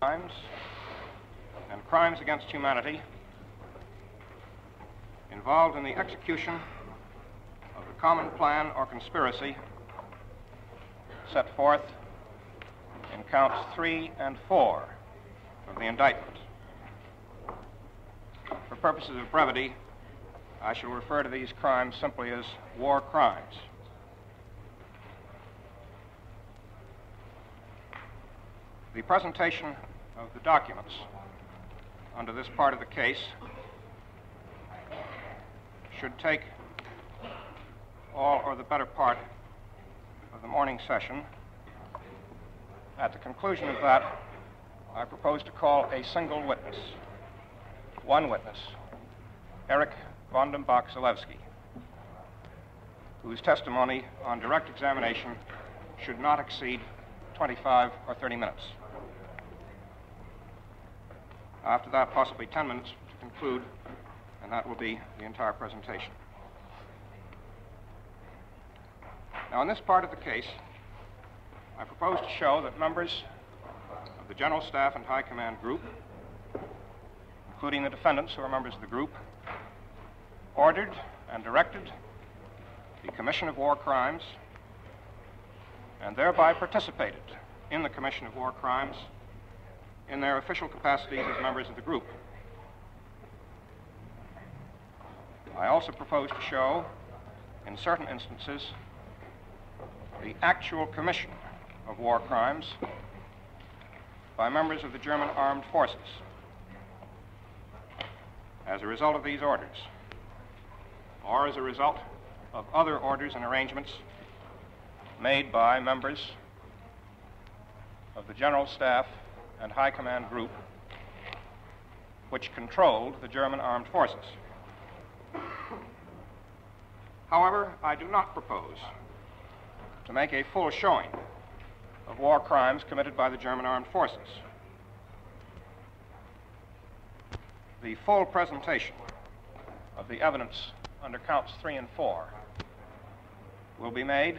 crimes and crimes against humanity involved in the execution of the common plan or conspiracy set forth in counts three and four of the indictment. For purposes of brevity, I shall refer to these crimes simply as war crimes. The presentation of the documents under this part of the case should take all or the better part of the morning session. At the conclusion of that, I propose to call a single witness, one witness, Eric Vondenbach Zalewski, whose testimony on direct examination should not exceed 25 or 30 minutes. After that, possibly 10 minutes to conclude, and that will be the entire presentation. Now, in this part of the case, I propose to show that members of the General Staff and High Command Group, including the defendants who are members of the group, ordered and directed the commission of war crimes and thereby participated in the commission of war crimes in their official capacities as members of the group. I also propose to show, in certain instances, the actual commission of war crimes by members of the German armed forces as a result of these orders, or as a result of other orders and arrangements made by members of the General Staff and High Command Group, which controlled the German armed forces. However, I do not propose to make a full showing of war crimes committed by the German armed forces. The full presentation of the evidence under counts three and four will be made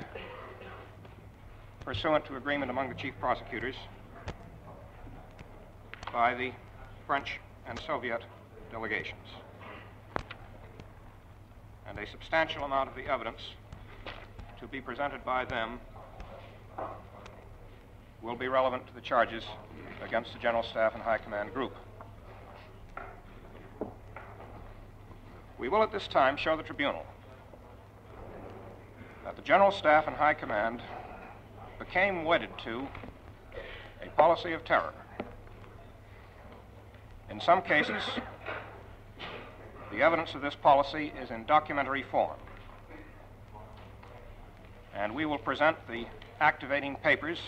pursuant to agreement among the chief prosecutors by the French and Soviet delegations. And a substantial amount of the evidence to be presented by them will be relevant to the charges against the General Staff and High Command Group. We will at this time show the tribunal that the General Staff and High Command became wedded to a policy of terror. In some cases, the evidence of this policy is in documentary form. And we will present the activating papers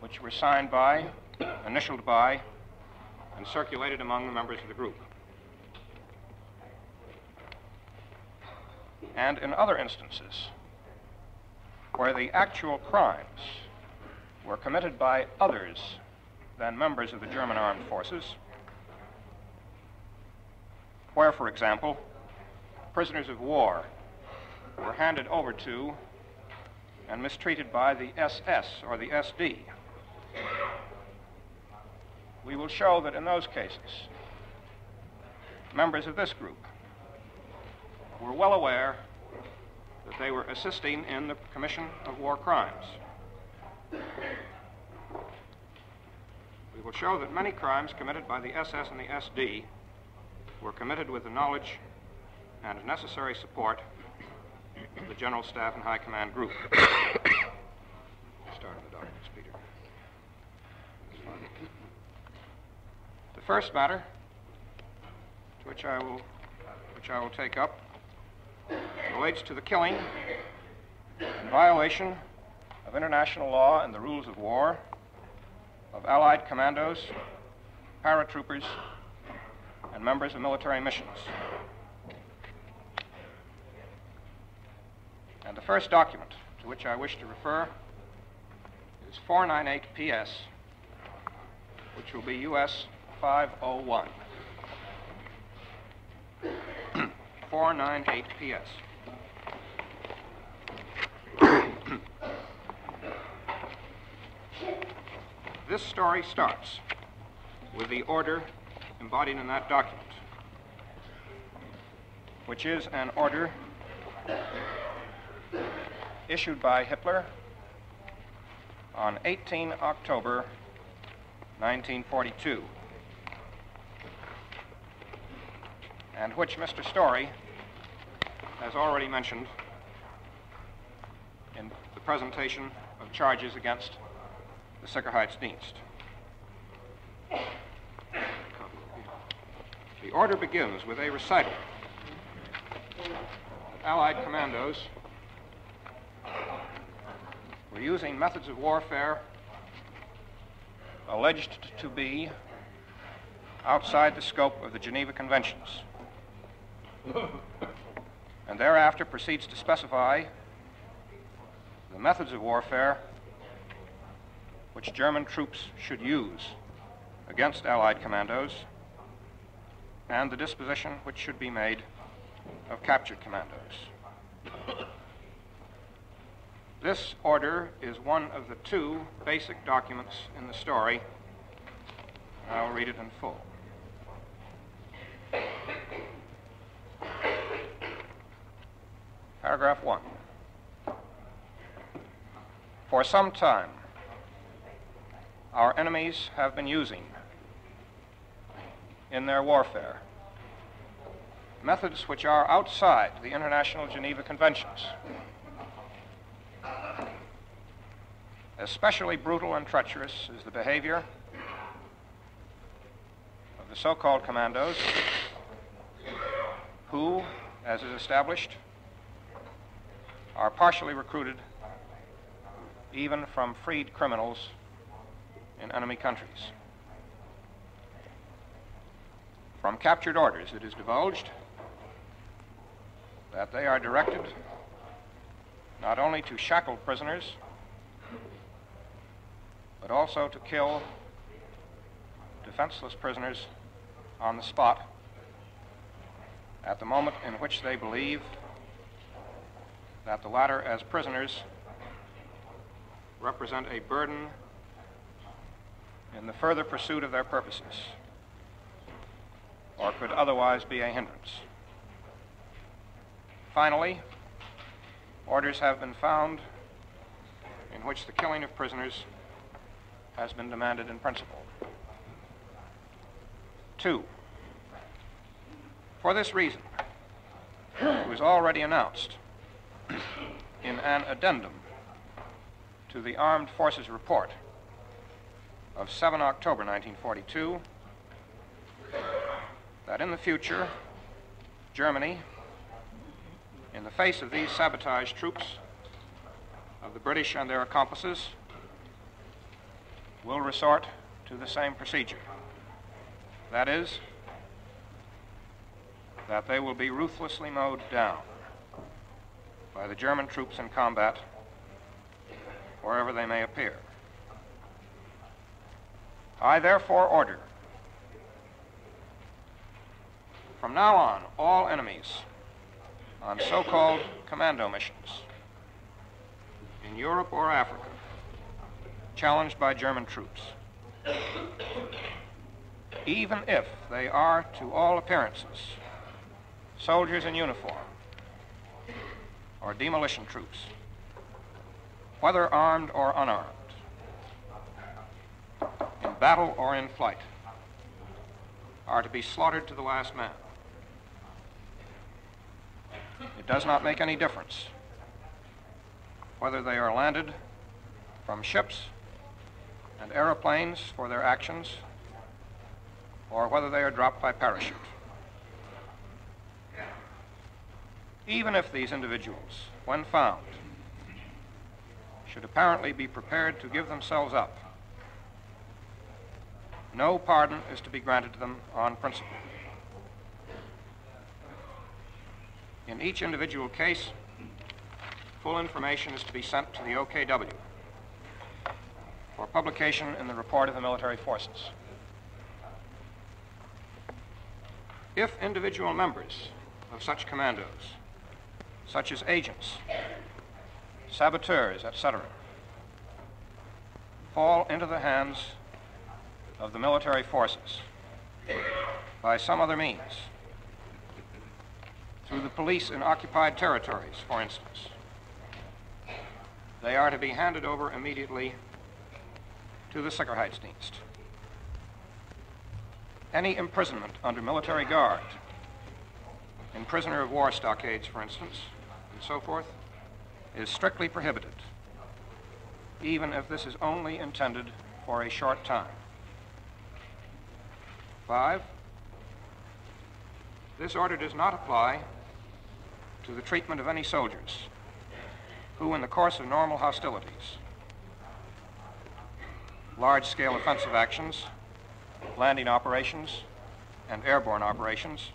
which were signed by, initialed by, and circulated among the members of the group. And in other instances, where the actual crimes were committed by others than members of the German armed forces, where, for example, prisoners of war were handed over to and mistreated by the SS or the SD. We will show that in those cases, members of this group were well aware that they were assisting in the commission of war crimes. We will show that many crimes committed by the SS and the SD were committed with the knowledge and necessary support of the General Staff and High Command Group. Starting the documents, Peter. The first matter, to which I will, which I will take up, relates to the killing in violation of international law and the rules of war of Allied commandos, paratroopers, and members of military missions. And the first document to which I wish to refer is 498 PS, which will be US 501. 498 PS. This story starts with the order embodied in that document, which is an order issued by Hitler on 18 October 1942, and which Mr. Storey has already mentioned in the presentation of charges against Sicherheitsdienst. The order begins with a recital. Allied commandos were using methods of warfare alleged to be outside the scope of the Geneva Conventions. and thereafter proceeds to specify the methods of warfare which German troops should use against Allied commandos and the disposition which should be made of captured commandos. This order is one of the two basic documents in the story. I'll read it in full. Paragraph 1. For some time, our enemies have been using in their warfare methods which are outside the International Geneva Conventions. Especially brutal and treacherous is the behavior of the so called commandos who, as is established, are partially recruited even from freed criminals in enemy countries. From captured orders, it is divulged that they are directed not only to shackle prisoners, but also to kill defenseless prisoners on the spot at the moment in which they believe that the latter, as prisoners, represent a burden in the further pursuit of their purposes, or could otherwise be a hindrance. Finally, orders have been found in which the killing of prisoners has been demanded in principle. Two, for this reason, it was already announced in an addendum to the Armed Forces Report of 7 October 1942 that in the future, Germany, in the face of these sabotage troops of the British and their accomplices, will resort to the same procedure. That is, that they will be ruthlessly mowed down by the German troops in combat wherever they may appear. I therefore order from now on all enemies on so called commando missions in Europe or Africa challenged by German troops. Even if they are, to all appearances, soldiers in uniform or demolition troops, whether armed or unarmed, battle or in flight, are to be slaughtered to the last man. It does not make any difference whether they are landed from ships and aeroplanes for their actions or whether they are dropped by parachute. Even if these individuals, when found, should apparently be prepared to give themselves up, no pardon is to be granted to them on principle. In each individual case, full information is to be sent to the OKW for publication in the report of the military forces. If individual members of such commandos, such as agents, saboteurs, etc., fall into the hands of the military forces by some other means, through the police in occupied territories, for instance, they are to be handed over immediately to the Sicherheitsdienst. Any imprisonment under military guard, in prisoner of war stockades, for instance, and so forth, is strictly prohibited, even if this is only intended for a short time. Five, this order does not apply to the treatment of any soldiers who, in the course of normal hostilities, large scale offensive actions, landing operations, and airborne operations,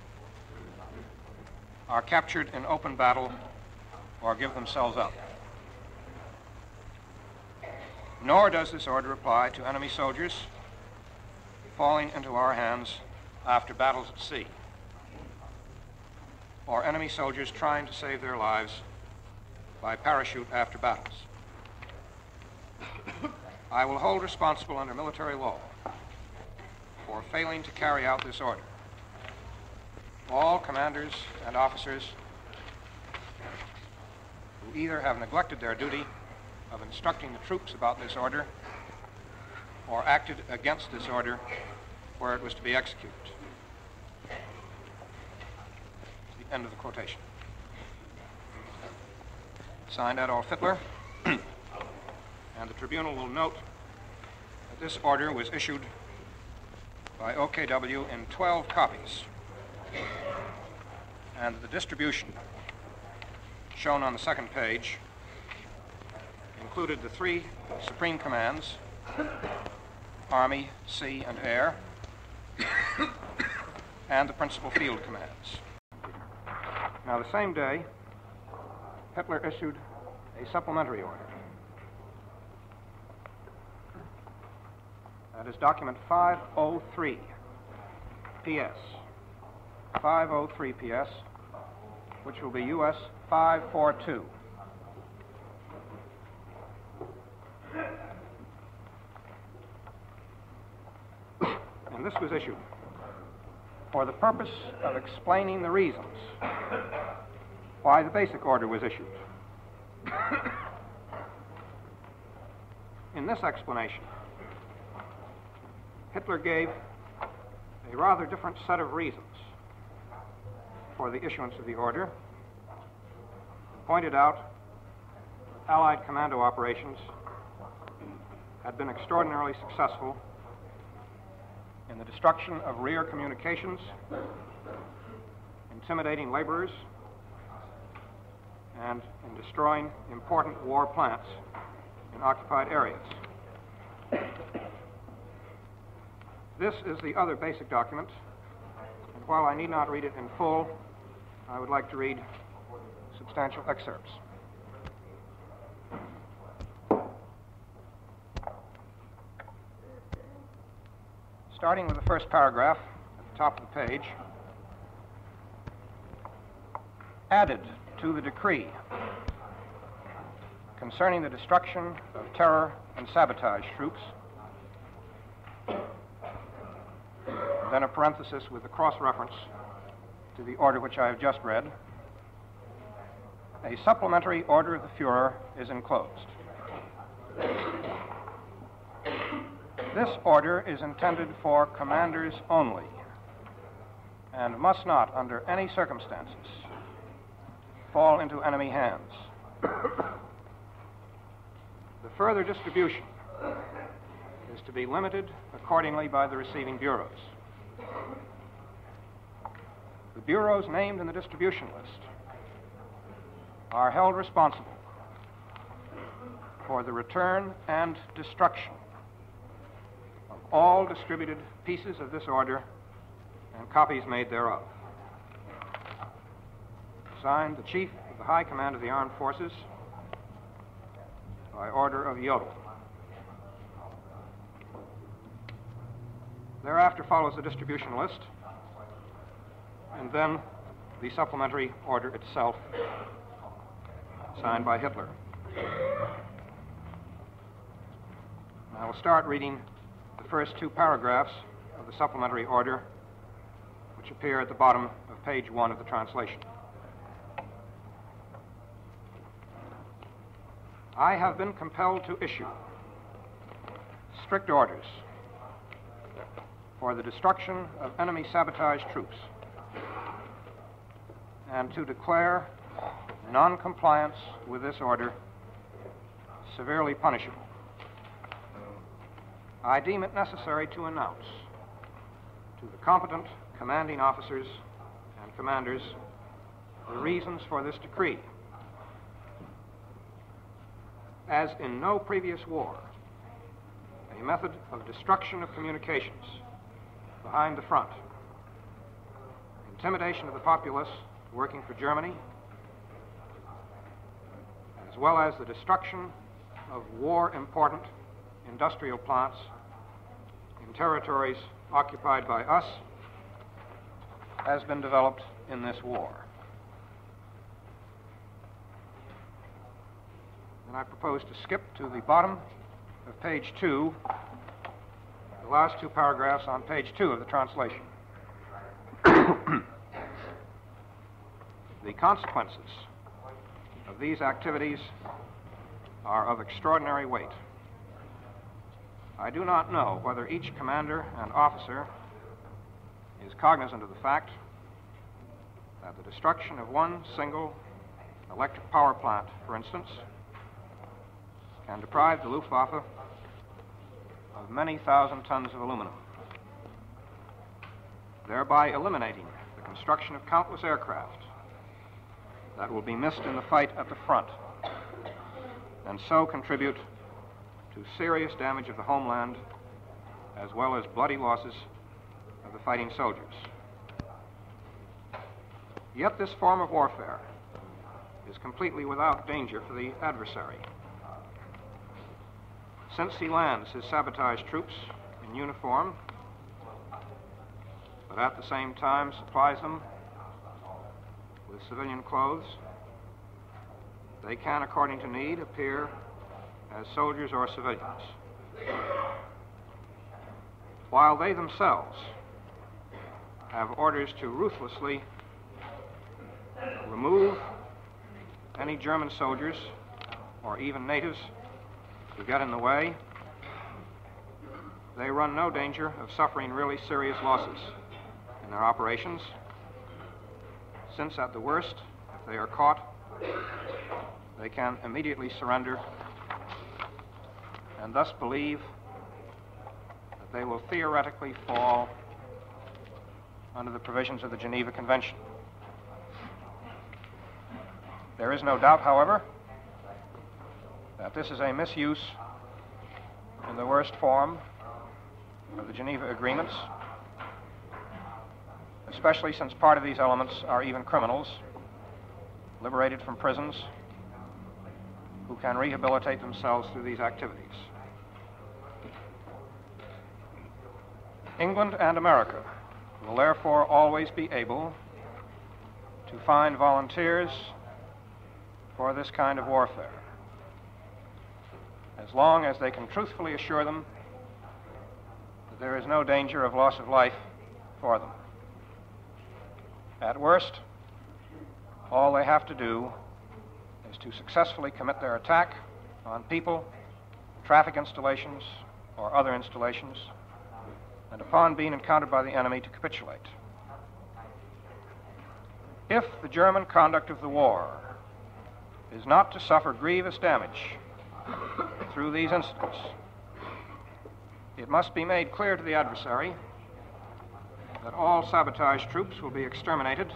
are captured in open battle or give themselves up. Nor does this order apply to enemy soldiers falling into our hands after battles at sea, or enemy soldiers trying to save their lives by parachute after battles. I will hold responsible under military law for failing to carry out this order all commanders and officers who either have neglected their duty of instructing the troops about this order or acted against this order where it was to be executed. The end of the quotation. Signed Adolf Hitler. and the tribunal will note that this order was issued by OKW in 12 copies. And the distribution shown on the second page included the three supreme commands Army, Sea, and Air, and the principal field commands. Now, the same day, Hitler issued a supplementary order. That is document 503 PS. 503 PS, which will be US 542. And this was issued for the purpose of explaining the reasons why the basic order was issued. In this explanation, Hitler gave a rather different set of reasons for the issuance of the order, pointed out Allied commando operations had been extraordinarily successful in the destruction of rear communications, intimidating laborers, and in destroying important war plants in occupied areas. This is the other basic document, and while I need not read it in full, I would like to read substantial excerpts. Starting with the first paragraph at the top of the page, added to the decree concerning the destruction of terror and sabotage troops, then a parenthesis with a cross reference to the order which I have just read. A supplementary order of the Fuhrer is enclosed. This order is intended for commanders only and must not, under any circumstances, fall into enemy hands. the further distribution is to be limited accordingly by the receiving bureaus. The bureaus named in the distribution list are held responsible for the return and destruction all distributed pieces of this order and copies made thereof. Signed, the Chief of the High Command of the Armed Forces, by order of Jodl. Thereafter follows the distribution list, and then the supplementary order itself, signed by Hitler. I will start reading the first two paragraphs of the supplementary order, which appear at the bottom of page one of the translation. I have been compelled to issue strict orders for the destruction of enemy sabotage troops and to declare noncompliance with this order severely punishable. I deem it necessary to announce to the competent commanding officers and commanders the reasons for this decree. As in no previous war, a method of destruction of communications behind the front, intimidation of the populace working for Germany, as well as the destruction of war important industrial plants in territories occupied by us, has been developed in this war. And I propose to skip to the bottom of page two, the last two paragraphs on page two of the translation. the consequences of these activities are of extraordinary weight. I do not know whether each commander and officer is cognizant of the fact that the destruction of one single electric power plant, for instance, can deprive the Luftwaffe of many thousand tons of aluminum, thereby eliminating the construction of countless aircraft that will be missed in the fight at the front and so contribute to serious damage of the homeland as well as bloody losses of the fighting soldiers. Yet this form of warfare is completely without danger for the adversary. Since he lands his sabotage troops in uniform, but at the same time supplies them with civilian clothes, they can, according to need, appear as soldiers or civilians. While they themselves have orders to ruthlessly remove any German soldiers or even natives who get in the way, they run no danger of suffering really serious losses in their operations, since at the worst, if they are caught, they can immediately surrender and thus believe that they will theoretically fall under the provisions of the Geneva Convention. There is no doubt, however, that this is a misuse in the worst form of the Geneva Agreements, especially since part of these elements are even criminals liberated from prisons who can rehabilitate themselves through these activities. England and America will therefore always be able to find volunteers for this kind of warfare, as long as they can truthfully assure them that there is no danger of loss of life for them. At worst, all they have to do is to successfully commit their attack on people, traffic installations, or other installations, and upon being encountered by the enemy to capitulate. If the German conduct of the war is not to suffer grievous damage through these incidents, it must be made clear to the adversary that all sabotage troops will be exterminated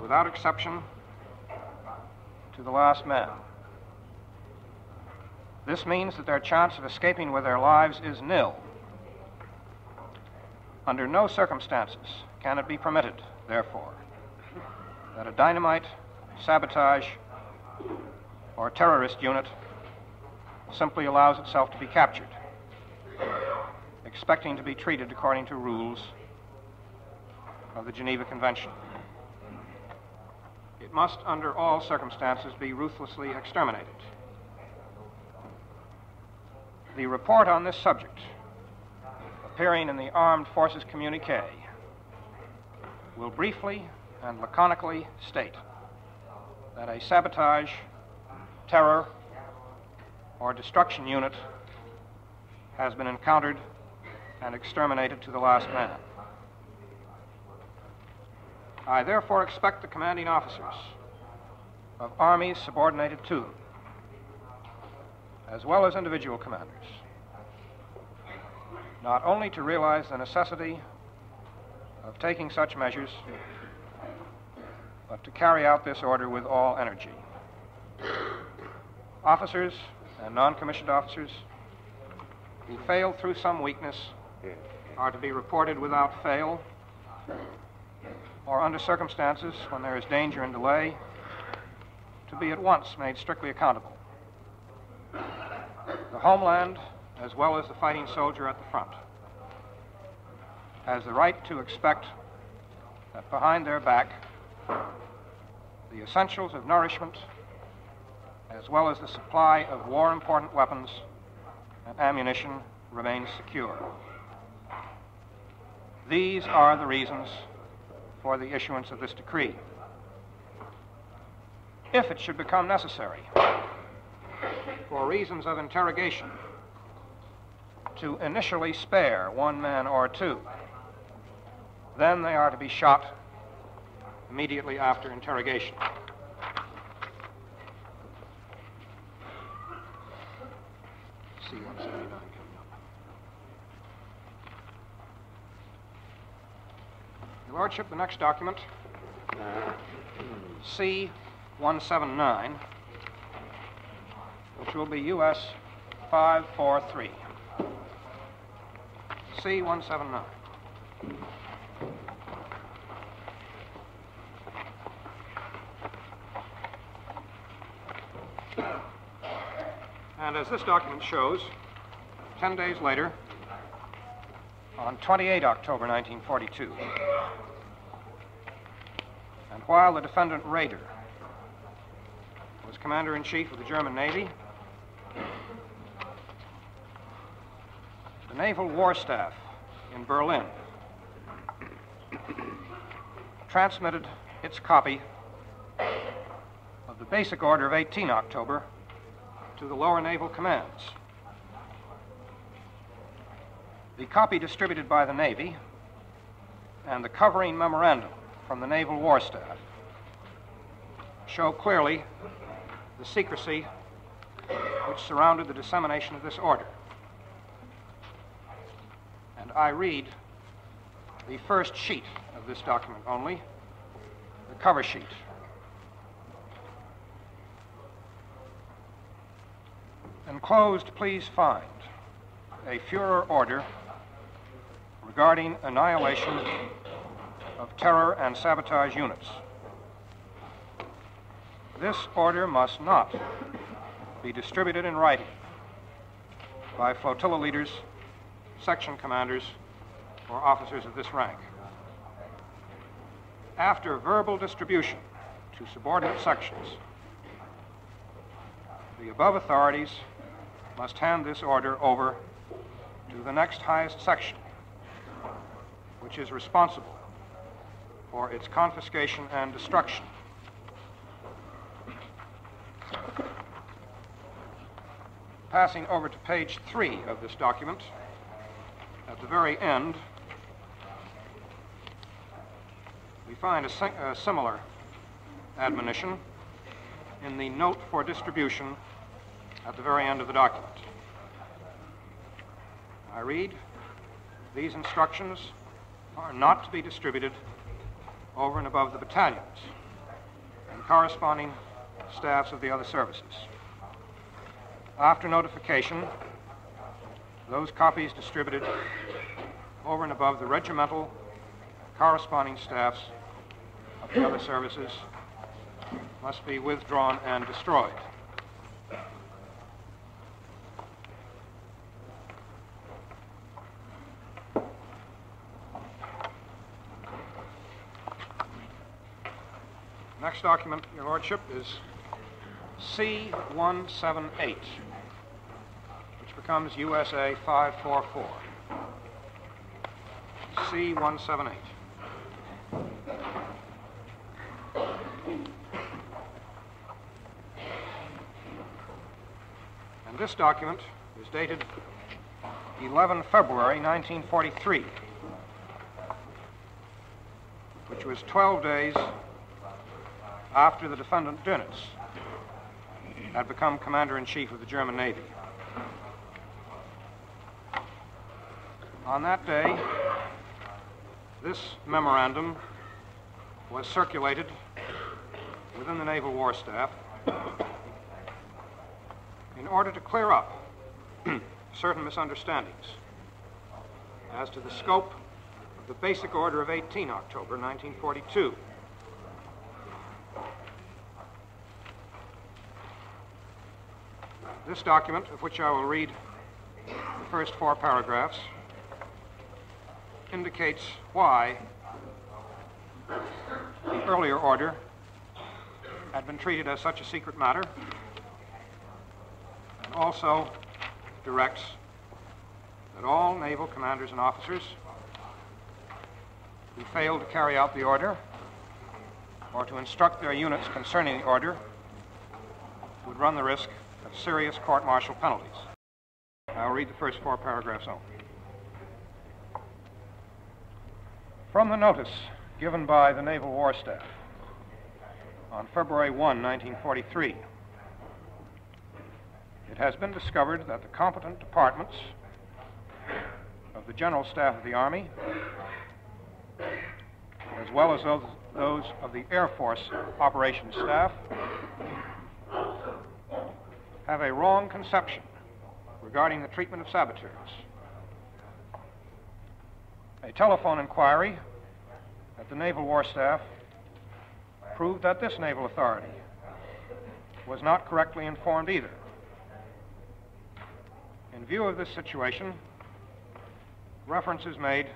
without exception to the last man. This means that their chance of escaping with their lives is nil. Under no circumstances can it be permitted, therefore, that a dynamite, sabotage, or terrorist unit simply allows itself to be captured, expecting to be treated according to rules of the Geneva Convention. It must, under all circumstances, be ruthlessly exterminated. The report on this subject, appearing in the Armed Forces Communique, will briefly and laconically state that a sabotage, terror, or destruction unit has been encountered and exterminated to the last man. I therefore expect the commanding officers of armies subordinated to as well as individual commanders, not only to realize the necessity of taking such measures, but to carry out this order with all energy. Officers and non commissioned officers who fail through some weakness are to be reported without fail or under circumstances when there is danger and delay to be at once made strictly accountable. The homeland, as well as the fighting soldier at the front, has the right to expect that behind their back, the essentials of nourishment, as well as the supply of war important weapons and ammunition, remain secure. These are the reasons for the issuance of this decree. If it should become necessary, for reasons of interrogation, to initially spare one man or two, then they are to be shot immediately after interrogation. C-179 coming up. Your Lordship, the next document, C-179, which will be U.S. 543. C-179. And as this document shows, 10 days later, on 28 October 1942, and while the defendant Raeder was commander in chief of the German Navy, the Naval War Staff in Berlin transmitted its copy of the basic order of 18 October to the lower naval commands. The copy distributed by the Navy and the covering memorandum from the Naval War Staff show clearly the secrecy which surrounded the dissemination of this order. I read the first sheet of this document only, the cover sheet. Enclosed, please find a Fuhrer order regarding annihilation of terror and sabotage units. This order must not be distributed in writing by flotilla leaders, section commanders, or officers of this rank. After verbal distribution to subordinate sections, the above authorities must hand this order over to the next highest section, which is responsible for its confiscation and destruction. Passing over to page three of this document, at the very end, we find a, a similar admonition in the note for distribution at the very end of the document. I read, these instructions are not to be distributed over and above the battalions and corresponding staffs of the other services. After notification, those copies distributed over and above the regimental corresponding staffs of the other services must be withdrawn and destroyed. Next document, Your Lordship, is C-178, which becomes comes USA 544. C-178. And this document is dated 11 February 1943, which was 12 days after the defendant Dönitz had become Commander-in-Chief of the German Navy. On that day, this memorandum was circulated within the Naval War Staff in order to clear up certain misunderstandings as to the scope of the basic order of 18 October 1942. This document, of which I will read the first four paragraphs, indicates why the earlier order had been treated as such a secret matter, and also directs that all naval commanders and officers who failed to carry out the order or to instruct their units concerning the order would run the risk of serious court-martial penalties. I'll read the first four paragraphs only. From the notice given by the Naval War Staff on February 1, 1943, it has been discovered that the competent departments of the General Staff of the Army, as well as those, of the Air Force Operations Staff, have a wrong conception regarding the treatment of saboteurs. A telephone inquiry at the Naval War Staff proved that this naval authority was not correctly informed either. In view of this situation, reference is made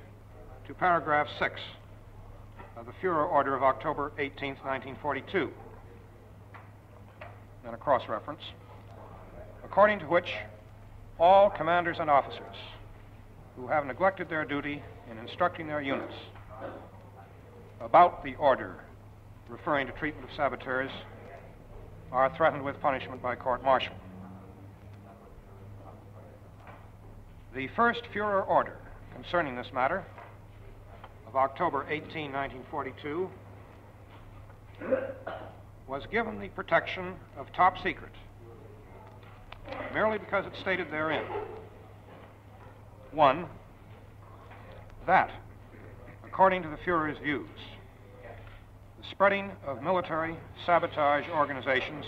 to paragraph 6 of the Fuhrer Order of October 18, 1942, and a cross reference, according to which all commanders and officers who have neglected their duty in instructing their units about the order referring to treatment of saboteurs are threatened with punishment by court martial. The first Fuhrer order concerning this matter of October 18, 1942, was given the protection of top secret merely because it stated therein one, that, according to the Fuhrer's views, the spreading of military sabotage organizations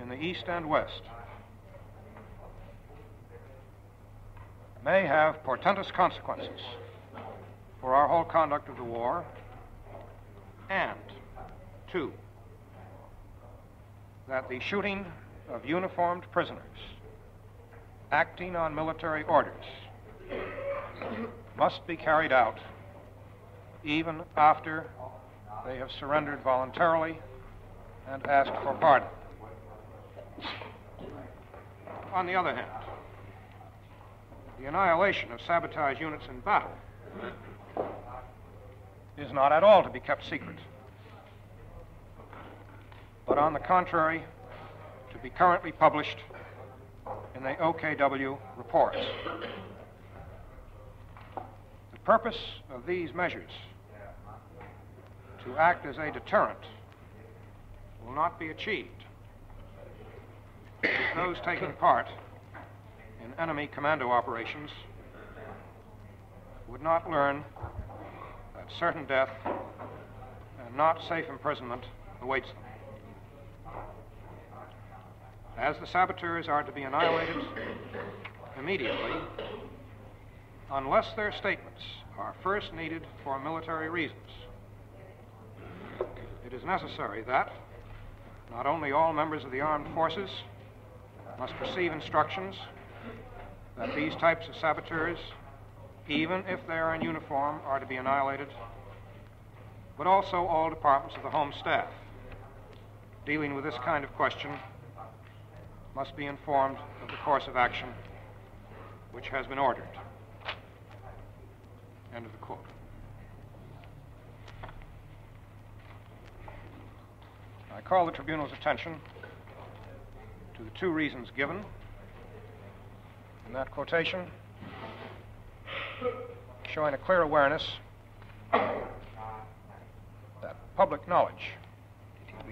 in the East and West may have portentous consequences for our whole conduct of the war, and two, that the shooting of uniformed prisoners acting on military orders must be carried out even after they have surrendered voluntarily and asked for pardon. On the other hand, the annihilation of sabotage units in battle is not at all to be kept secret, but on the contrary, to be currently published in the OKW reports. Purpose of these measures to act as a deterrent will not be achieved if those taking part in enemy commando operations would not learn that certain death and not safe imprisonment awaits them. As the saboteurs are to be annihilated immediately, unless their statements are first needed for military reasons, it is necessary that not only all members of the armed forces must receive instructions that these types of saboteurs, even if they are in uniform, are to be annihilated, but also all departments of the Home Staff dealing with this kind of question must be informed of the course of action which has been ordered. End of the quote. I call the tribunal's attention to the two reasons given in that quotation, showing a clear awareness that public knowledge of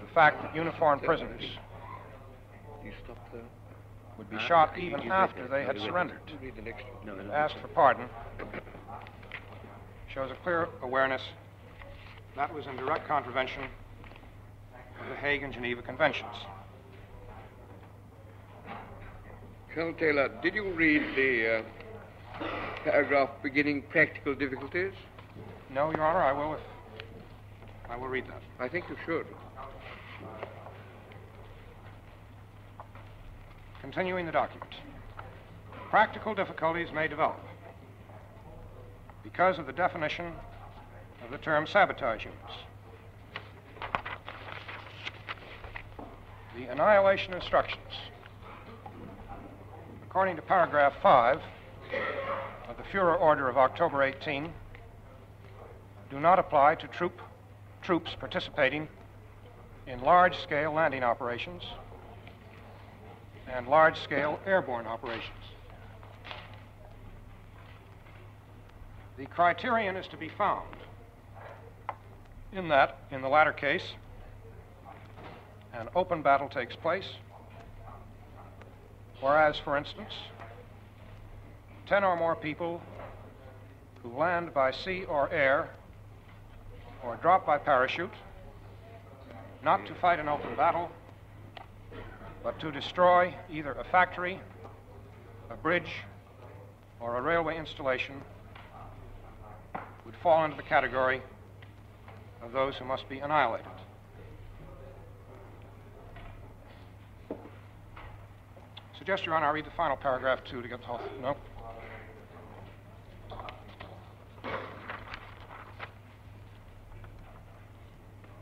the fact that uniformed prisoners. Would be shot even after they had surrendered Read the next one. No, and asked for pardon shows a clear awareness that was in direct contravention of the Hague and Geneva Conventions. Colonel Taylor, did you read the uh, paragraph beginning practical difficulties? No, Your Honor, I will I will read that. I think you should. Continuing the document. Practical difficulties may develop because of the definition of the term sabotage units. The annihilation instructions, according to paragraph 5 of the Fuhrer order of October 18, do not apply to troop, troops participating in large scale landing operations and large scale airborne operations. The criterion is to be found in that, in the latter case, an open battle takes place, whereas, for instance, 10 or more people who land by sea or air or drop by parachute, not to fight an open battle, but to destroy either a factory, a bridge, or a railway installation would fall into the category of those who must be annihilated. Suggest, Your Honor, I read the final paragraph too to get the whole. No?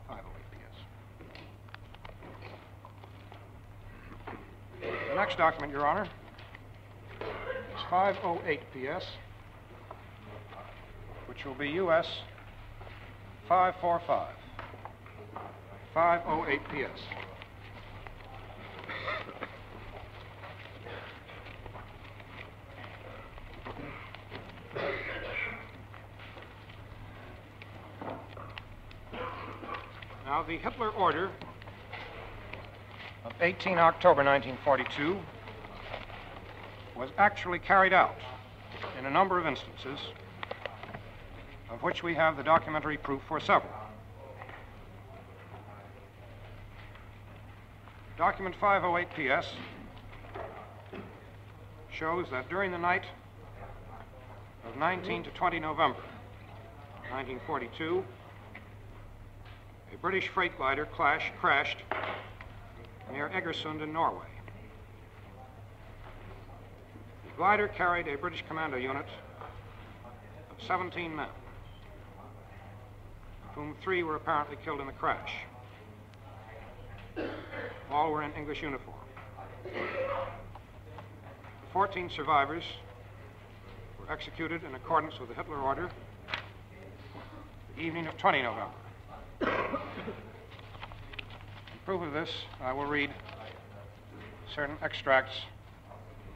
Five oh eight PS. The next document, Your Honor, is 508 PS, which will be US 545. 508 PS. Now, the Hitler order of 18 October 1942 was actually carried out in a number of instances, of which we have the documentary proof for several. Document 508 PS shows that during the night of 19 to 20 November 1942, a British freight glider crashed near Egersund in Norway. The glider carried a British commando unit of 17 men, of whom three were apparently killed in the crash. All were in English uniform. The 14 survivors were executed in accordance with the Hitler order the evening of 20 November. Proof of this, I will read certain extracts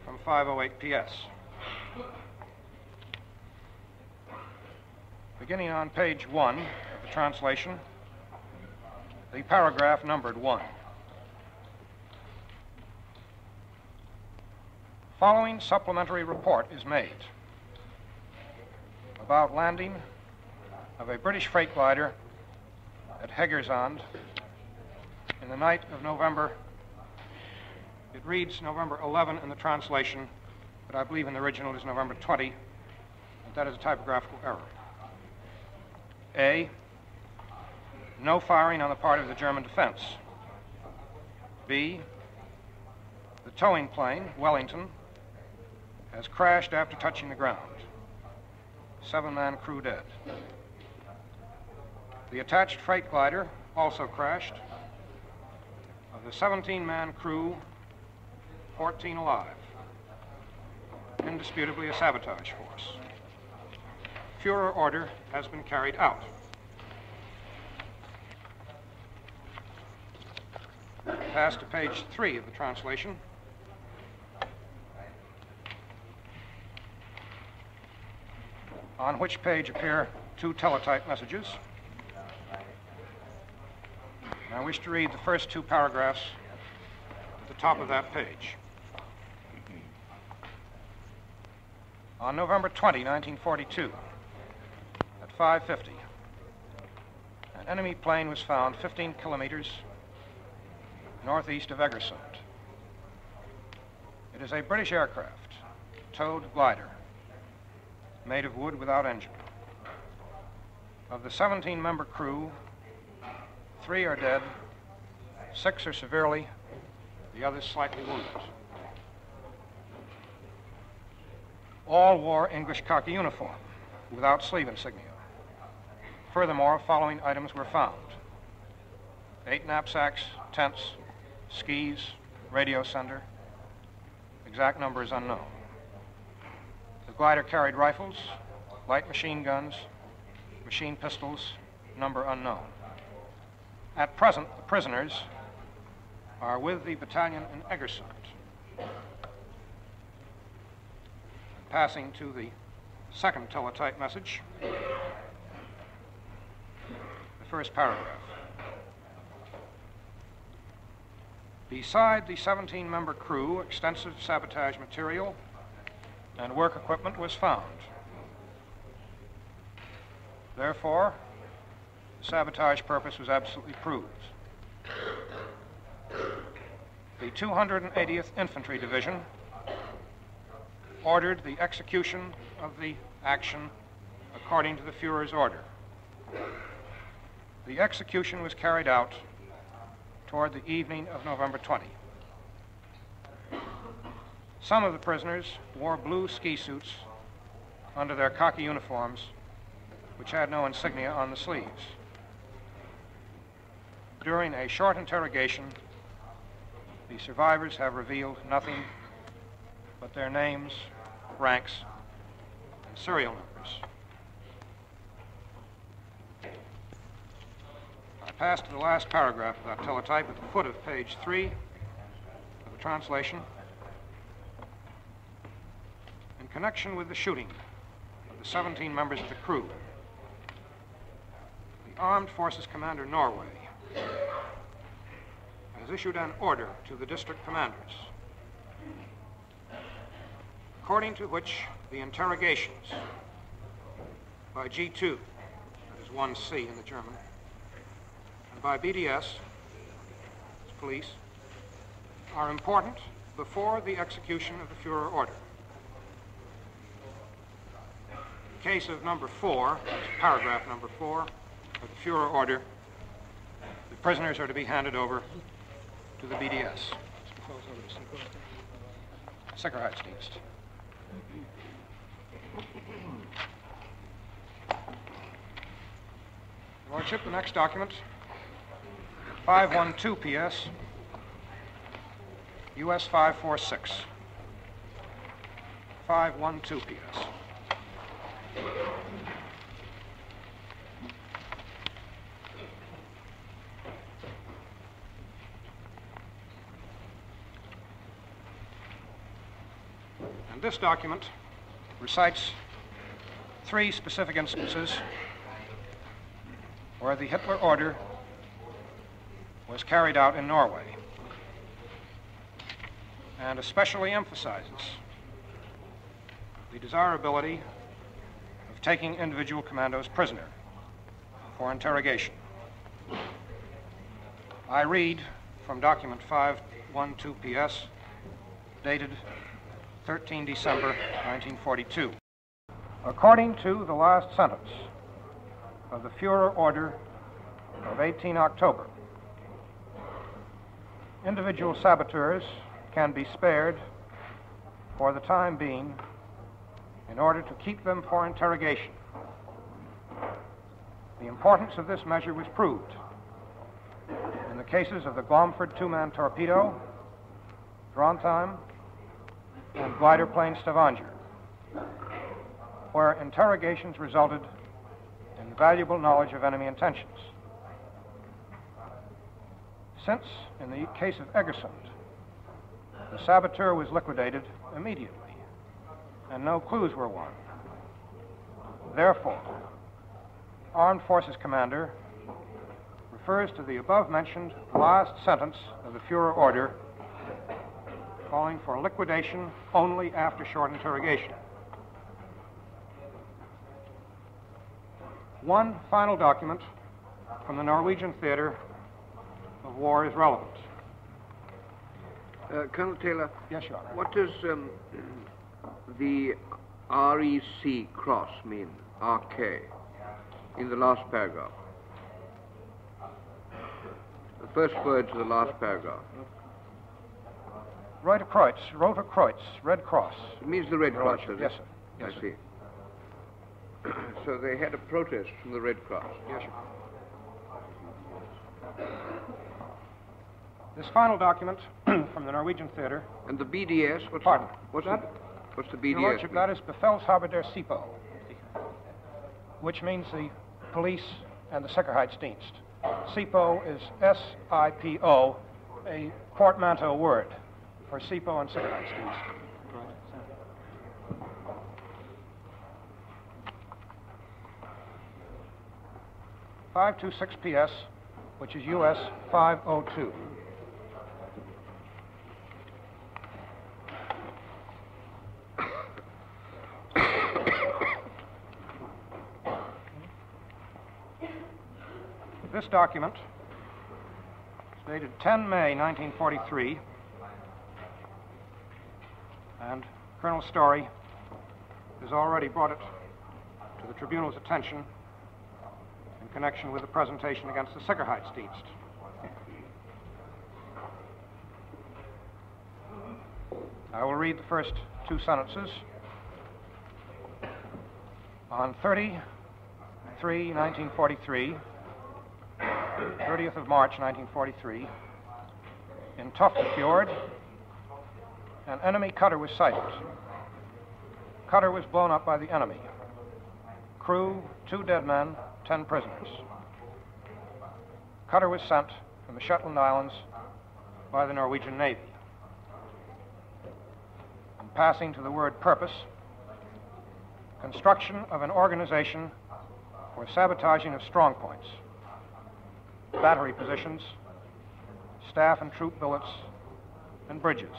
from 508 PS. Beginning on page one of the translation, the paragraph numbered one. Following supplementary report is made about landing of a British freight glider at Egersund the night of November. It reads November 11 in the translation, but I believe in the original it is November 20. And that is a typographical error. A. No firing on the part of the German defense. B. The towing plane, Wellington, has crashed after touching the ground. Seven man crew dead. The attached freight glider also crashed. Of the 17 man crew, 14 alive. indisputably a sabotage force. Fuhrer order has been carried out. Pass to page three of the translation. On which page appear two teletype messages. I wish to read the first two paragraphs at the top of that page. Mm-hmm. On November 20, 1942, at 5:50, an enemy plane was found 15 kilometers northeast of Egersund. It is a British aircraft, towed glider, made of wood without engine. Of the 17-member crew, three are dead, six are severely, the others slightly wounded. All wore English khaki uniform without sleeve insignia. Furthermore, following items were found eight knapsacks, tents, skis, radio sender. Exact number is unknown. The glider carried rifles, light machine guns, machine pistols, number unknown. At present, the prisoners are with the battalion in Egersund. Passing to the second teletype message, the first paragraph. Beside the 17 member crew, extensive sabotage material and work equipment was found. Therefore, the sabotage purpose was absolutely proved. The 280th Infantry Division ordered the execution of the action according to the Fuhrer's order. The execution was carried out toward the evening of November 20. Some of the prisoners wore blue ski suits under their khaki uniforms, which had no insignia on the sleeves. During a short interrogation, the survivors have revealed nothing but their names, ranks, and serial numbers. I pass to the last paragraph of that teletype at the foot of page three of the translation. In connection with the shooting of the 17 members of the crew, the Armed Forces Commander Norway has issued an order to the district commanders, according to which the interrogations by G2, that is 1C in the German, and by BDS, police, are important before the execution of the Fuhrer order. Case of number four, paragraph number four of the Fuhrer order, prisoners are to be handed over to the BDS. Sicherheitsdienst. Lordship, the next document, 512 PS, US 546. 512 PS. And this document recites three specific instances where the Hitler order was carried out in Norway and especially emphasizes the desirability of taking individual commandos prisoner for interrogation. I read from document 512 PS, dated 13 December 1942. According to the last sentence of the Fuhrer order of 18 October, individual saboteurs can be spared for the time being in order to keep them for interrogation. The importance of this measure was proved in the cases of the Glomfjord two-man torpedo, Drontheim, and glider plane Stavanger. where interrogations resulted in valuable knowledge of enemy intentions. Since, in the case of Egersund, the saboteur was liquidated immediately and no clues were won. Therefore, Armed Forces Commander refers to the above mentioned last sentence of the Fuhrer order calling for liquidation only after short interrogation. One final document from the Norwegian theater of war is relevant. Uh, Colonel Taylor, Yes, Your Honor. what does um, the REC cross mean, RK, in the last paragraph? The first words of the last paragraph. Reuter Kreuz, Roter Kreuz, Red Cross. It means the Red Cross, Lordship, does yes, sir. Yes, I see. so they had a protest from the Red Cross. Yes, sir. This final document from the Norwegian theater, And the BDS, what's Pardon? what's That- the, what's the Your BDS? Lordship, mean? that is Befehlshaber der SIPO, which means the police and the Sicherheitsdienst. SIPO is S-I-P-O, a portmanteau word for SIPO and Sicherheitsdienst. Five two six PS, which is US five oh two. This document dated 10 May 1943, and Colonel Storey has already brought it to the Tribunal's attention in connection with the presentation against the Sicherheitsdienst. I will read the first two sentences. On 30 3 1943, 30th of March 1943, in Toftefjord, an enemy cutter was sighted. Cutter was blown up by the enemy. Crew, two dead men, ten prisoners. Cutter was sent from the Shetland Islands by the Norwegian Navy. And passing to the word purpose, construction of an organization for sabotaging of strong points battery positions, staff and troop billets, and bridges.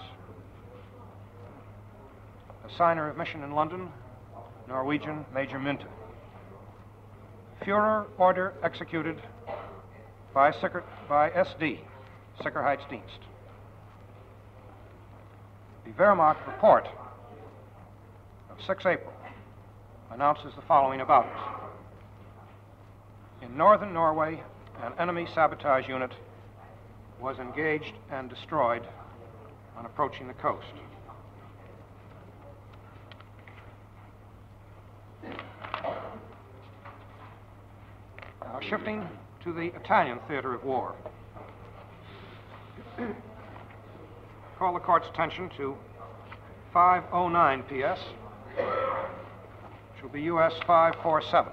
Assigner of mission in London, Norwegian Major Munthe. Führer order executed by, Sicher- by SD, Sicherheitsdienst. The Wehrmacht report of 6 April announces the following about us. In northern Norway, an enemy sabotage unit was engaged and destroyed on approaching the coast. Now, shifting to the Italian theater of war. Call the court's attention to 509 PS, which will be US 547.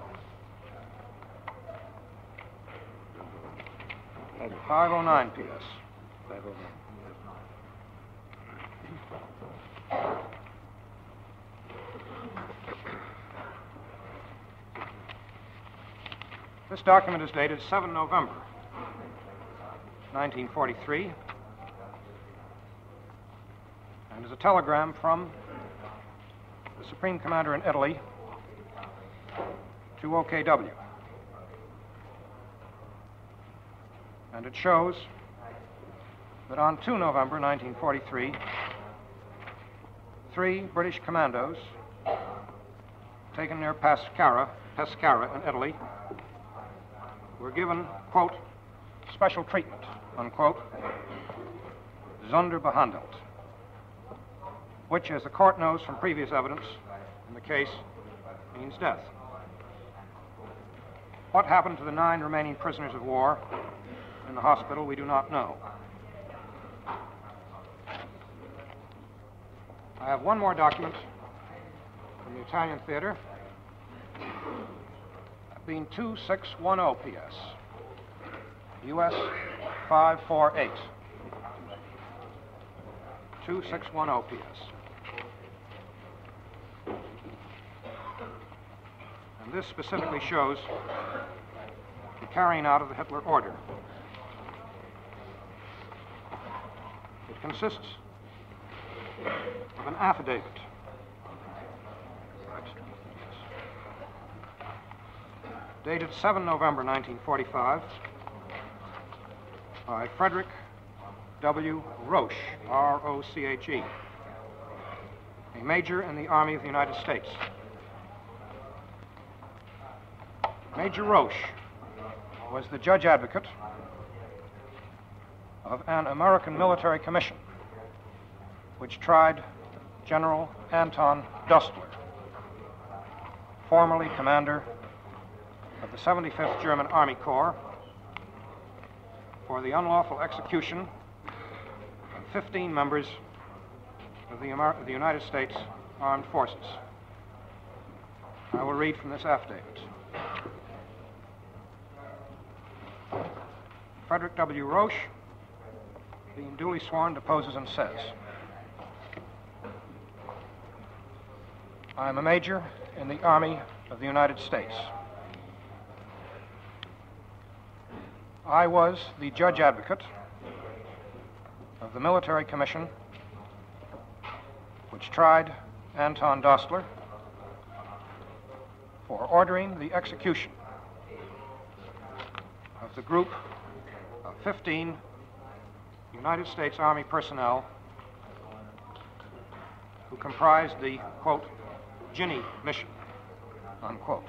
509 PS. This document is dated 7 November 1943 and is a telegram from the Supreme Commander in Italy to OKW. And it shows that on 2 November 1943, three British commandos taken near Pescara, Pescara in Italy were given, quote, special treatment, unquote, Sonderbehandelt, which, as the court knows from previous evidence in the case, means death. What happened to the nine remaining prisoners of war in the hospital, we do not know. I have one more document from the Italian theater. Being 2610 PS, US 548. 2610 PS. And this specifically shows the carrying out of the Hitler order. It consists of an affidavit. Right. Dated 7 November 1945 by Frederick W. Roche, R O C H E, a major in the Army of the United States. Major Roche was the judge advocate of an American military commission which tried General Anton Dostler, formerly commander of the 75th German Army Corps, for the unlawful execution of 15 members of the, Amer- the United States Armed Forces. I will read from this affidavit. Frederick W. Roche, being duly sworn, deposes and says I am a major in the Army of the United States. I was the judge advocate of the military commission which tried Anton Dostler for ordering the execution of the group of 15 United States Army personnel who comprised the, quote, Ginny mission, unquote.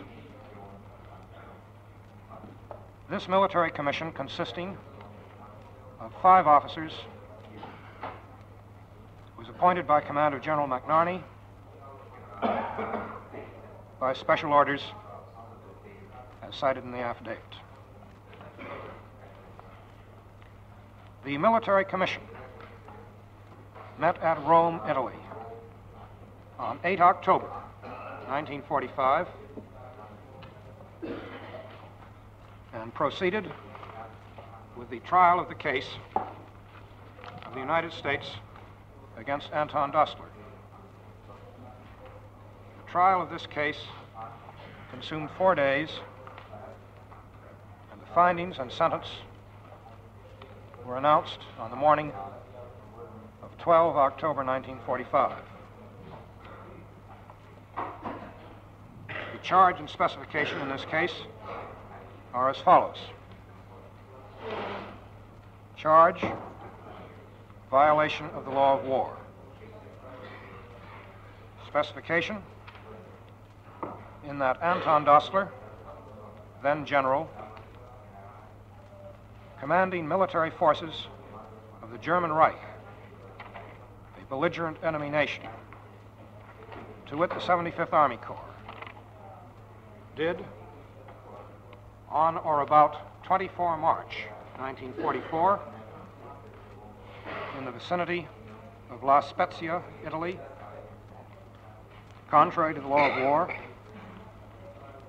This military commission, consisting of five officers, was appointed by Commander General McNarney by special orders as cited in the affidavit. The military commission met at Rome, Italy on 8 October 1945 and proceeded with the trial of the case of the United States against Anton Dostler. The trial of this case consumed four days, and the findings and sentence were announced on the morning of 12 October 1945. The charge and specification in this case are as follows. Charge, violation of the law of war. Specification, in that Anton Dostler, then general, commanding military forces of the German Reich, a belligerent enemy nation, to wit the 75th Army Corps, did, on or about 24 March 1944, in the vicinity of La Spezia, Italy, contrary to the law of war,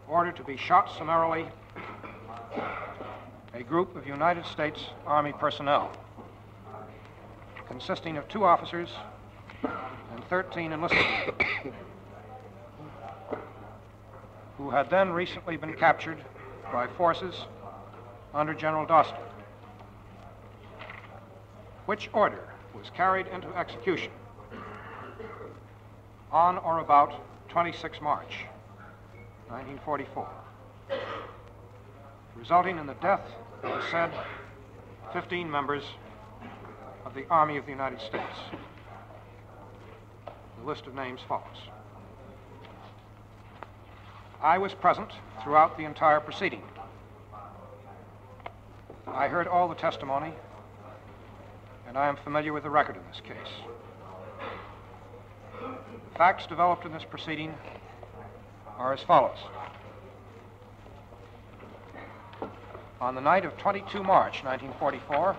ordered to be shot summarily a group of United States Army personnel consisting of two officers and 13 enlisted who had then recently been captured by forces under General Dostler, which order was carried into execution on or about 26 March 1944, resulting in the death of the said 15 members of the Army of the United States. The list of names follows. I was present throughout the entire proceeding. I heard all the testimony, and I am familiar with the record in this case. Facts developed in this proceeding are as follows. On the night of 22 March 1944,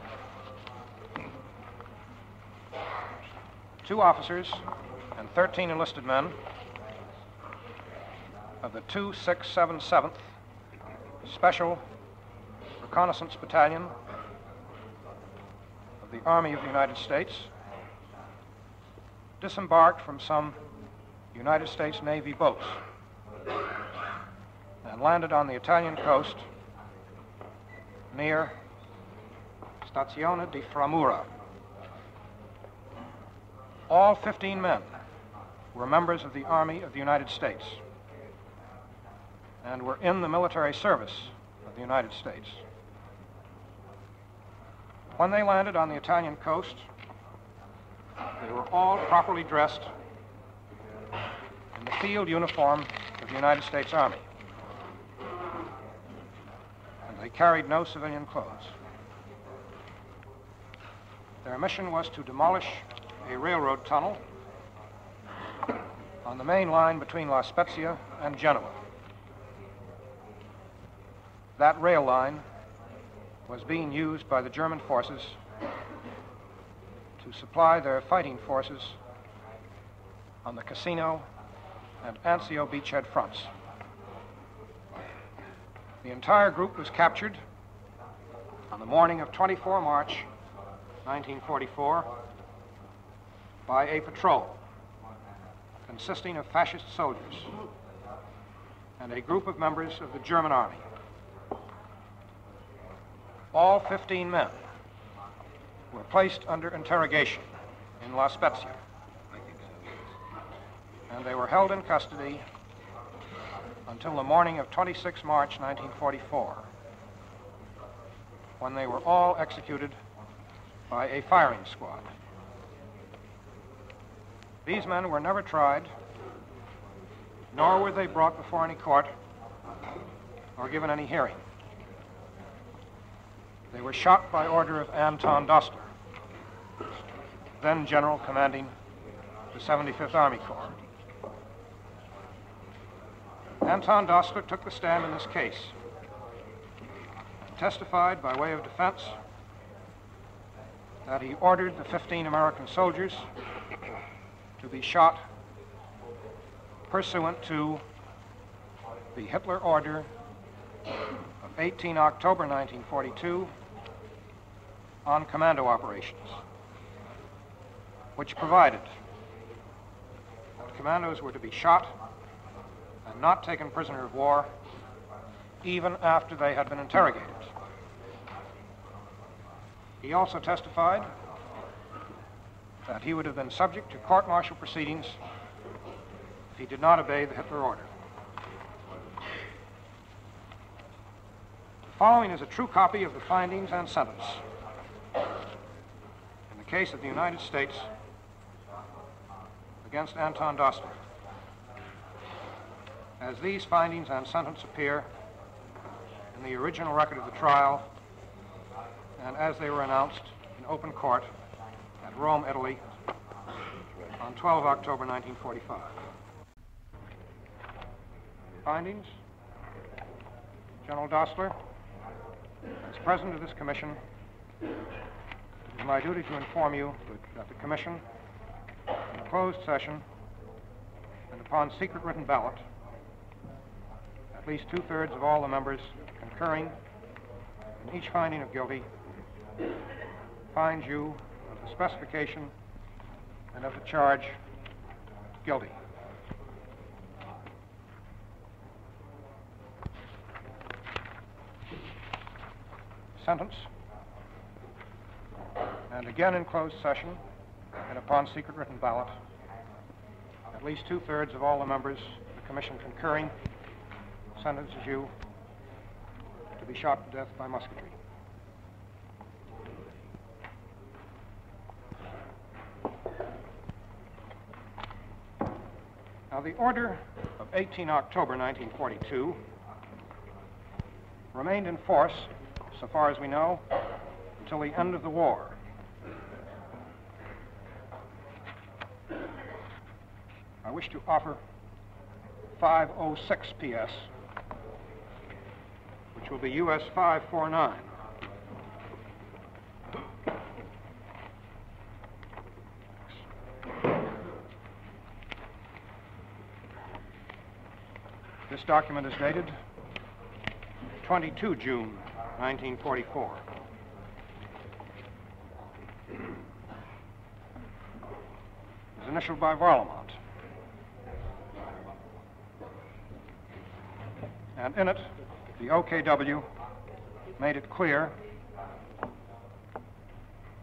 two officers and 13 enlisted men of the 2677th Special Reconnaissance Battalion of the Army of the United States disembarked from some United States Navy boats and landed on the Italian coast near Stazione di Framura. All 15 men were members of the Army of the United States and were in the military service of the United States. When they landed on the Italian coast, they were all properly dressed in the field uniform of the United States Army. And they carried no civilian clothes. Their mission was to demolish a railroad tunnel on the main line between La Spezia and Genoa. That rail line was being used by the German forces to supply their fighting forces on the Cassino and Anzio beachhead fronts. The entire group was captured on the morning of 24 March 1944 by a patrol consisting of fascist soldiers and a group of members of the German army. All 15 men were placed under interrogation in La Spezia. And they were held in custody until the morning of 26 March 1944, when they were all executed by a firing squad. These men were never tried, nor were they brought before any court or given any hearing. They were shot by order of Anton Dostler, then general commanding the 75th Army Corps. Anton Dostler took the stand in this case and testified by way of defense that he ordered the 15 American soldiers to be shot pursuant to the Hitler order of 18 October 1942 on commando operations, which provided that commandos were to be shot and not taken prisoner of war even after they had been interrogated. He also testified that he would have been subject to court martial proceedings if he did not obey the Hitler order. The following is a true copy of the findings and sentence case of the United States against Anton Dostler. As these findings and sentence appear in the original record of the trial and as they were announced in open court at Rome, Italy on 12 October 1945. Findings? General Dostler, as president of this commission, it is my duty to inform you that the commission, in a closed session and upon secret written ballot, at least two-thirds of all the members concurring in each finding of guilty finds you of the specification and of the charge guilty. Sentence. And again in closed session and upon secret written ballot, at least two-thirds of all the members of the commission concurring sentences you to be shot to death by musketry. Now, the order of 18 October 1942 remained in force, so far as we know, until the end of the war. I wish to offer 506 PS, which will be US 549. This document is dated 22 June 1944. It's initialed by Warlimont. And in it, the OKW made it clear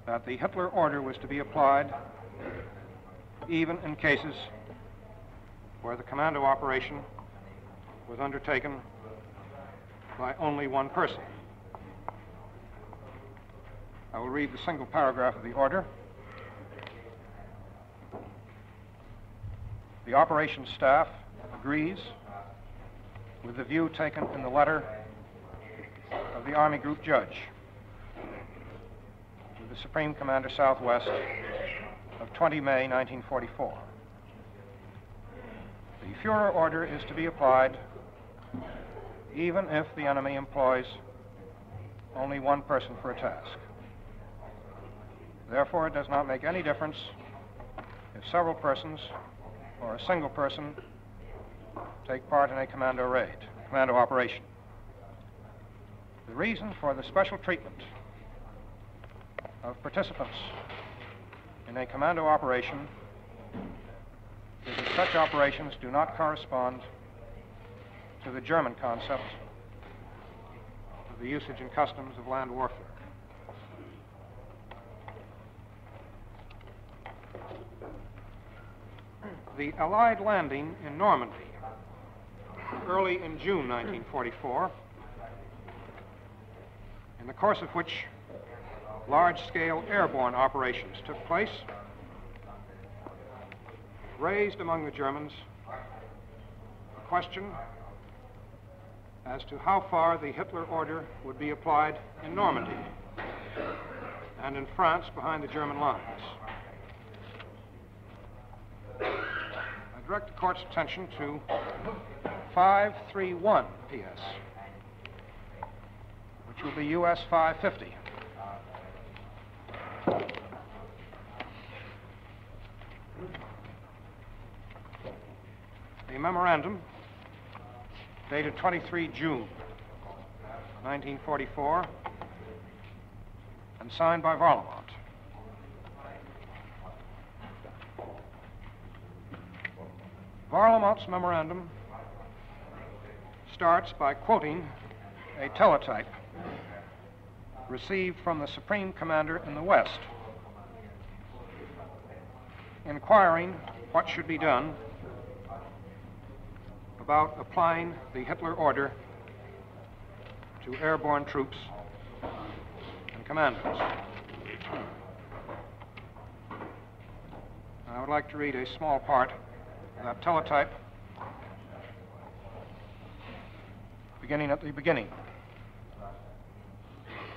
that the Hitler order was to be applied even in cases where the commando operation was undertaken by only one person. I will read the single paragraph of the order. The operations staff agrees with the view taken in the letter of the Army Group Judge to the Supreme Commander Southwest of 20 May 1944. The Fuhrer order is to be applied even if the enemy employs only one person for a task. Therefore, it does not make any difference if several persons or a single person take part in a commando raid, commando operation. The reason for the special treatment of participants in a commando operation is that such operations do not correspond to the German concept of the usage and customs of land warfare. The Allied landing in Normandy early in June 1944, in the course of which large-scale airborne operations took place, raised among the Germans a question as to how far the Hitler order would be applied in Normandy and in France behind the German lines. Direct the court's attention to 531 PS, which will be US 550. A memorandum dated 23 June 1944 and signed by Warlimont. Warlimont's memorandum starts by quoting a teletype received from the Supreme Commander in the West, inquiring what should be done about applying the Hitler order to airborne troops and commandos. I would like to read a small part that teletype beginning at the beginning.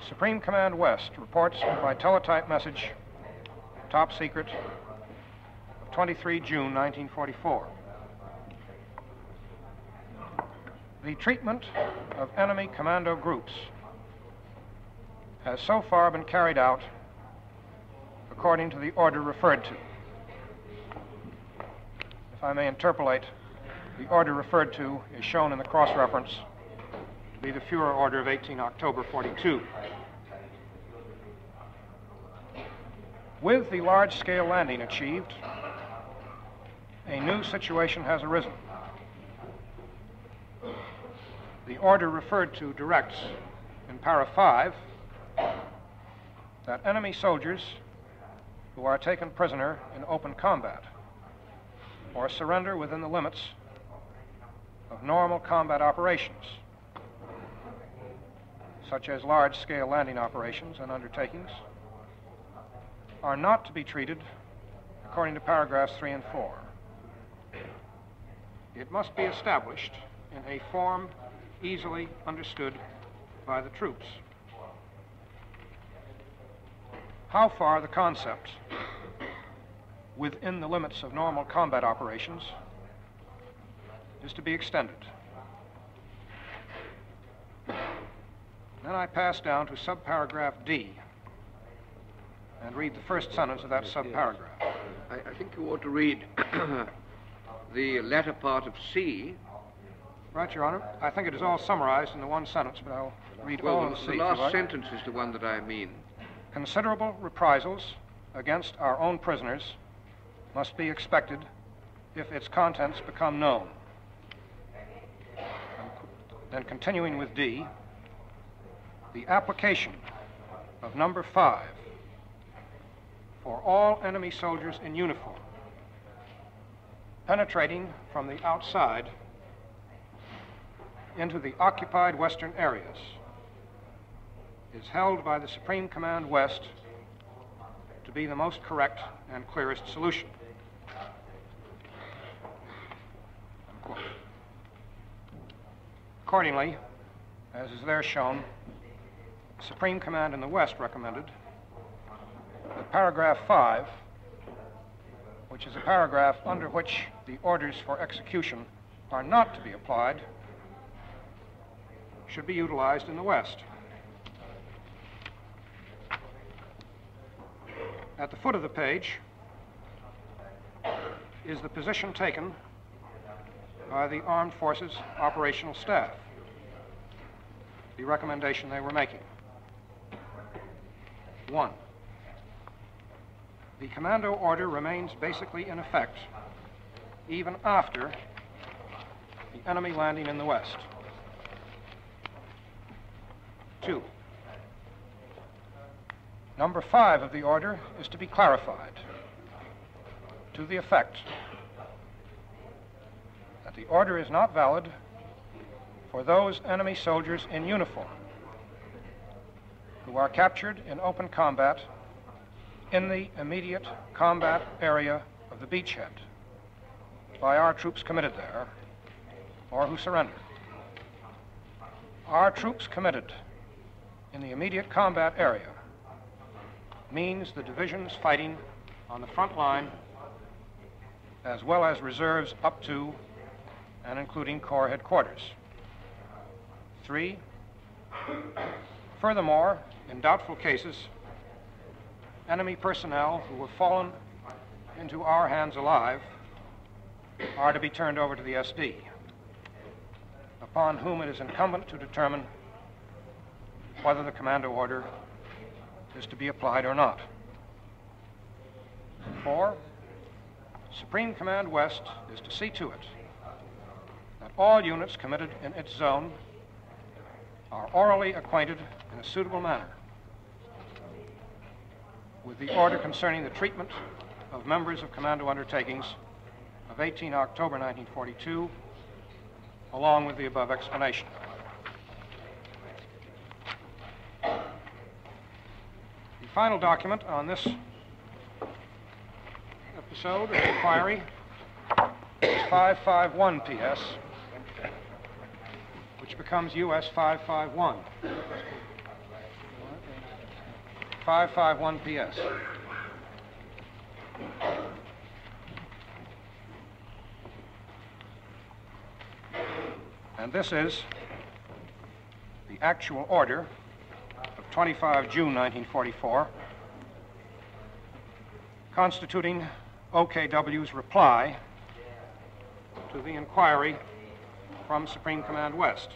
Supreme Command West reports by teletype message, top secret, of 23 June 1944. The treatment of enemy commando groups has so far been carried out according to the order referred to. If I may interpolate, the order referred to is shown in the cross reference to be the Fuhrer order of 18 October 42. With the large scale landing achieved, a new situation has arisen. The order referred to directs in para 5 that enemy soldiers who are taken prisoner in open combat or surrender within the limits of normal combat operations, such as large scale landing operations and undertakings, are not to be treated according to paragraphs 3 and 4. It must be established in a form easily understood by the troops. How far the concept within the limits of normal combat operations is to be extended. Then I pass down to subparagraph D and read the first sentence of that subparagraph. I, I think you ought to read the latter part of C Right, Your Honor. I think it is all summarized in the one sentence, but I'll read Well, of the, the the C. you last like. sentence is the one that I mean. Considerable reprisals against our own prisoners must be expected if its contents become known. And Then continuing with D, the application of number five for all enemy soldiers in uniform penetrating from the outside into the occupied western areas is held by the Supreme Command West to be the most correct and clearest solution. Unquote. Accordingly, as is there shown, Supreme Command in the West recommended that paragraph 5, which is a paragraph under which the orders for execution are not to be applied, should be utilized in the West. At the foot of the page is the position taken by the Armed Forces Operational Staff, the recommendation they were making. One, the commando order remains basically in effect even after the enemy landing in the West. Two, Number five of the order is to be clarified to the effect that the order is not valid for those enemy soldiers in uniform who are captured in open combat in the immediate combat area of the beachhead by our troops committed there or who surrender. Our troops committed in the immediate combat area means the divisions fighting on the front line, as well as reserves up to and including Corps headquarters. Three, furthermore, in doubtful cases, enemy personnel who have fallen into our hands alive are to be turned over to the SD, upon whom it is incumbent to determine whether the commando order is to be applied or not. Four, Supreme Command West is to see to it all units committed in its zone are orally acquainted in a suitable manner with the order concerning the treatment of members of commando undertakings of 18 October 1942, along with the above explanation. The final document on this episode of inquiry is 551 PS, which becomes US 551. 551 PS. And this is the actual order of 25 June 1944, constituting OKW's reply to the inquiry from Supreme Command West.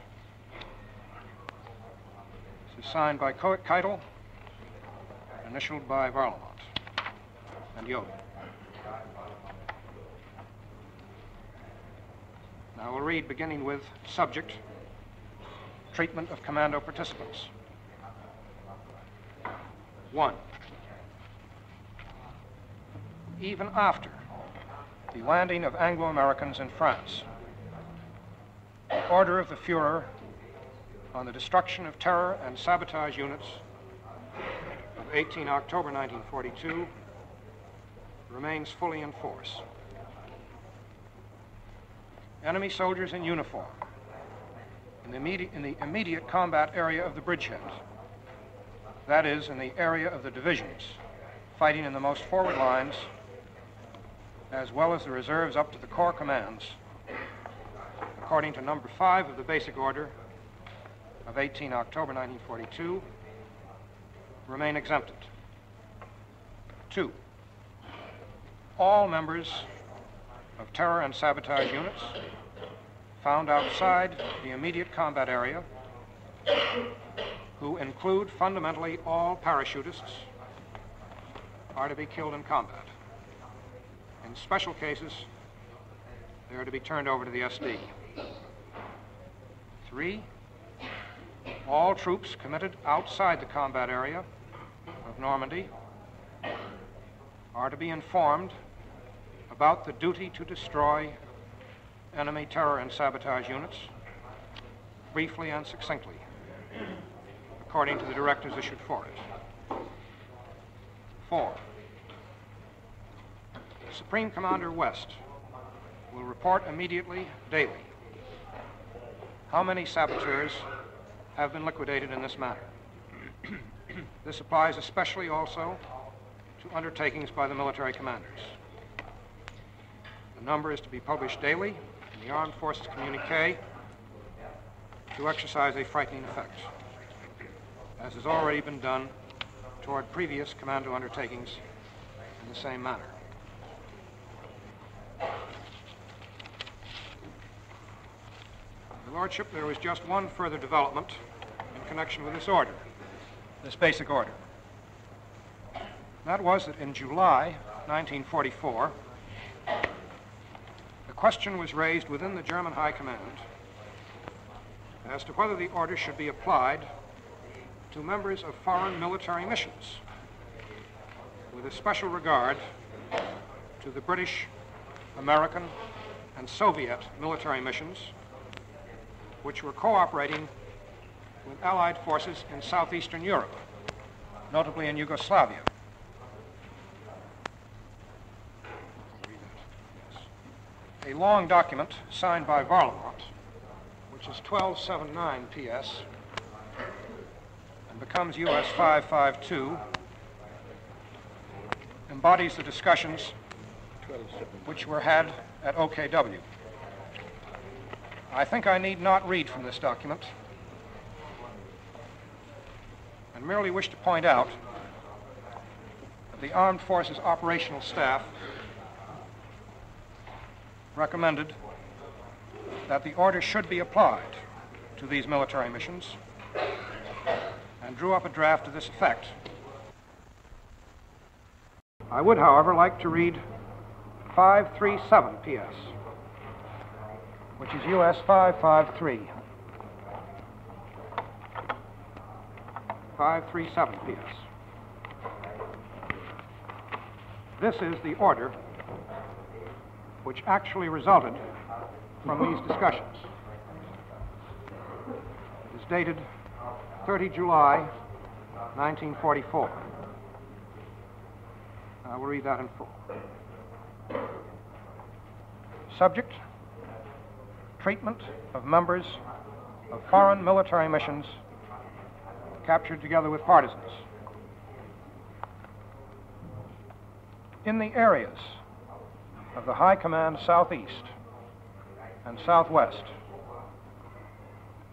This is signed by Keitel, initialed by Warlimont and Jodl. Now we'll read beginning with subject treatment of commando participants. One, even after the landing of Anglo Americans in France, order of the Fuhrer on the destruction of terror and sabotage units of 18 October 1942 remains fully in force. Enemy soldiers in uniform in the, immediate, in the immediate combat area of the bridgehead, that is, in the area of the divisions fighting in the most forward lines, as well as the reserves up to the Corps commands, according to number five of the basic order of 18 October 1942, remain exempted. Two, all members of terror and sabotage units found outside the immediate combat area who include fundamentally all parachutists are to be killed in combat. In special cases, they are to be turned over to the SD. Three, all troops committed outside the combat area of Normandy are to be informed about the duty to destroy enemy terror and sabotage units briefly and succinctly, according to the directives issued for it. Four, Supreme Commander West will report immediately, daily, how many saboteurs have been liquidated in this manner. this applies especially also to undertakings by the military commanders. The number is to be published daily in the Armed Forces communique to exercise a frightening effect, as has already been done toward previous commando undertakings in the same manner. Your Lordship, there was just one further development in connection with this order, this basic order. That was that in July 1944, the question was raised within the German High Command as to whether the order should be applied to members of foreign military missions, with a special regard to the British, American, and Soviet military missions, which were cooperating with Allied forces in southeastern Europe, notably in Yugoslavia. A long document signed by Warlimont, which is 1279 PS, and becomes US 552, embodies the discussions which were had at OKW. I think I need not read from this document and merely wish to point out that the Armed Forces Operational Staff recommended that the order should be applied to these military missions and drew up a draft to this effect. I would, however, like to read 537 PS, which is US 553. 537 PS. This is the order which actually resulted from these discussions. It is dated 30 July 1944. I will read that in full. Subject treatment of members of foreign military missions captured together with partisans. In the areas of the High Command Southeast and Southwest,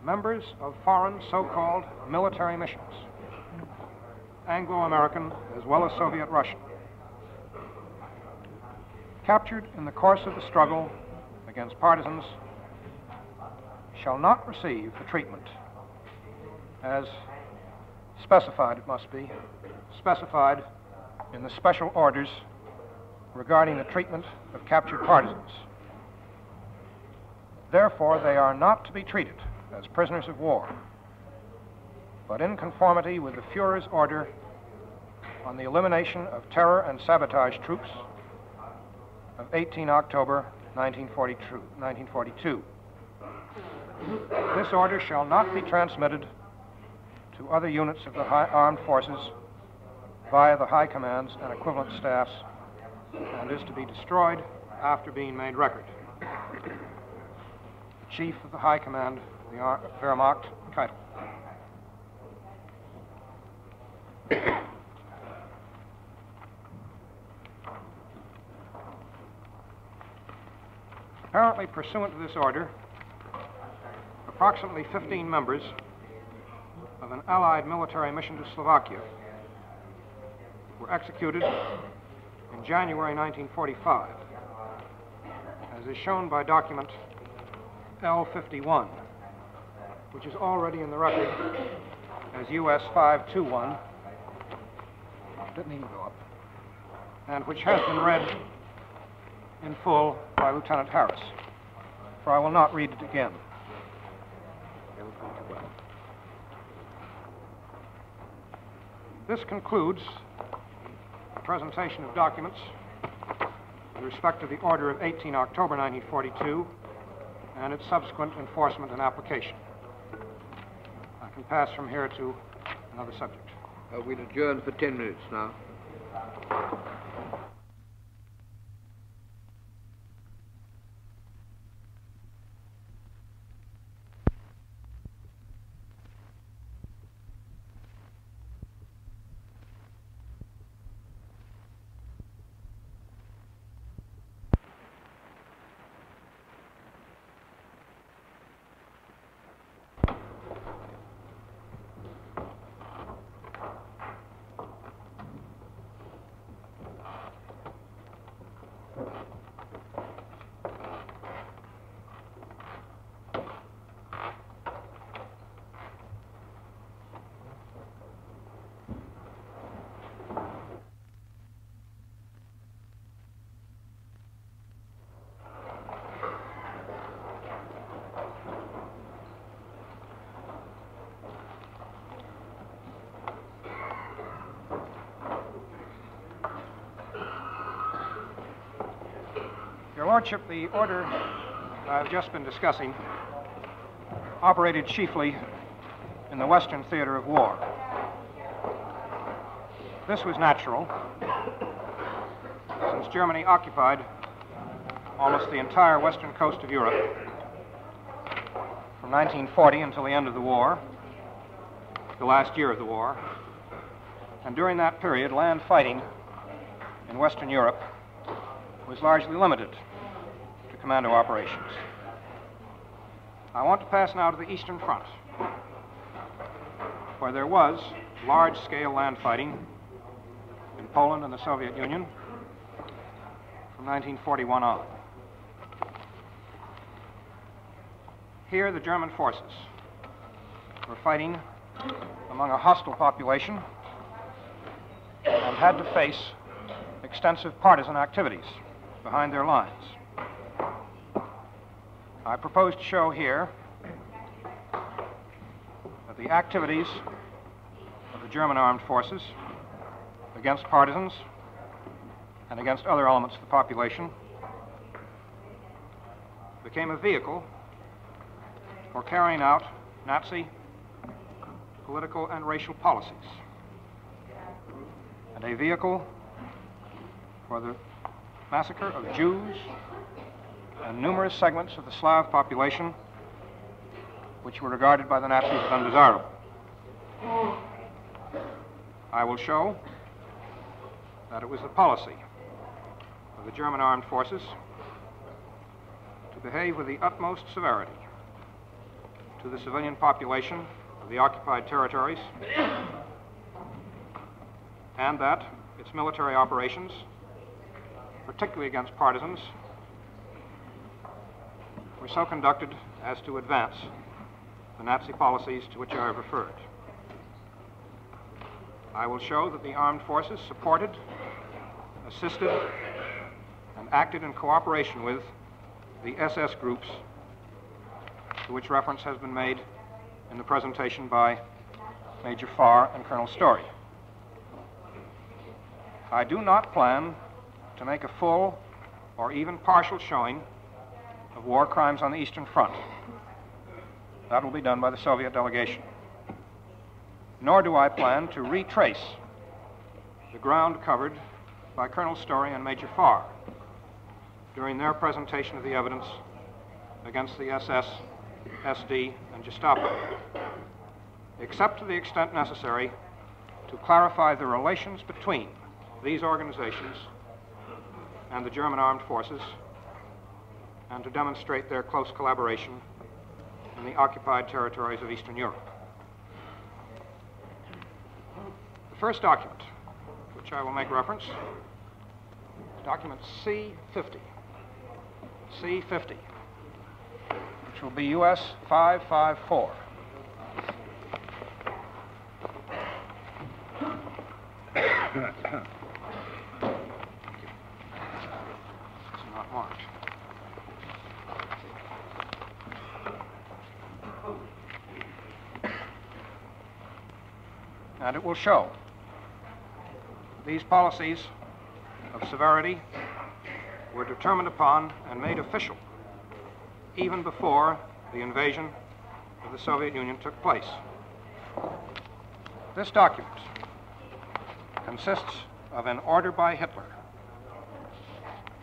members of foreign so called military missions, Anglo American as well as Soviet Russian, captured in the course of the struggle against partisans shall not receive the treatment as specified, it must be, specified in the special orders regarding the treatment of captured partisans. Therefore, they are not to be treated as prisoners of war, but in conformity with the Fuhrer's order on the elimination of terror and sabotage troops of 18 October 1942. This order shall not be transmitted to other units of the high armed forces via the high commands and equivalent staffs and is to be destroyed after being made record. The Chief of the High Command, the Ar- Wehrmacht, Keitel. Apparently pursuant to this order, approximately 15 members of an Allied military mission to Slovakia were executed in January 1945, as is shown by document L51, which is already in the record as US 521. Didn't even go up. And which has been read in full by Lieutenant Harris, for I will not read it again. This concludes the presentation of documents with respect to the order of 18 October 1942 and its subsequent enforcement and application. I can pass from here to another subject. Uh, we'll adjourn for ten minutes now. The order I've just been discussing operated chiefly in the Western theater of war. This was natural, since Germany occupied almost the entire western coast of Europe from 1940 until the end of the war, the last year of the war. And during that period, land fighting in Western Europe was largely limited commando operations. I want to pass now to the Eastern Front, where there was large scale land fighting in Poland and the Soviet Union from 1941 on. Here, the German forces were fighting among a hostile population and had to face extensive partisan activities behind their lines. I propose to show here that the activities of the German armed forces against partisans and against other elements of the population became a vehicle for carrying out Nazi political and racial policies, and a vehicle for the massacre of Jews and numerous segments of the Slav population which were regarded by the Nazis as undesirable. I will show that it was the policy of the German armed forces to behave with the utmost severity to the civilian population of the occupied territories, and that its military operations, particularly against partisans, were so conducted as to advance the Nazi policies to which I have referred. I will show that the armed forces supported, assisted, and acted in cooperation with the SS groups to which reference has been made in the presentation by Major Farr and Colonel Storey. I do not plan to make a full or even partial showing of war crimes on the Eastern Front. That will be done by the Soviet delegation. Nor do I plan to retrace the ground covered by Colonel Storey and Major Farr during their presentation of the evidence against the SS, SD, and Gestapo, except to the extent necessary to clarify the relations between these organizations and the German armed forces and to demonstrate their close collaboration in the occupied territories of Eastern Europe. The first document, which I will make reference, is document C50. C50, which will be US 554. This is not marked. And it will show these policies of severity were determined upon and made official even before the invasion of the Soviet Union took place. This document consists of an order by Hitler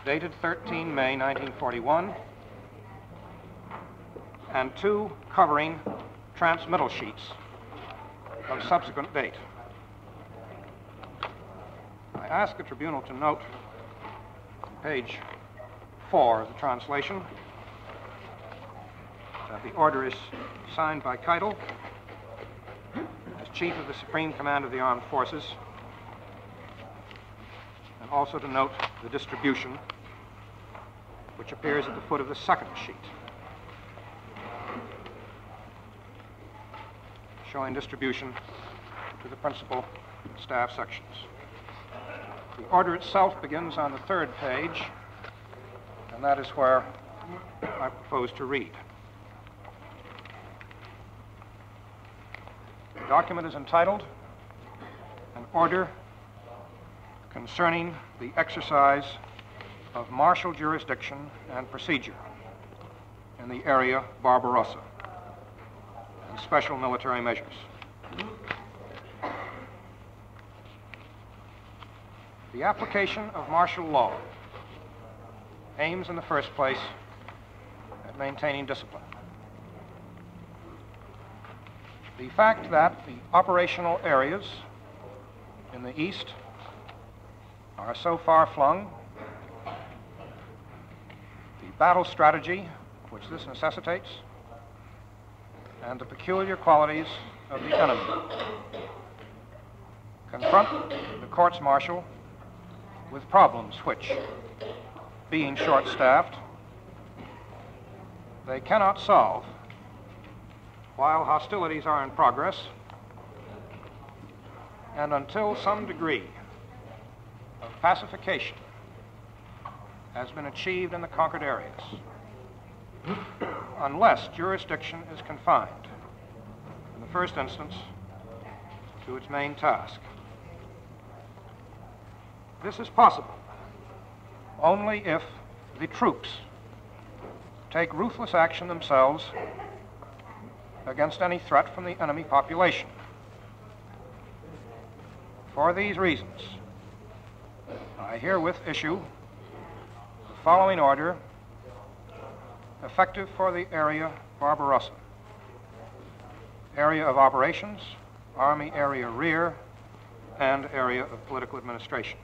dated 13 May 1941 and two covering transmittal sheets of subsequent date. I ask the tribunal to note on page four of the translation that the order is signed by Keitel as Chief of the Supreme Command of the Armed Forces, and also to note the distribution, which appears at the foot of the second sheet, showing distribution to the principal staff sections. The order itself begins on the third page, and that is where I propose to read. The document is entitled An Order Concerning the Exercise of Martial Jurisdiction and Procedure in the Area Barbarossa Special Military Measures. The application of martial law aims, in the first place, at maintaining discipline. The fact that the operational areas in the East are so far flung, the battle strategy which this necessitates, and the peculiar qualities of the enemy. Confront the courts martial with problems which, being short staffed, they cannot solve. While hostilities are in progress and until some degree of pacification has been achieved in the conquered areas, unless jurisdiction is confined, in the first instance, to its main task. This is possible only if the troops take ruthless action themselves against any threat from the enemy population. For these reasons, I herewith issue the following order effective for the area Barbarossa. Area of operations, Army Area Rear, and area of political administration.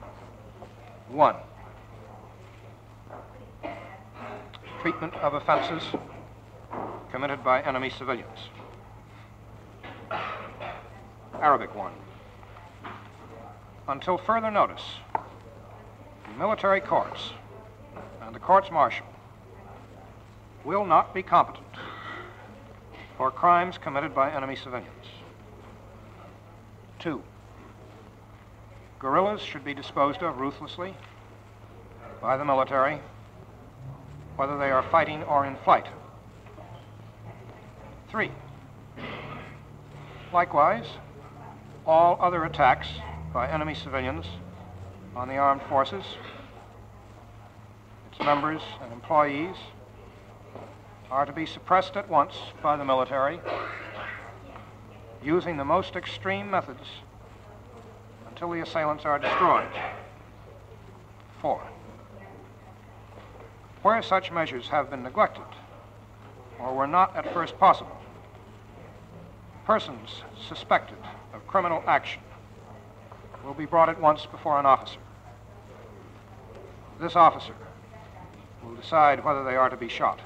One, treatment of offenses committed by enemy civilians. Arabic one. Until further notice, the military courts and the courts martial will not be competent for crimes committed by enemy civilians. Two, guerrillas should be disposed of ruthlessly by the military, whether they are fighting or in flight. Three, likewise, all other attacks by enemy civilians on the armed forces, its members and employees, are to be suppressed at once by the military using the most extreme methods until the assailants are destroyed. Four, where such measures have been neglected or were not at first possible, persons suspected of criminal action will be brought at once before an officer. This officer will decide whether they are to be shot.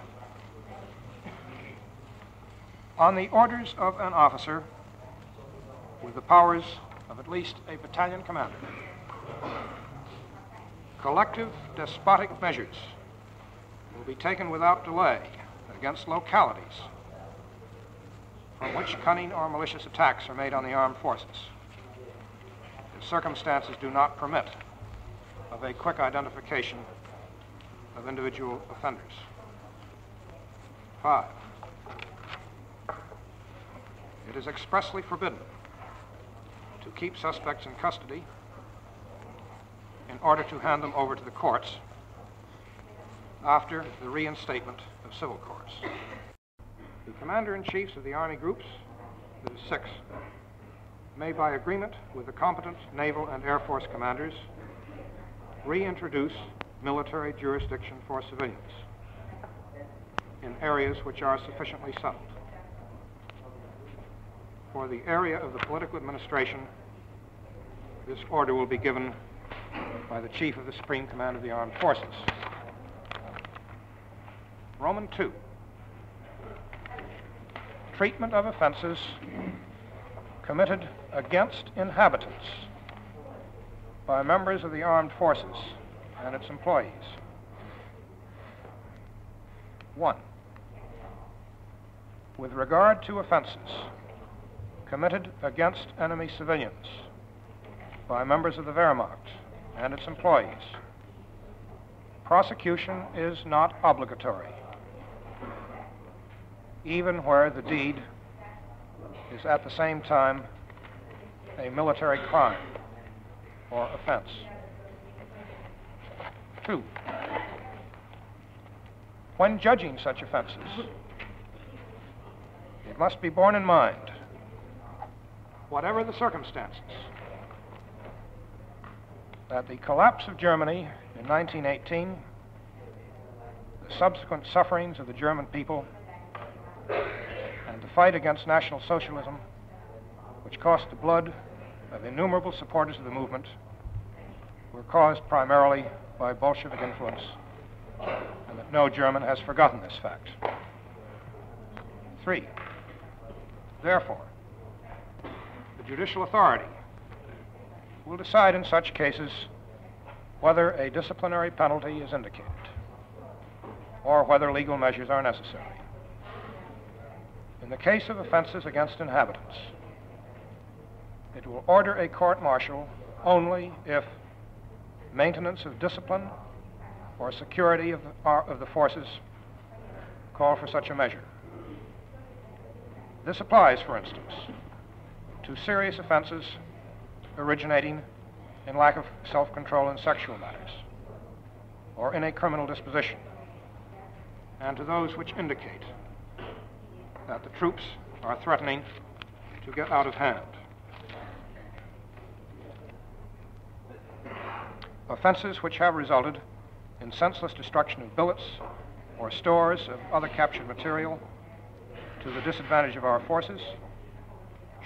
On the orders of an officer with the powers of at least a battalion commander, collective despotic measures will be taken without delay against localities from which cunning or malicious attacks are made on the armed forces. If circumstances do not permit of a quick identification of individual offenders. Five, it is expressly forbidden to keep suspects in custody in order to hand them over to the courts after the reinstatement of civil courts. The commander-in-chiefs of the Army groups, are six, may by agreement with the competent naval and air force commanders reintroduce military jurisdiction for civilians in areas which are sufficiently settled. For the area of the political administration, this order will be given by the Chief of the Supreme Command of the Armed Forces. Roman 2. Treatment of offenses committed against inhabitants by members of the armed forces and its employees. 1. With regard to offenses committed against enemy civilians by members of the Wehrmacht and its employees, prosecution is not obligatory, even where the deed is at the same time a military crime or offense. Two, when judging such offenses, it must be borne in mind, whatever the circumstances, that the collapse of Germany in 1918, the subsequent sufferings of the German people, and the fight against National Socialism, which cost the blood of innumerable supporters of the movement, were caused primarily by Bolshevik influence, and that no German has forgotten this fact. Three, therefore, the judicial authority will decide in such cases whether a disciplinary penalty is indicated or whether legal measures are necessary. In the case of offenses against inhabitants, it will order a court martial only if maintenance of discipline or security of the, uh, of the forces call for such a measure. This applies, for instance, to serious offenses originating in lack of self control in sexual matters or in a criminal disposition, and to those which indicate that the troops are threatening to get out of hand. Offenses which have resulted in senseless destruction of billets or stores of other captured material to the disadvantage of our forces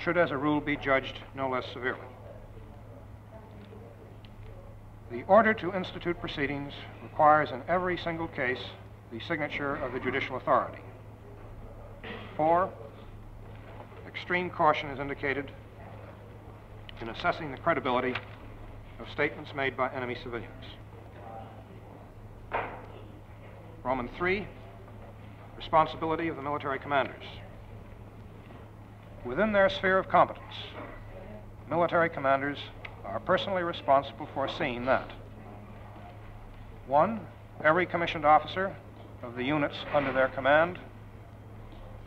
should, as a rule, be judged no less severely. The order to institute proceedings requires in every single case the signature of the judicial authority. Four, extreme caution is indicated in assessing the credibility of statements made by enemy civilians. Roman 3, responsibility of the military commanders. Within their sphere of competence, military commanders are personally responsible for seeing that one, every commissioned officer of the units under their command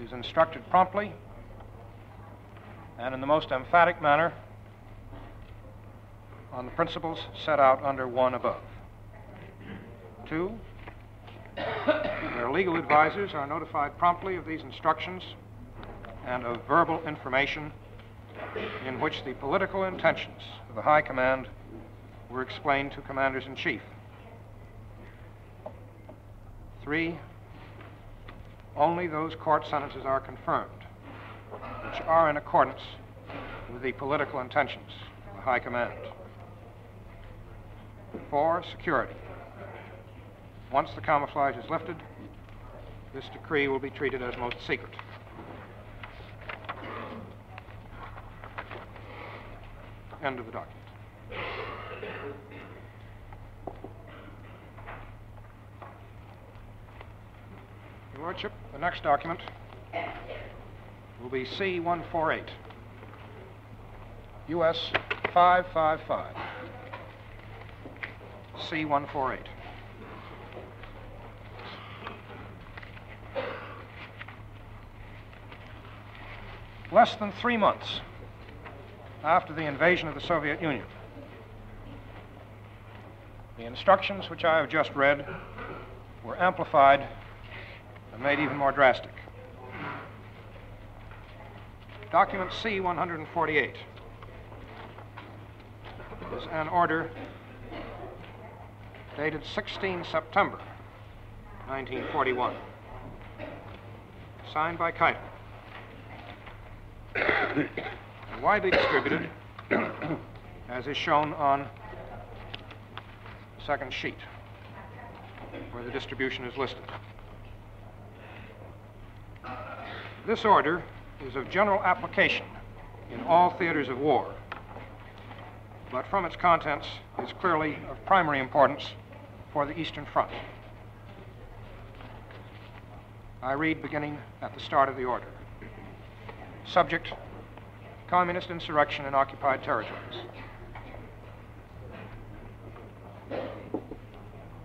is instructed promptly and in the most emphatic manner on the principles set out under one above. Two, their legal advisors are notified promptly of these instructions and of verbal information in which the political intentions of the High Command were explained to commanders in chief. Three, only those court sentences are confirmed which are in accordance with the political intentions of the High Command. Four, security. Once the camouflage is lifted, this decree will be treated as most secret. End of the document. Your Lordship, the next document will be C-148, U.S. 555. C-148. Less than three months after the invasion of the Soviet Union, the instructions which I have just read were amplified and made even more drastic. Document C 148 is an order dated 16 September 1941, signed by Keitel, widely distributed, as is shown on the second sheet, where the distribution is listed. This order is of general application in all theaters of war, but from its contents is clearly of primary importance for the Eastern Front. I read beginning at the start of the order. Subject Communist insurrection in occupied territories.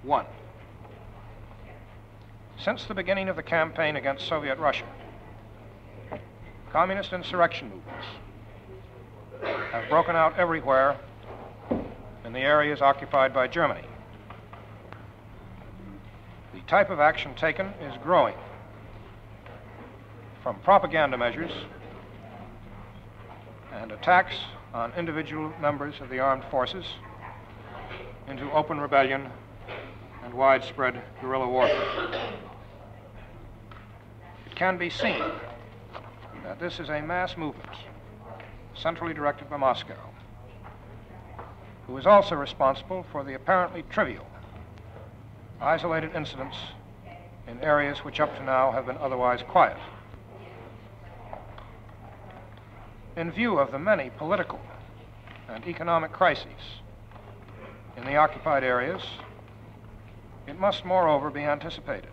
One. Since the beginning of the campaign against Soviet Russia, communist insurrection movements have broken out everywhere in the areas occupied by Germany. The type of action taken is growing from propaganda measures and attacks on individual members of the armed forces into open rebellion and widespread guerrilla warfare. It can be seen that this is a mass movement centrally directed by Moscow, who is also responsible for the apparently trivial, isolated incidents in areas which up to now have been otherwise quiet. In view of the many political and economic crises in the occupied areas, it must moreover be anticipated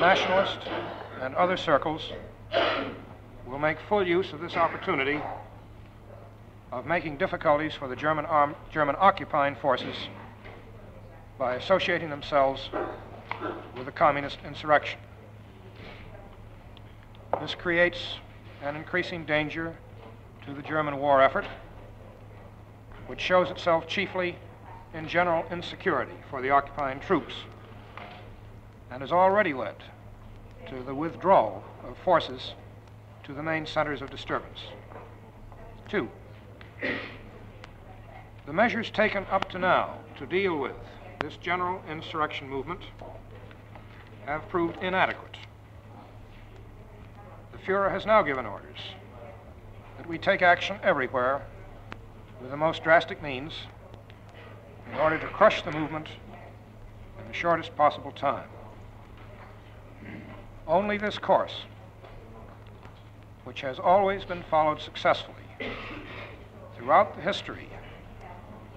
nationalist and other circles will make full use of this opportunity of making difficulties for the German, arm, German occupying forces by associating themselves with the communist insurrection. This creates an increasing danger to the German war effort, which shows itself chiefly in general insecurity for the occupying troops and has already led to the withdrawal of forces to the main centers of disturbance. Two, the measures taken up to now to deal with this general insurrection movement have proved inadequate. Fuhrer has now given orders that we take action everywhere with the most drastic means in order to crush the movement in the shortest possible time. Only this course, which has always been followed successfully throughout the history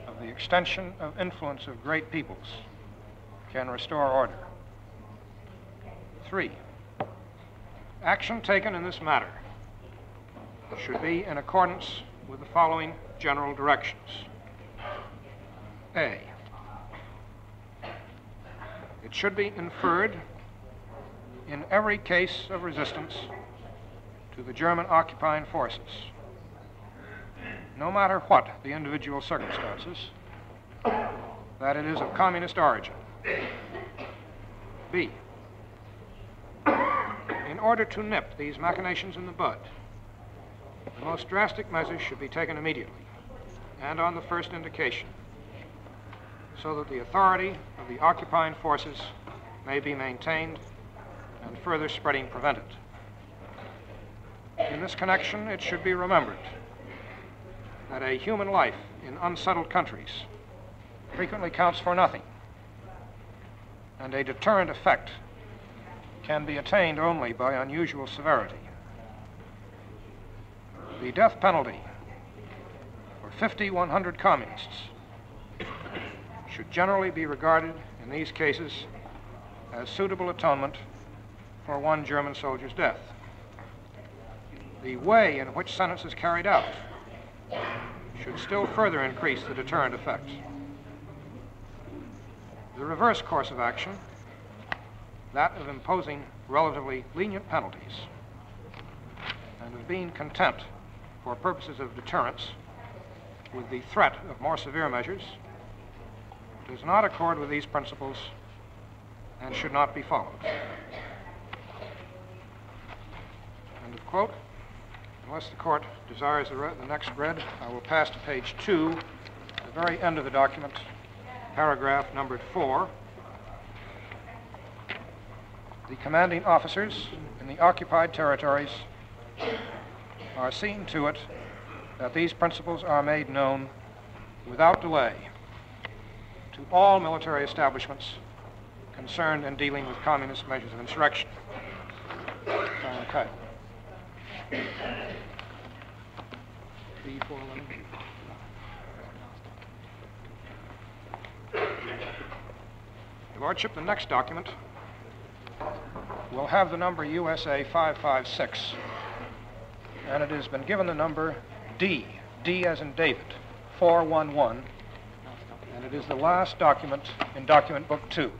of the extension of influence of great peoples, can restore order. Three, action taken in this matter should be in accordance with the following general directions. A, it should be inferred in every case of resistance to the German occupying forces, no matter what the individual circumstances, that it is of communist origin. B. In order to nip these machinations in the bud, the most drastic measures should be taken immediately and on the first indication, so that the authority of the occupying forces may be maintained and further spreading prevented. In this connection, it should be remembered that a human life in unsettled countries frequently counts for nothing, and a deterrent effect can be attained only by unusual severity. The death penalty for 50, 100 communists should generally be regarded in these cases as suitable atonement for one German soldier's death. The way in which sentence is carried out should still further increase the deterrent effect. The reverse course of action, that of imposing relatively lenient penalties and of being content for purposes of deterrence with the threat of more severe measures, does not accord with these principles and should not be followed. End of quote. Unless the court desires the, the next read, I will pass to page two, the very end of the document, paragraph numbered four. The commanding officers in the occupied territories are seeing to it that these principles are made known without delay to all military establishments concerned in dealing with communist measures of insurrection. Okay. Your Lordship, the next document will have the number USA 556, and it has been given the number D, D as in David, 411, and it is the last document in Document Book 2.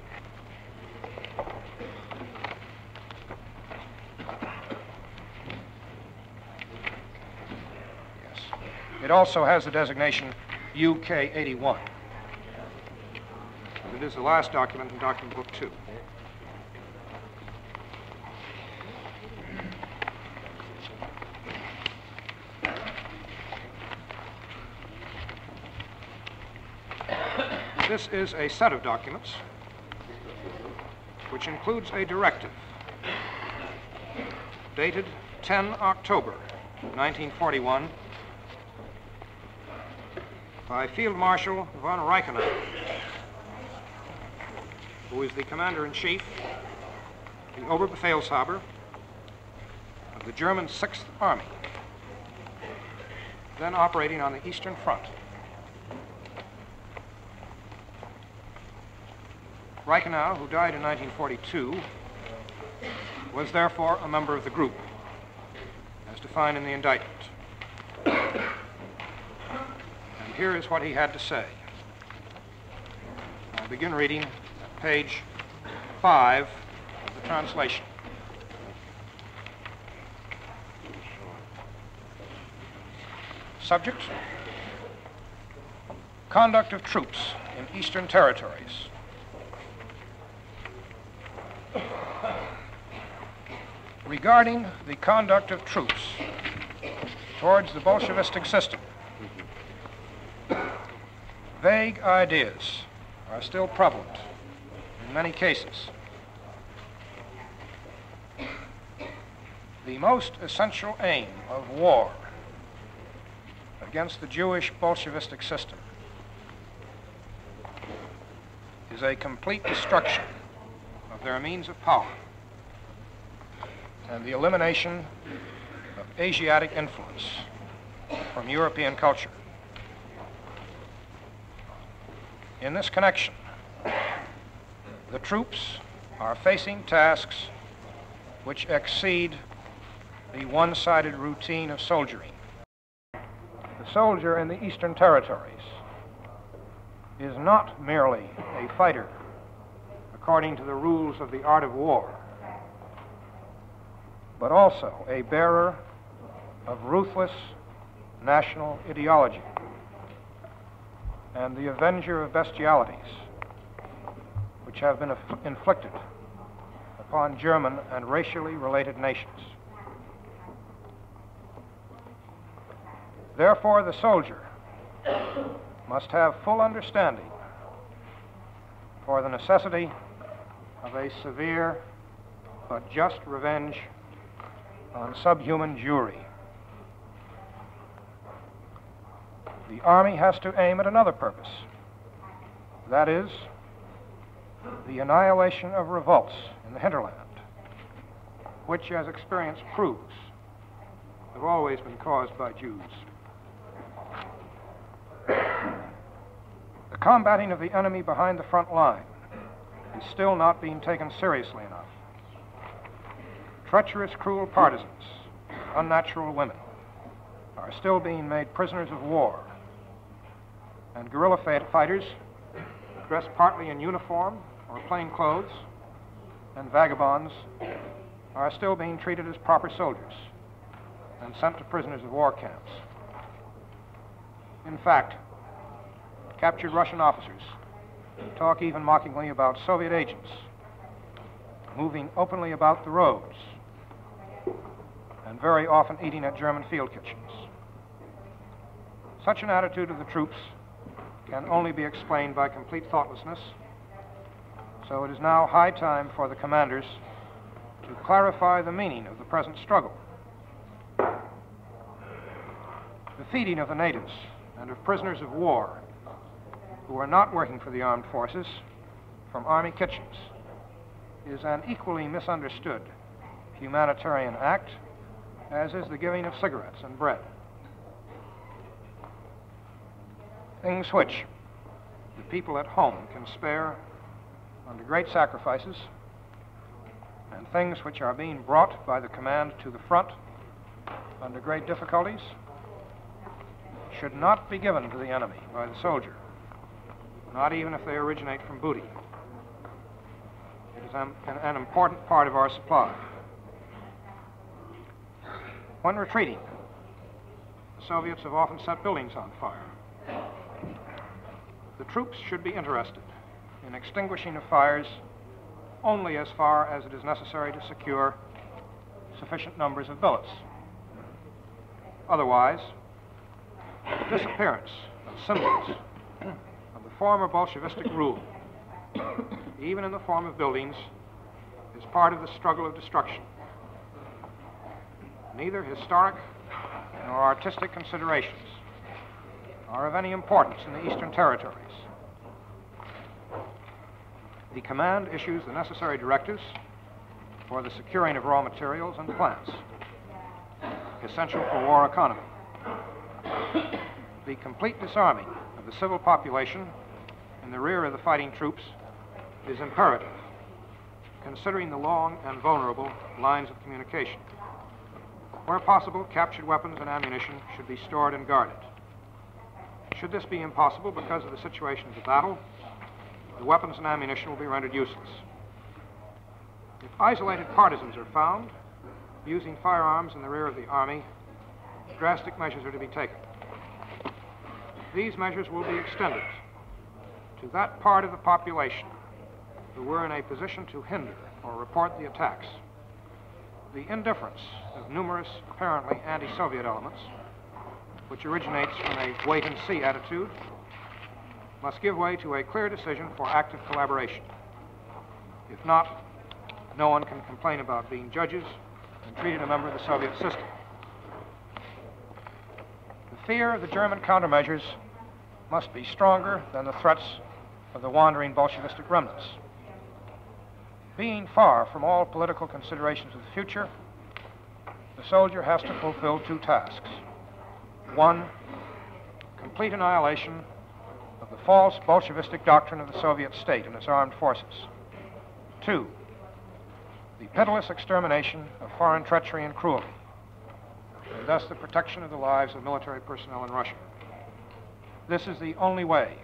Yes. It also has the designation UK 81. It is the last document in Document Book 2. This is a set of documents which includes a directive dated 10 October 1941 by Field Marshal von Reichenau, who is the Commander in Chief, the Oberbefehlshaber of the German Sixth Army, then operating on the Eastern Front. Reichenau, who died in 1942, was therefore a member of the group, as defined in the indictment. And here is what he had to say. I'll begin reading at page 5 of the translation. Subject Conduct of troops in Eastern territories. Regarding the conduct of troops towards the Bolshevistic system, vague ideas are still prevalent in many cases. The most essential aim of war against the Jewish Bolshevistic system is a complete destruction of their means of power and the elimination of Asiatic influence from European culture. In this connection, the troops are facing tasks which exceed the one sided routine of soldiering. The soldier in the Eastern Territories is not merely a fighter according to the rules of the art of war, but also a bearer of ruthless national ideology and the avenger of bestialities which have been inflicted upon German and racially related nations. Therefore, the soldier must have full understanding for the necessity of a severe but just revenge on subhuman Jewry. The Army has to aim at another purpose that is, the annihilation of revolts in the hinterland, which, as experience proves, have always been caused by Jews. The combating of the enemy behind the front line is still not being taken seriously enough. Treacherous, cruel partisans, unnatural women, are still being made prisoners of war, and guerrilla fighters, dressed partly in uniform or plain clothes, and vagabonds, are still being treated as proper soldiers and sent to prisoners of war camps. In fact, captured Russian officers talk even mockingly about Soviet agents moving openly about the roads and very often eating at German field kitchens. Such an attitude of the troops can only be explained by complete thoughtlessness, so it is now high time for the commanders to clarify the meaning of the present struggle. The feeding of the natives and of prisoners of war who are not working for the armed forces from army kitchens is an equally misunderstood humanitarian act as is the giving of cigarettes and bread. Things which the people at home can spare under great sacrifices, and things which are being brought by the command to the front under great difficulties should not be given to the enemy by the soldier, not even if they originate from booty. It is an, an important part of our supply. When retreating, the Soviets have often set buildings on fire. The troops should be interested in extinguishing the fires only as far as it is necessary to secure sufficient numbers of billets. Otherwise, the disappearance of symbols of the former Bolshevistic rule, even in the form of buildings, is part of the struggle of destruction. Neither historic nor artistic considerations are of any importance in the Eastern Territories. The command issues the necessary directives for the securing of raw materials and plants, essential for war economy. The complete disarming of the civil population in the rear of the fighting troops is imperative, considering the long and vulnerable lines of communication. Where possible, captured weapons and ammunition should be stored and guarded. Should this be impossible because of the situation of the battle, the weapons and ammunition will be rendered useless. If isolated partisans are found using firearms in the rear of the army, drastic measures are to be taken. These measures will be extended to that part of the population who were in a position to hinder or report the attacks the indifference of numerous apparently anti-Soviet elements, which originates from a wait-and-see attitude, must give way to a clear decision for active collaboration. If not, no one can complain about being judges and treated a member of the Soviet system. The fear of the German countermeasures must be stronger than the threats of the wandering Bolshevistic remnants being far from all political considerations of the future, soldier has to fulfill two tasks. One, complete annihilation of the false Bolshevistic doctrine of the Soviet state and its armed forces. Two, the pitiless extermination of foreign treachery and cruelty, and thus the protection of the lives of military personnel in Russia. This is the only way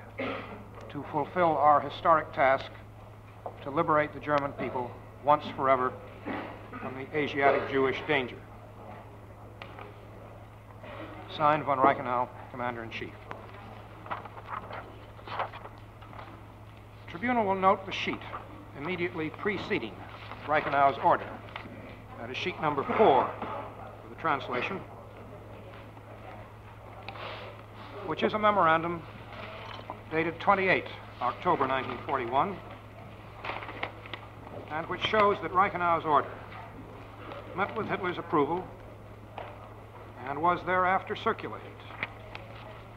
to fulfill our historic task to liberate the German people once forever from the Asiatic Jewish danger. Signed, von Reichenau, Commander-in-Chief. Tribunal will note the sheet immediately preceding Reichenau's order. That is sheet number four for the translation, which is a memorandum dated 28 October 1941 and which shows that Reichenau's order met with Hitler's approval and was thereafter circulated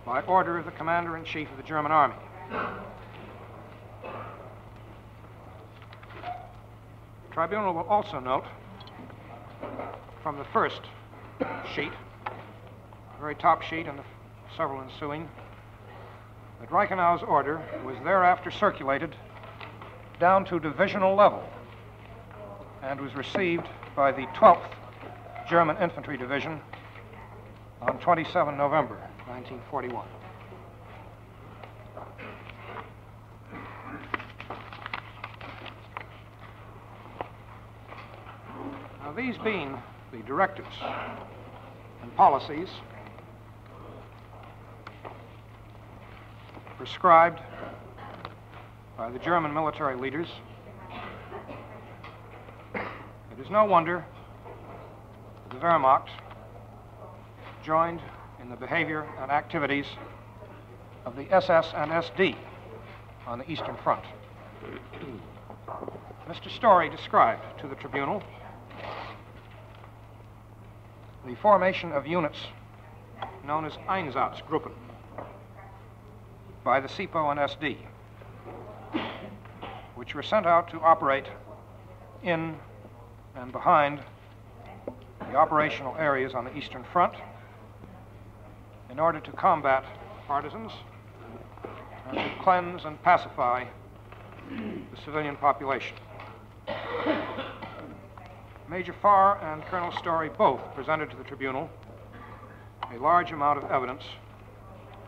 by order of the Commander-in-Chief of the German Army. The tribunal will also note from the first sheet, the very top sheet and the several ensuing, that Reichenau's order was thereafter circulated down to divisional level and was received by the 12th German Infantry Division on 27 November 1941. Now, these being the directives and policies prescribed by the German military leaders, it is no wonder that the Wehrmacht joined in the behavior and activities of the SS and SD on the Eastern Front. Mr. Storey described to the tribunal the formation of units known as Einsatzgruppen by the SIPO and SD, which were sent out to operate in and behind the operational areas on the Eastern Front in order to combat partisans and to cleanse and pacify the civilian population. Major Farr and Colonel Storey both presented to the tribunal a large amount of evidence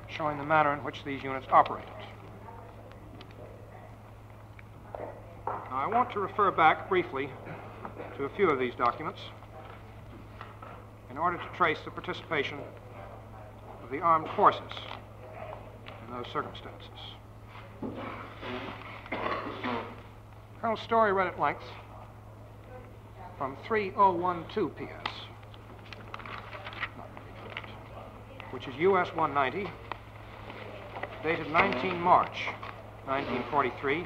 showing the manner in which these units operated. Now, I want to refer back briefly to a few of these documents in order to trace the participation of the armed forces in those circumstances. Colonel Storey read at length from 3012 PS, which is US 190, dated 19 March 1943,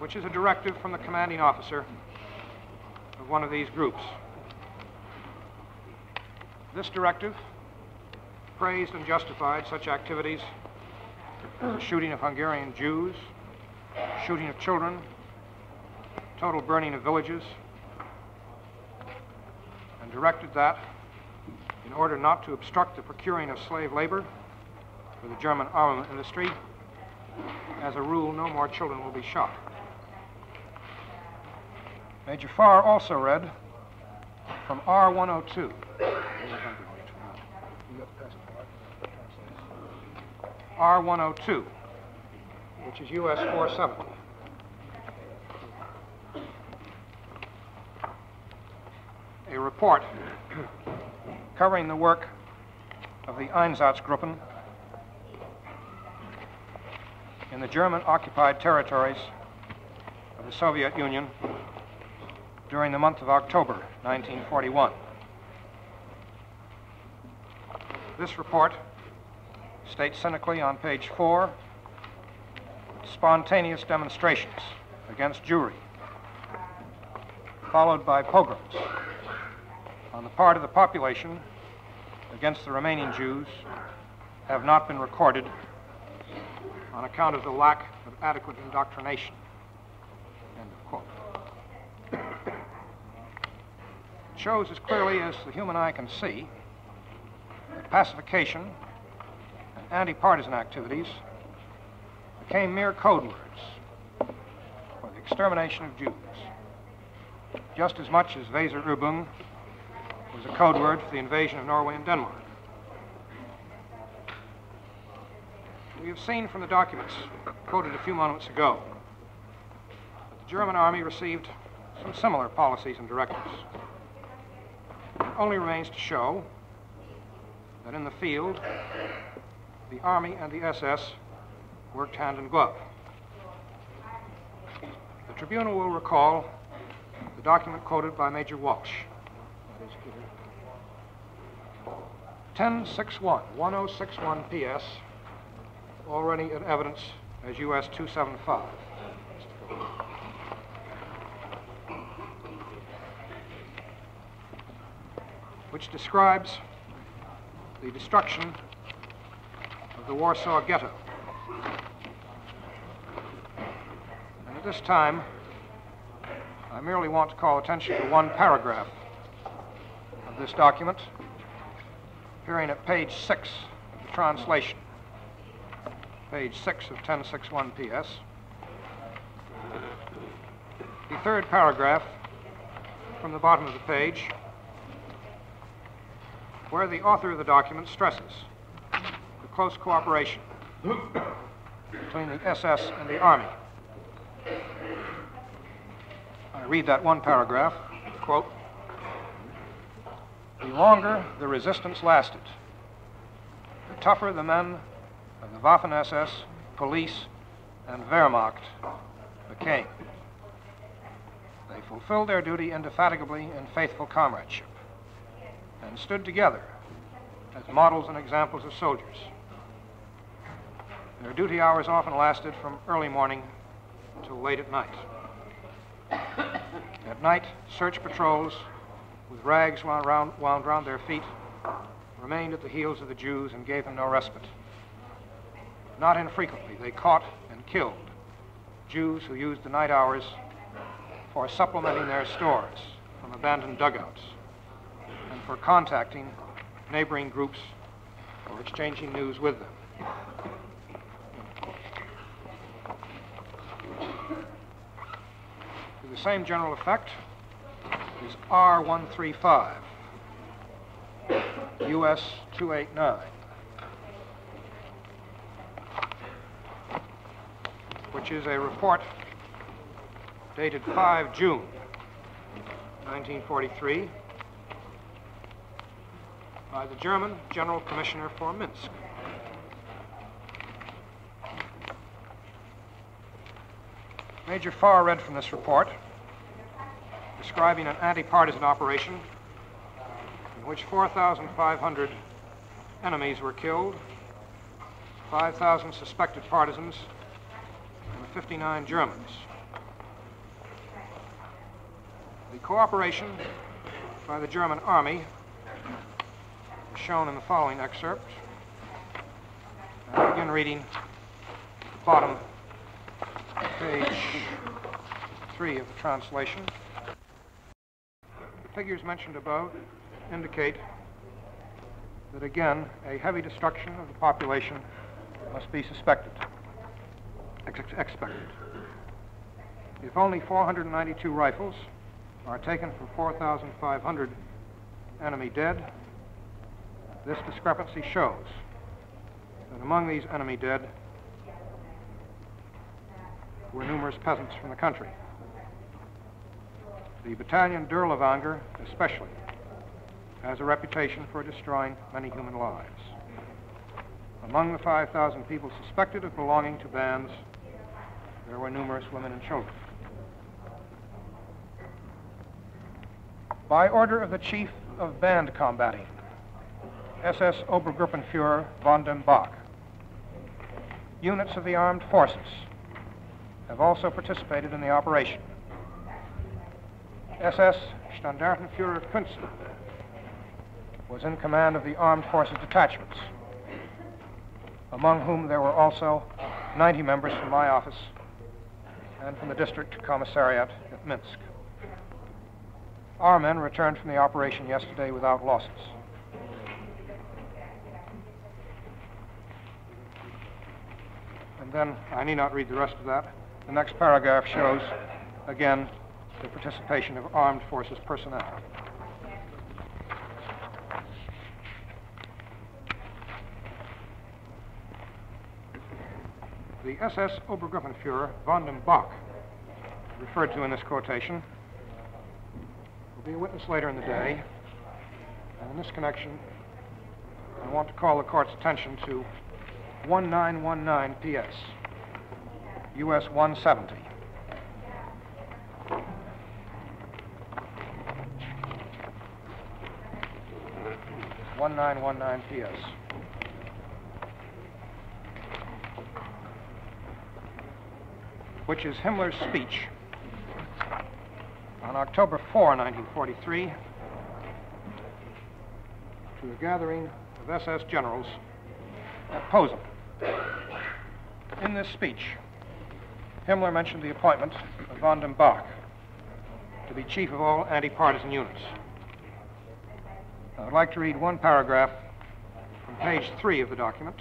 which is a directive from the commanding officer of one of these groups. This directive praised and justified such activities as the shooting of Hungarian Jews, shooting of children, total burning of villages, and directed that in order not to obstruct the procuring of slave labor for the German armament industry, as a rule, no more children will be shot. Major Farr also read from R102. R102, which is US 470. A report covering the work of the Einsatzgruppen in the German occupied territories of the Soviet Union during the month of October 1941. This report states cynically on page four spontaneous demonstrations against Jewry, followed by pogroms on the part of the population against the remaining Jews, have not been recorded on account of the lack of adequate indoctrination. End of quote. Shows as clearly as the human eye can see that pacification and anti-partisan activities became mere code words for the extermination of Jews, just as much as Weserübung was a code word for the invasion of Norway and Denmark. We have seen from the documents quoted a few moments ago that the German army received some similar policies and directives. Only remains to show that in the field, the Army and the SS worked hand in glove. The tribunal will recall the document quoted by Major Walsh. 1061, 1061 PS, already in evidence as US 275. Which describes the destruction of the Warsaw Ghetto. And at this time, I merely want to call attention to one paragraph of this document, appearing at page six of the translation. Page six of 1061 PS. The third paragraph from the bottom of the page, where the author of the document stresses the close cooperation between the SS and the Army. I read that one paragraph, quote, the longer the resistance lasted, the tougher the men of the Waffen-SS, police, and Wehrmacht became. They fulfilled their duty indefatigably in faithful comradeship and stood together as models and examples of soldiers. Their duty hours often lasted from early morning till late at night. At night, search patrols with rags wound round, wound round their feet remained at the heels of the Jews and gave them no respite. Not infrequently, they caught and killed Jews who used the night hours for supplementing their stores from abandoned dugouts for contacting neighboring groups or exchanging news with them. To the same general effect is R135, US 289, which is a report dated 5 June 1943 by the German General Commissioner for Minsk. Major Farr read from this report, describing an anti-partisan operation in which 4,500 enemies were killed, 5,000 suspected partisans, and 59 Germans. The cooperation by the German army shown in the following excerpt. I begin reading bottom page three of the translation. The figures mentioned above indicate that again a heavy destruction of the population must be suspected, ex- expected. If only 492 rifles are taken from 4,500 enemy dead, this discrepancy shows that among these enemy dead were numerous peasants from the country. The battalion Dirlewanger, especially, has a reputation for destroying many human lives. Among the 5,000 people suspected of belonging to bands, there were numerous women and children. By order of the chief of band combating, SS Obergruppenführer von dem Bach, units of the armed forces have also participated in the operation. SS Standartenführer Kunzel was in command of the armed forces detachments, among whom there were also 90 members from my office and from the district commissariat at Minsk. Our men returned from the operation yesterday without losses. And then, I need not read the rest of that. The next paragraph shows, again, the participation of armed forces personnel. The SS Obergruppenführer von dem Bach, referred to in this quotation, will be a witness later in the day. And in this connection, I want to call the court's attention to 1919 PS, US 170. One nine one nine PS. Which is Himmler's speech on October 4, 1943, to a gathering of SS generals at Posen. In this speech, Himmler mentioned the appointment of von dem Bach to be chief of all anti-partisan units. I would like to read one paragraph from page three of the document,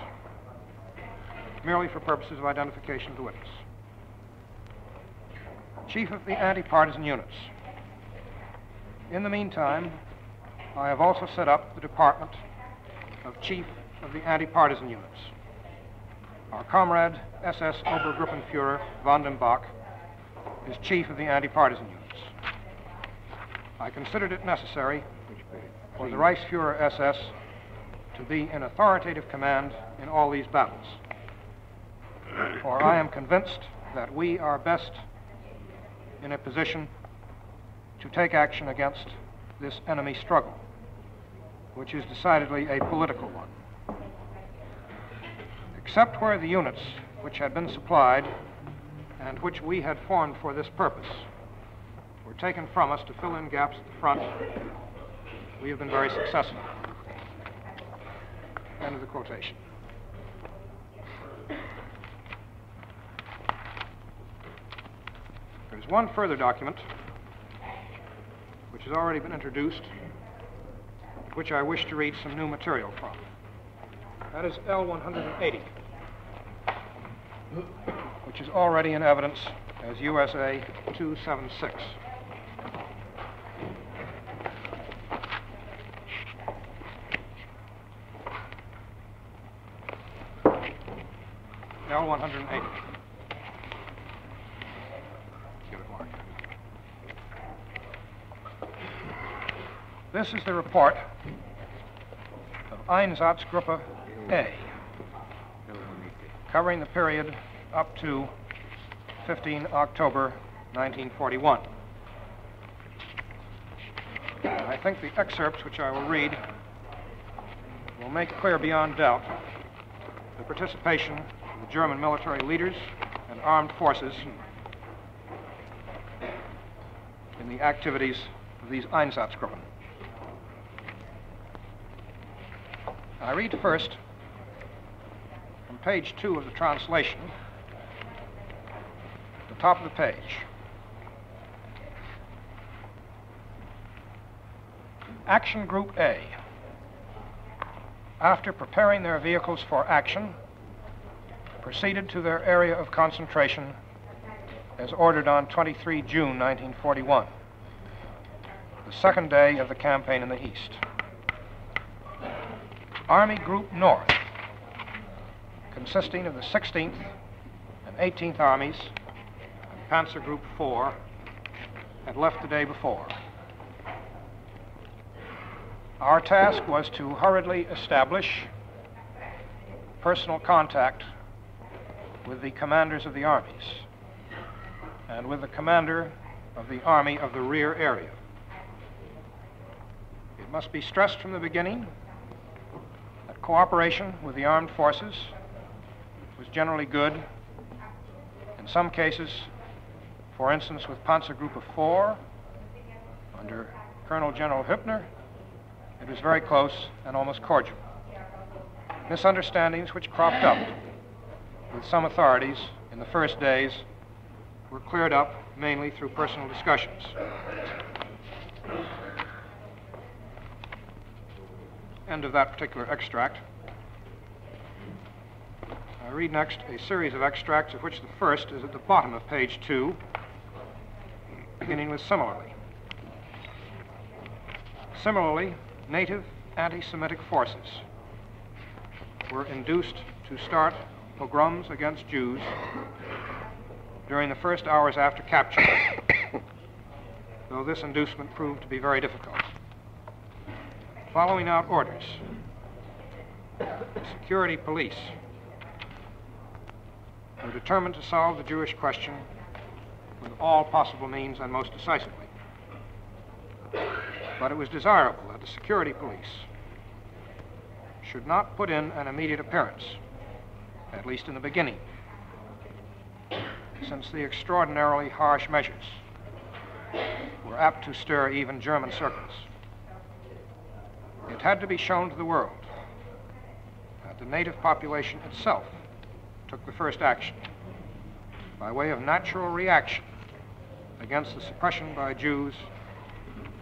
merely for purposes of identification of the witness. Chief of the anti-partisan units. In the meantime, I have also set up the Department of Chief of the Anti-Partisan Units. Our comrade, SS Obergruppenfuhrer von dem Bach, is Chief of the Anti-Partisan Units. I considered it necessary for the Reichsfuhrer SS to be in authoritative command in all these battles. For I am convinced that we are best in a position to take action against this enemy struggle, which is decidedly a political one. Except where the units which had been supplied and which we had formed for this purpose were taken from us to fill in gaps at the front, we have been very successful. End of the quotation. There's one further document which has already been introduced, which I wish to read some new material from. That is L180, which is already in evidence as USA 276. L180. Give it marked. This is the report of Einsatzgruppe A, covering the period up to 15 October 1941. I think the excerpts which I will read will make clear beyond doubt the participation of the German military leaders and armed forces in the activities of these Einsatzgruppen. I read first page two of the translation, the top of the page. Action Group A. After preparing their vehicles for action, proceeded to their area of concentration as ordered on 23 June 1941, the second day of the campaign in the East. Army Group North, consisting of the 16th and 18th Armies and Panzer Group 4, had left the day before. Our task was to hurriedly establish personal contact with the commanders of the armies and with the commander of the Army of the Rear Area. It must be stressed from the beginning that cooperation with the armed forces was generally good. In some cases, for instance, with Panzer Group of Four, under Colonel General Hoepner, it was very close and almost cordial. Misunderstandings which cropped up with some authorities in the first days were cleared up mainly through personal discussions. End of that particular extract. I read next a series of extracts, of which the first is at the bottom of page two, beginning with similarly. Similarly, native anti Semitic forces were induced to start pogroms against Jews during the first hours after capture, though this inducement proved to be very difficult. Following out orders, security police were determined to solve the Jewish question with all possible means and most decisively. But it was desirable that the security police should not put in an immediate appearance, at least in the beginning, since the extraordinarily harsh measures were apt to stir even German circles. It had to be shown to the world that the native population itself took the first action by way of natural reaction against the suppression by Jews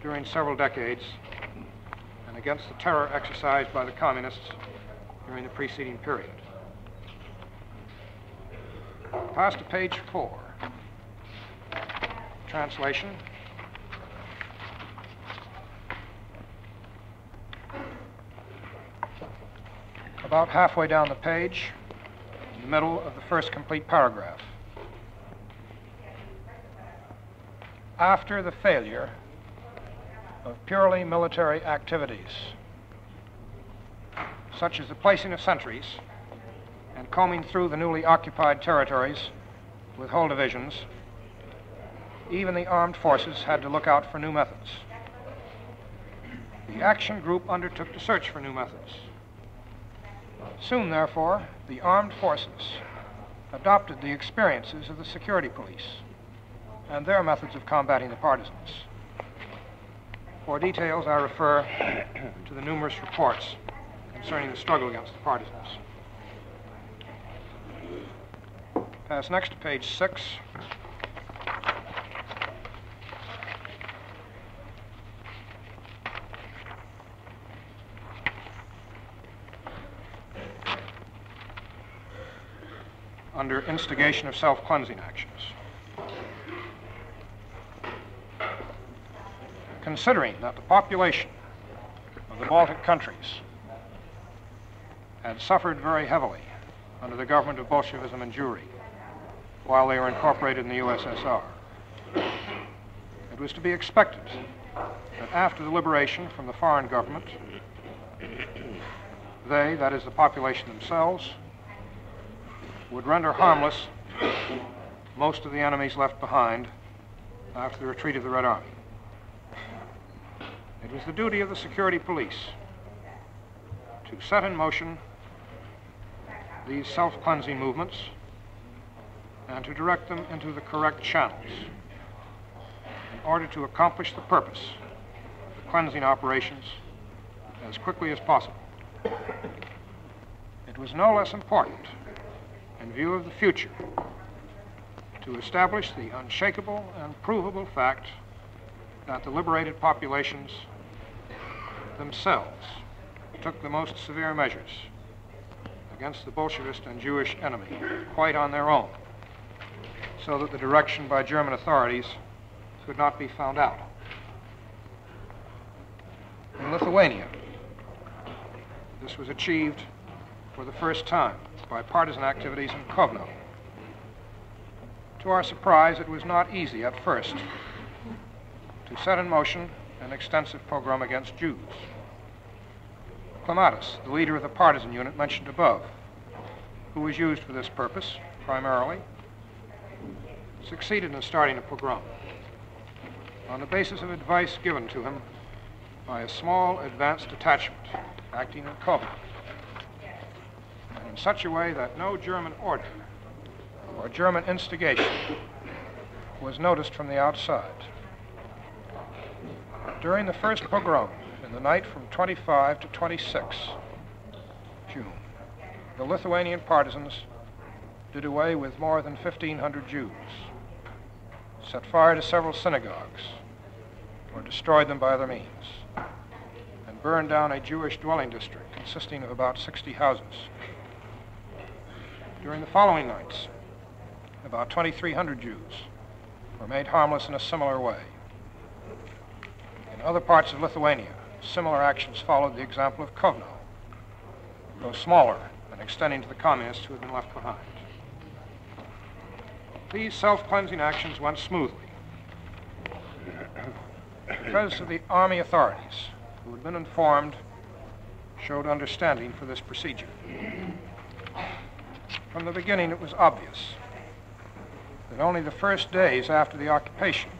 during several decades and against the terror exercised by the communists during the preceding period. Pass to page four. Translation. About halfway down the page, in the middle of the first complete paragraph. After the failure of purely military activities, such as the placing of sentries and combing through the newly occupied territories with whole divisions, even the armed forces had to look out for new methods. The action group undertook to search for new methods. Soon, therefore, the armed forces adopted the experiences of the security police and their methods of combating the partisans. For details, I refer to the numerous reports concerning the struggle against the partisans. Pass next to page six. Under instigation of self-cleansing actions. Considering that the population of the Baltic countries had suffered very heavily under the government of Bolshevism and Jewry while they were incorporated in the USSR, it was to be expected that after the liberation from the foreign government, they, that is the population themselves, would render harmless most of the enemies left behind after the retreat of the Red Army. It was the duty of the security police to set in motion these self-cleansing movements and to direct them into the correct channels in order to accomplish the purpose of the cleansing operations as quickly as possible. It was no less important in view of the future to establish the unshakable and provable fact that the liberated populations themselves took the most severe measures against the Bolshevist and Jewish enemy quite on their own, so that the direction by German authorities could not be found out. In Lithuania, this was achieved for the first time by partisan activities in Kovno. To our surprise, it was not easy at first to set in motion an extensive pogrom against Jews. Klimatis, the leader of the partisan unit mentioned above, who was used for this purpose primarily, succeeded in starting a pogrom on the basis of advice given to him by a small advanced detachment acting in Kovno in such a way that no German order or German instigation was noticed from the outside. During the first pogrom, in the night from 25 to 26 June, the Lithuanian partisans did away with more than 1,500 Jews, set fire to several synagogues, or destroyed them by other means, and burned down a Jewish dwelling district consisting of about 60 houses. During the following nights, about 2,300 Jews were made harmless in a similar way. In other parts of Lithuania, similar actions followed the example of Kovno, though smaller and extending to the communists who had been left behind. These self-cleansing actions went smoothly because of the army authorities who had been informed showed understanding for this procedure. From the beginning, it was obvious that only the first days after the occupation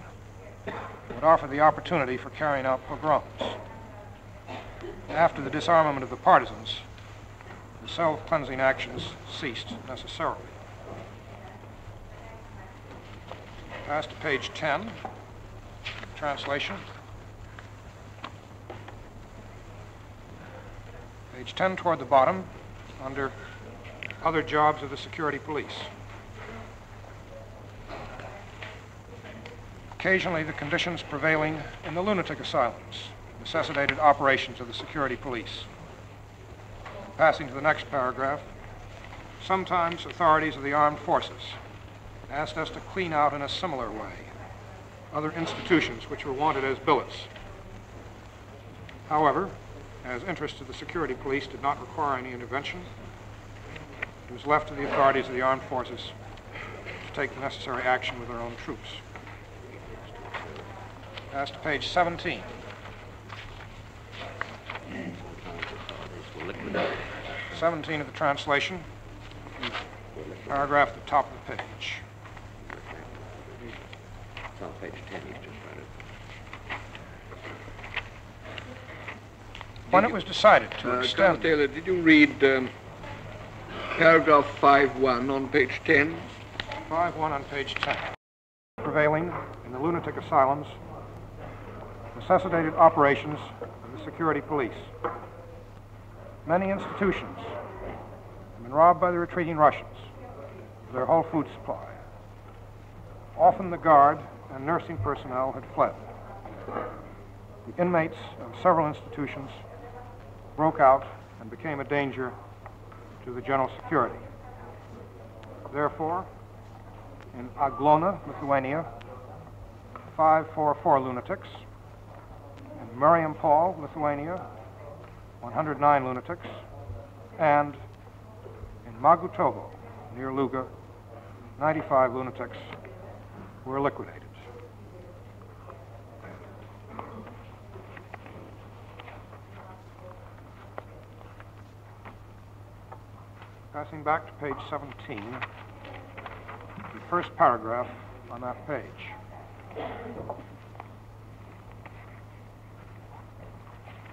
would offer the opportunity for carrying out pogroms. After the disarmament of the partisans, the self-cleansing actions ceased necessarily. Pass to page 10, translation. Page 10 toward the bottom, under other jobs of the security police. Occasionally, the conditions prevailing in the lunatic asylums necessitated operations of the security police. Passing to the next paragraph, sometimes authorities of the armed forces asked us to clean out in a similar way other institutions which were wanted as billets. However, as interest to the security police did not require any intervention, it was left to the authorities of the armed forces to take the necessary action with their own troops. Pass to page 17. Seventeen of the translation, paragraph at the top of the page. It's on page 10, he's just read it. When it was decided to Uh, extend... Taylor, did you read um, paragraph 5.1 on page 10? 5-1 on page 10. Prevailing in the lunatic asylums necessitated operations of the security police. Many institutions have been robbed by the retreating Russians of their whole food supply. Often the guard and nursing personnel had fled. The inmates of several institutions broke out and became a danger to the general security. Therefore, in Aglona, Lithuania, 544 lunatics. In Mariampol, Lithuania, 109 lunatics. And in Magutovo, near Luga, 95 lunatics were liquidated. Passing back to page 17 the first paragraph on that page.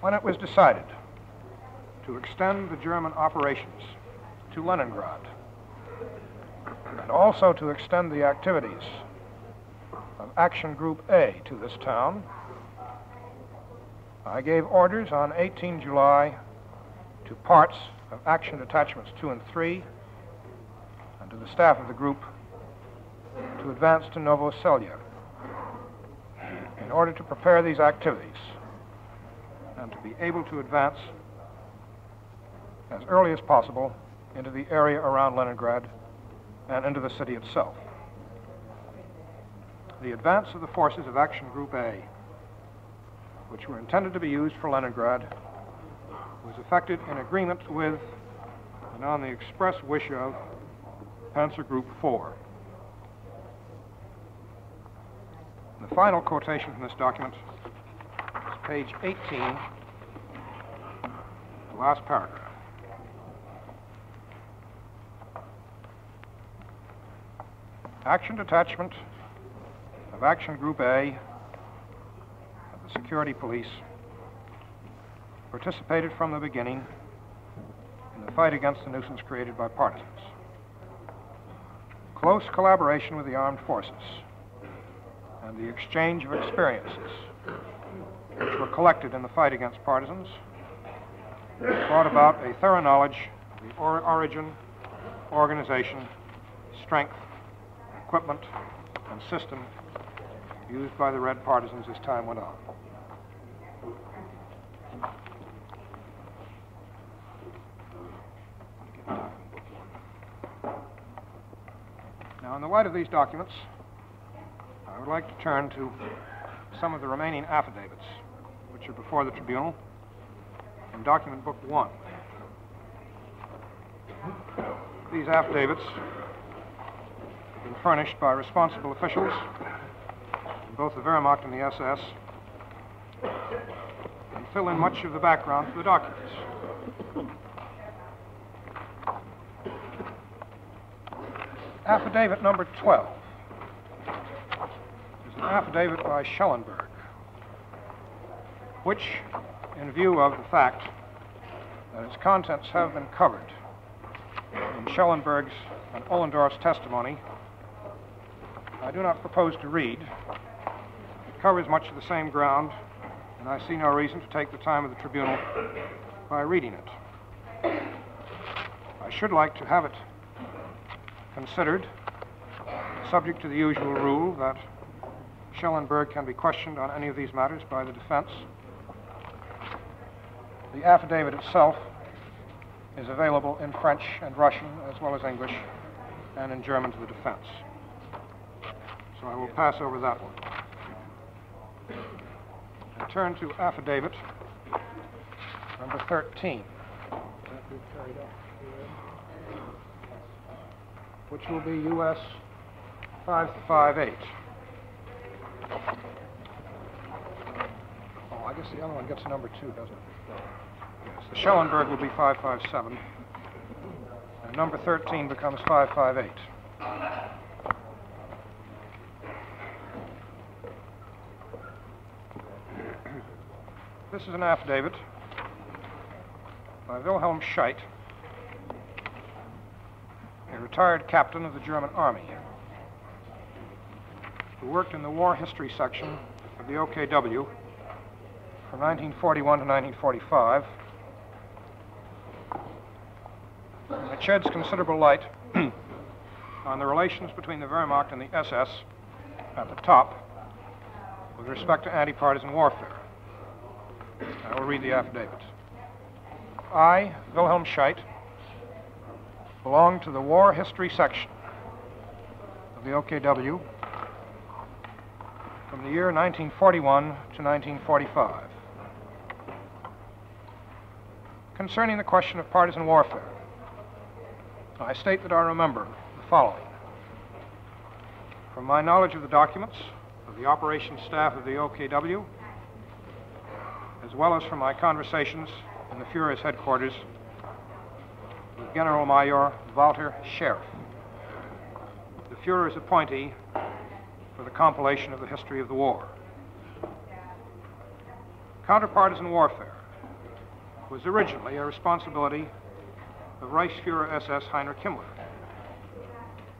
When it was decided to extend the German operations to Leningrad and also to extend the activities of Action Group A to this town, I gave orders on 18 July to parts of Action Detachments 2 and 3 and to the staff of the group to advance to Novoselya in order to prepare these activities and to be able to advance as early as possible into the area around Leningrad and into the city itself. The advance of the forces of Action Group A, which were intended to be used for Leningrad, was effected in agreement with and on the express wish of Panzer Group 4. The final quotation from this document is page 18, the last paragraph. Action Detachment of Action Group A of the Security Police participated from the beginning in the fight against the nuisance created by partisans. Close collaboration with the armed forces and the exchange of experiences which were collected in the fight against partisans brought about a thorough knowledge of the or- origin, organization, strength, equipment, and system used by the Red partisans as time went on. Now, in the light of these documents, I would like to turn to some of the remaining affidavits, which are before the tribunal in document book one. These affidavits have been furnished by responsible officials in both the Wehrmacht and the SS and fill in much of the background to the documents. Affidavit number 12 is an affidavit by Schellenberg, which, in view of the fact that its contents have been covered in Schellenberg's and Ohlendorf's testimony, I do not propose to read. It covers much of the same ground, and I see no reason to take the time of the tribunal by reading it. I should like to have it considered, subject to the usual rule that Schellenberg can be questioned on any of these matters by the defense. The affidavit itself is available in French and Russian, as well as English, and in German to the defense. So I will pass over that one. I turn to affidavit Number 13, which will be US 558. Oh, I guess the other one gets number two, doesn't it? Yes, the Schellenberg will be 557. And number 13 becomes 558. This is an affidavit by Wilhelm Scheidt, a retired captain of the German Army, who worked in the War History section of the OKW from 1941 to 1945. And it sheds considerable light on the relations between the Wehrmacht and the SS at the top with respect to anti-partisan warfare. I will read the affidavit. I, Wilhelm Scheidt, belong to the War History section of the OKW from the year 1941 to 1945. Concerning the question of partisan warfare, I state that I remember the following. From my knowledge of the documents of the operations staff of the OKW, as well as from my conversations in the Fuhrer's headquarters General Major Walter Scherff, the Fuhrer's appointee for the compilation of the history of the war. Counterpartisan warfare was originally a responsibility of Reichsfuhrer SS Heinrich Himmler,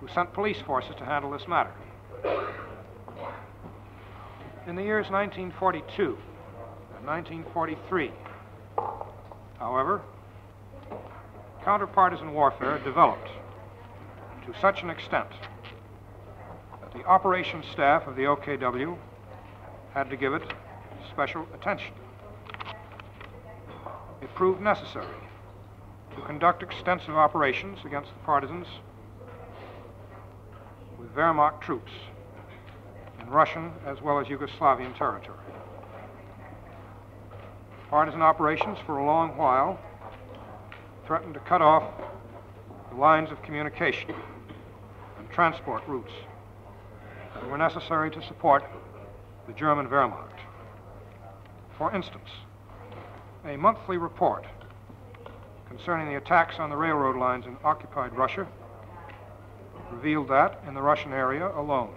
who sent police forces to handle this matter. In the years 1942 and 1943, however, counterpartisan warfare developed to such an extent that the operations staff of the OKW had to give it special attention. It proved necessary to conduct extensive operations against the partisans with Wehrmacht troops in Russian as well as Yugoslavian territory. Partisan operations for a long while threatened to cut off the lines of communication and transport routes that were necessary to support the German Wehrmacht. For instance, a monthly report concerning the attacks on the railroad lines in occupied Russia revealed that in the Russian area alone,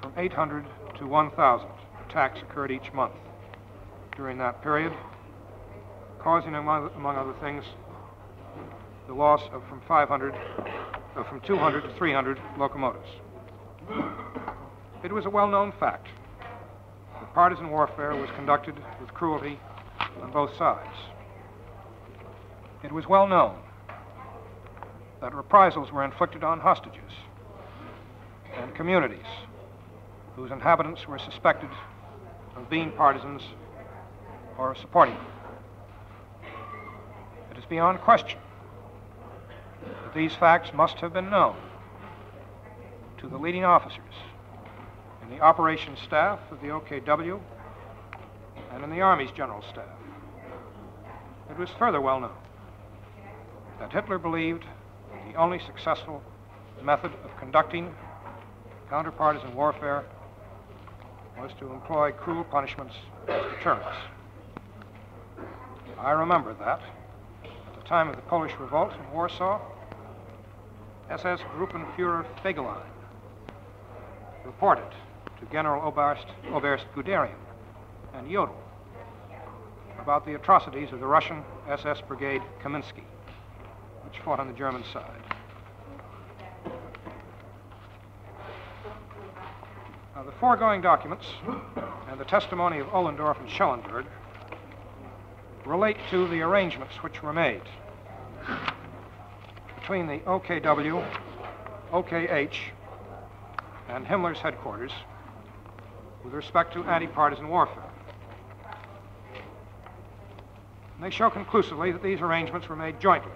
from 800 to 1,000 attacks occurred each month during that period, causing, among, among other things, the loss of from 500, uh, from 200 to 300 locomotives. It was a well-known fact that partisan warfare was conducted with cruelty on both sides. It was well known that reprisals were inflicted on hostages and communities whose inhabitants were suspected of being partisans or supporting them. Beyond question that these facts must have been known to the leading officers in the operations staff of the OKW and in the Army's general staff. It was further well known that Hitler believed that the only successful method of conducting counterpartisan warfare was to employ cruel punishments as deterrents. I remember that time of the Polish revolt in Warsaw, SS Gruppenführer Fegelein reported to General Oberst, Oberst Guderian and Jodl about the atrocities of the Russian SS Brigade Kaminsky, which fought on the German side. Now, the foregoing documents and the testimony of Ohlendorf and Schellenberg relate to the arrangements which were made between the OKW, OKH, and Himmler's headquarters with respect to anti-partisan warfare. They show conclusively that these arrangements were made jointly.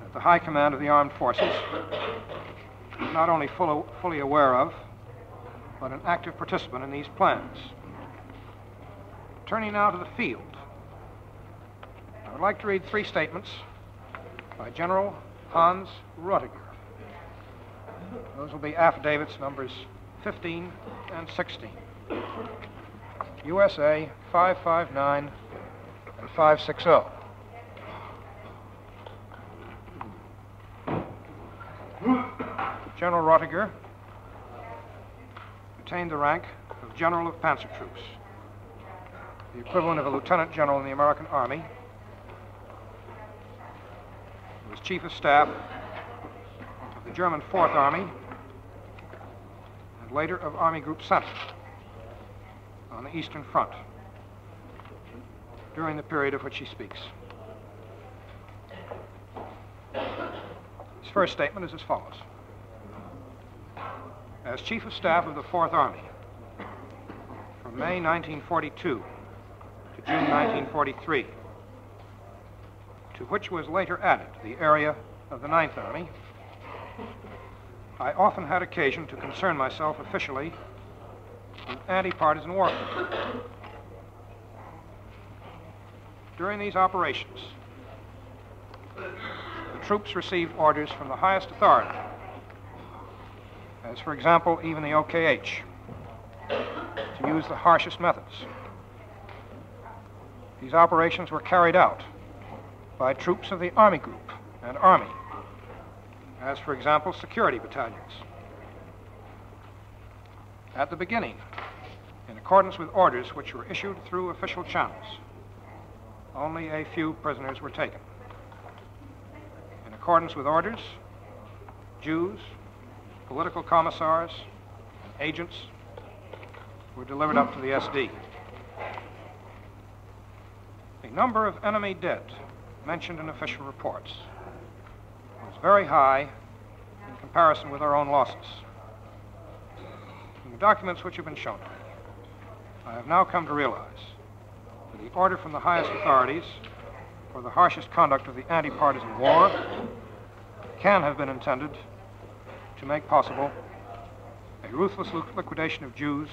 That the High Command of the Armed Forces not only full, fully aware of, but an active participant in these plans. Turning now to the field, I would like to read three statements by General Hans Rottiger. Those will be affidavits numbers 15 and 16. USA 559 and 560. General Rottiger attained the rank of General of Panzer Troops, the equivalent of a lieutenant general in the American Army. He was Chief of Staff of the German Fourth Army and later of Army Group Center on the Eastern Front during the period of which he speaks. His first statement is as follows. As Chief of Staff of the Fourth Army, from May 1942 to June 1943, to which was later added the area of the Ninth Army, I often had occasion to concern myself officially with anti-partisan warfare. During these operations, the troops received orders from the highest authority, as for example, even the OKH, to use the harshest methods. These operations were carried out by troops of the Army Group and Army, as for example, security battalions. At the beginning, in accordance with orders which were issued through official channels, only a few prisoners were taken. In accordance with orders, Jews, political commissars, and agents were delivered up to the SD. The number of enemy dead mentioned in official reports was very high in comparison with our own losses. From the documents which have been shown to me, I have now come to realize that the order from the highest authorities for the harshest conduct of the anti-partisan war can have been intended to make possible a ruthless liquidation of Jews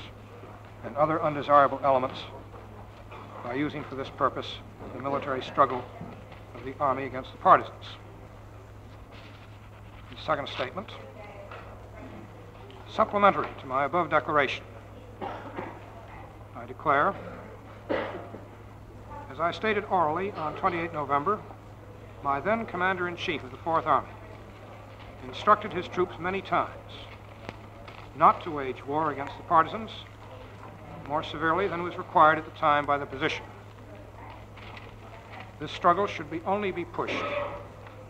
and other undesirable elements by using for this purpose the military struggle of the army against the partisans. The second statement, supplementary to my above declaration, I declare, as I stated orally on 28 November, my then Commander-in-Chief of the Fourth Army instructed his troops many times not to wage war against the partisans more severely than was required at the time by the position. This struggle should be only be pushed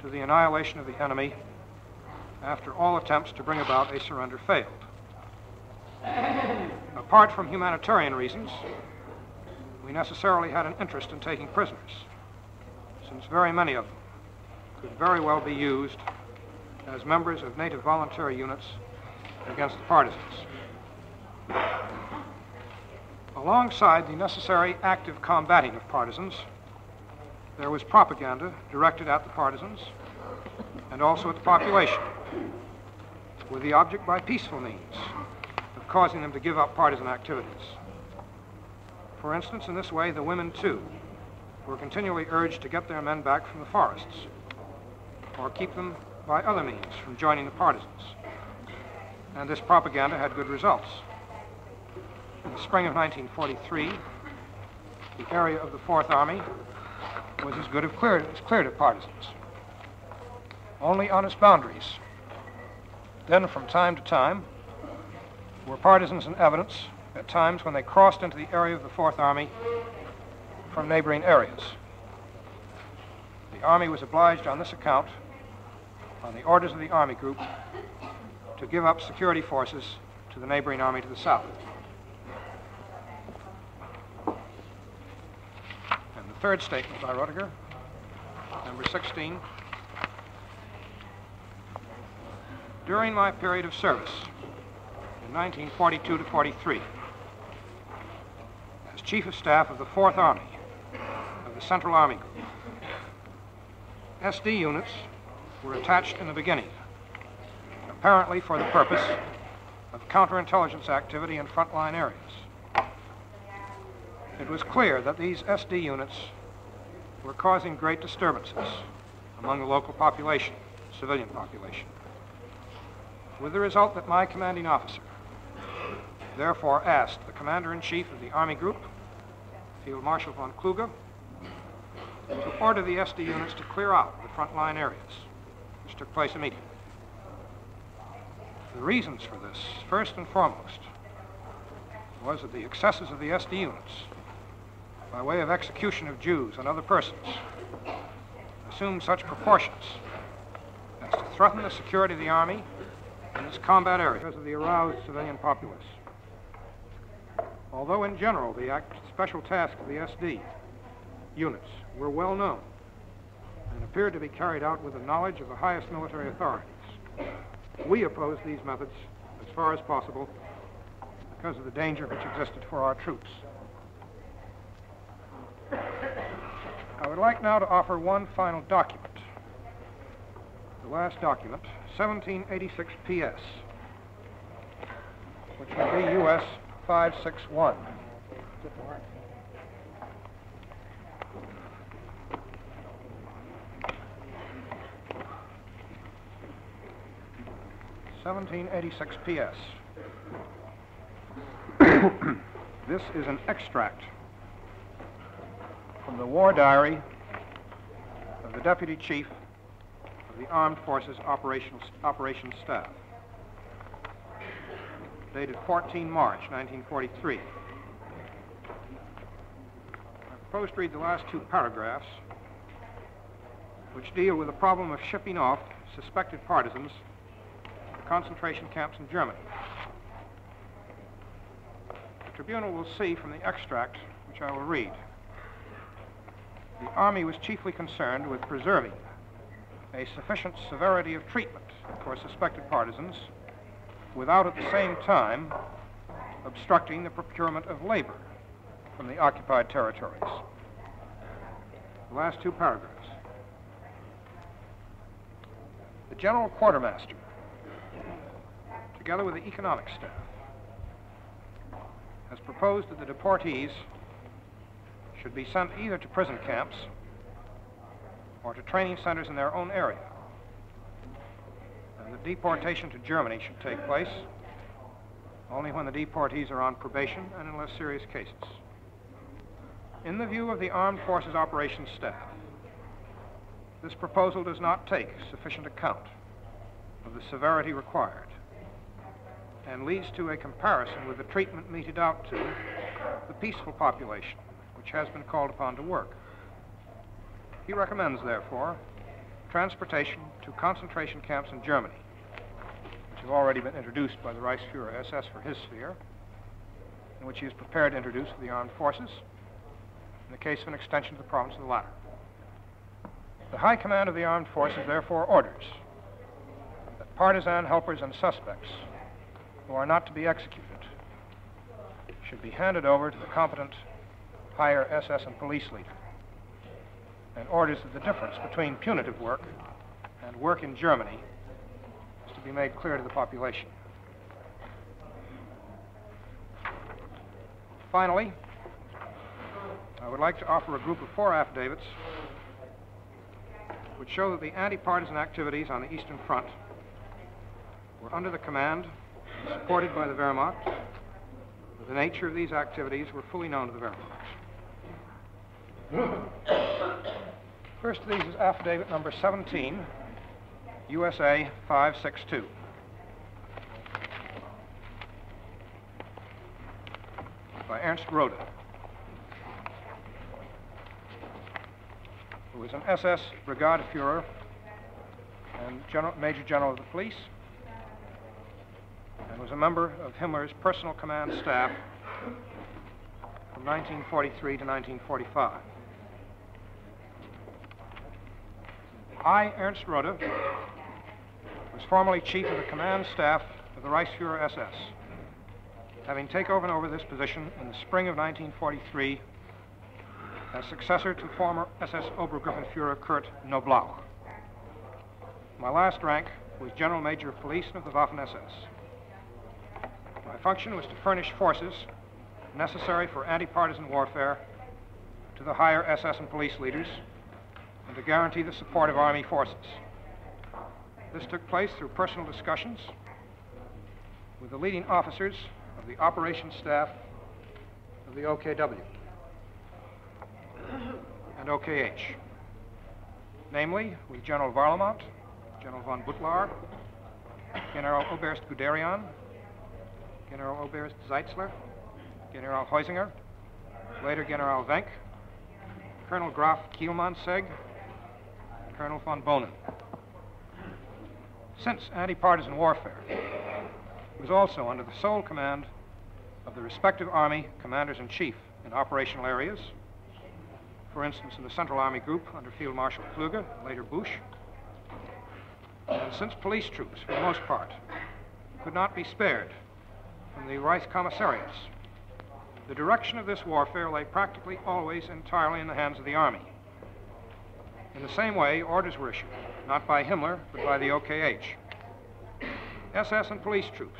to the annihilation of the enemy after all attempts to bring about a surrender failed. Apart from humanitarian reasons, we necessarily had an interest in taking prisoners, since very many of them could very well be used as members of native voluntary units against the partisans. Alongside the necessary active combating of partisans, there was propaganda directed at the partisans and also at the population, with the object by peaceful means of causing them to give up partisan activities. For instance, in this way, the women, too, were continually urged to get their men back from the forests or keep them by other means from joining the partisans. And this propaganda had good results. In the spring of 1943, the area of the Fourth Army was as good as cleared, as of partisans. Only on its boundaries. Then, from time to time, were partisans in evidence at times when they crossed into the area of the Fourth Army from neighboring areas. The Army was obliged on this account on the orders of the Army Group to give up security forces to the neighboring army to the south. And the third statement by Rottiger, number 16. During my period of service in 1942 to 43, as Chief of Staff of the Fourth Army of the Central Army Group, SD units were attached in the beginning, apparently for the purpose of counterintelligence activity in frontline areas. It was clear that these SD units were causing great disturbances among the local population, civilian population, with the result that my commanding officer therefore asked the commander-in-chief of the Army Group, Field Marshal von Kluge, to order the SD units to clear out the front line areas, which took place immediately. The reasons for this, first and foremost, was that the excesses of the SD units, by way of execution of Jews and other persons, assumed such proportions as to threaten the security of the Army in its combat area because of the aroused civilian populace. Although in general the act, special task of the SD units were well known and appeared to be carried out with the knowledge of the highest military authorities, we opposed these methods as far as possible because of the danger which existed for our troops. I would like now to offer one final document. The last document, 1786 PS, which would be US 561. Seventeen eighty-six PS. this is an extract from the war diary of the Deputy Chief of the Armed Forces Operational, Operations Staff, dated 14 March 1943. I propose to read the last two paragraphs, which deal with the problem of shipping off suspected partisans to concentration camps in Germany. The tribunal will see from the extract, which I will read, the Army was chiefly concerned with preserving a sufficient severity of treatment for suspected partisans without at the same time obstructing the procurement of labor from the occupied territories. The last two paragraphs. The General Quartermaster, together with the economic staff, has proposed that the deportees should be sent either to prison camps or to training centers in their own area. And the deportation to Germany should take place only when the deportees are on probation and in less serious cases. In the view of the Armed Forces Operations Staff, this proposal does not take sufficient account of the severity required and leads to a comparison with the treatment meted out to the peaceful population which has been called upon to work. He recommends, therefore, transportation to concentration camps in Germany, which have already been introduced by the Reichsfuhrer SS for his sphere, and which he is prepared to introduce for the armed forces in the case of an extension to the province of the latter. The High Command of the Armed Forces therefore orders that partisan helpers and suspects who are not to be executed should be handed over to the competent higher SS and police leader and orders that the difference between punitive work and work in Germany is to be made clear to the population. Finally, I would like to offer a group of four affidavits which show that the anti-partisan activities on the Eastern Front were under the command and supported by the Wehrmacht. The nature of these activities were fully known to the Wehrmacht. First of these is affidavit number 17, USA 562. By Ernst Rode, who was an SS Brigade Fuhrer and General, Major General of the Police, and was a member of Himmler's personal command staff from 1943 to 1945. I, Ernst Rode, was formerly chief of the command staff of the Reichsfuhrer SS, having taken over this position in the spring of 1943 as successor to former SS Obergruppenführer Kurt Knoblauch. My last rank was General Major of Police of the Waffen-SS. My function was to furnish forces necessary for anti-partisan warfare to the higher SS and police leaders and to guarantee the support of Army forces. This took place through personal discussions with the leading officers of the operations staff of the OKW and OKH, namely with General Warlimont, General von Buttlar, General Oberst Guderian, General Oberst Zeitzler, General Heusinger, later General Wenck, Colonel Graf Kielmansegg, Colonel von Bonin. Since anti-partisan warfare was also under the sole command of the respective Army commanders-in-chief in operational areas, for instance, in the Central Army Group under Field Marshal Kluge, later Busch, and since police troops, for the most part, could not be spared from the Reichskommissariats, the direction of this warfare lay practically always entirely in the hands of the Army. In the same way, orders were issued, not by Himmler, but by the OKH. SS and police troops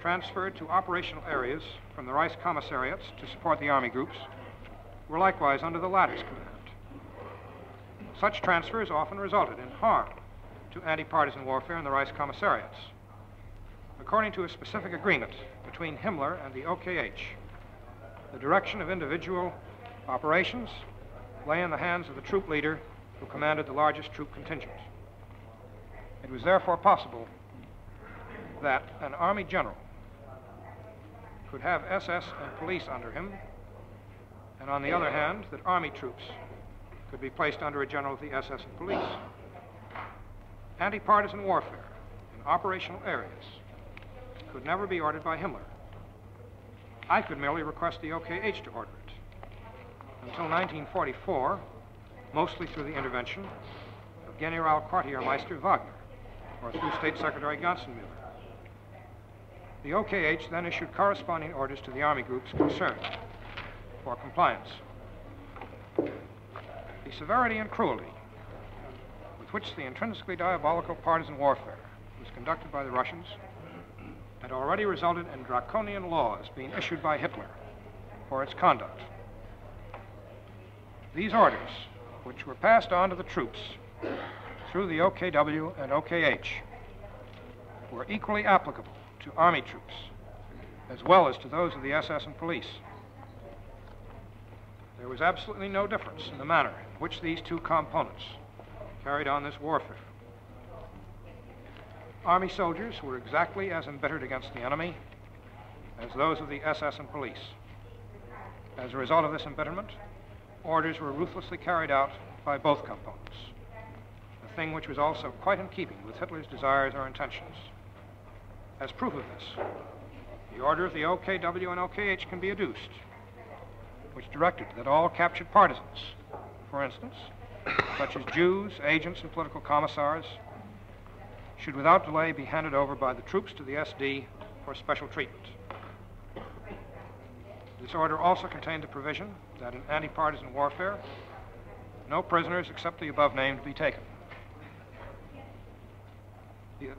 transferred to operational areas from the Reichskommissariats to support the Army groups were likewise under the latter's command. Such transfers often resulted in harm to anti-partisan warfare in the Reichskommissariats. According to a specific agreement between Himmler and the OKH, the direction of individual operations lay in the hands of the troop leader who commanded the largest troop contingent. It was therefore possible that an Army general could have SS and police under him, and on the other hand, that Army troops could be placed under a general of the SS and police. Anti-partisan warfare in operational areas could never be ordered by Himmler. I could merely request the OKH to order it. Until 1944, mostly through the intervention of General Quartiermeister Wagner, or through State Secretary Ganzenmüller. The OKH then issued corresponding orders to the Army groups concerned for compliance. The severity and cruelty with which the intrinsically diabolical partisan warfare was conducted by the Russians had already resulted in draconian laws being issued by Hitler for its conduct. These orders, which were passed on to the troops through the OKW and OKH, were equally applicable to Army troops as well as to those of the SS and police. There was absolutely no difference in the manner in which these two components carried on this warfare. Army soldiers were exactly as embittered against the enemy as those of the SS and police. As a result of this embitterment, orders were ruthlessly carried out by both components, a thing which was also quite in keeping with Hitler's desires or intentions. As proof of this, the order of the OKW and OKH can be adduced, which directed that all captured partisans, for instance, such as Jews, agents, and political commissars, should without delay be handed over by the troops to the SD for special treatment. This order also contained the provision that in anti-partisan warfare, no prisoners except the above named be taken.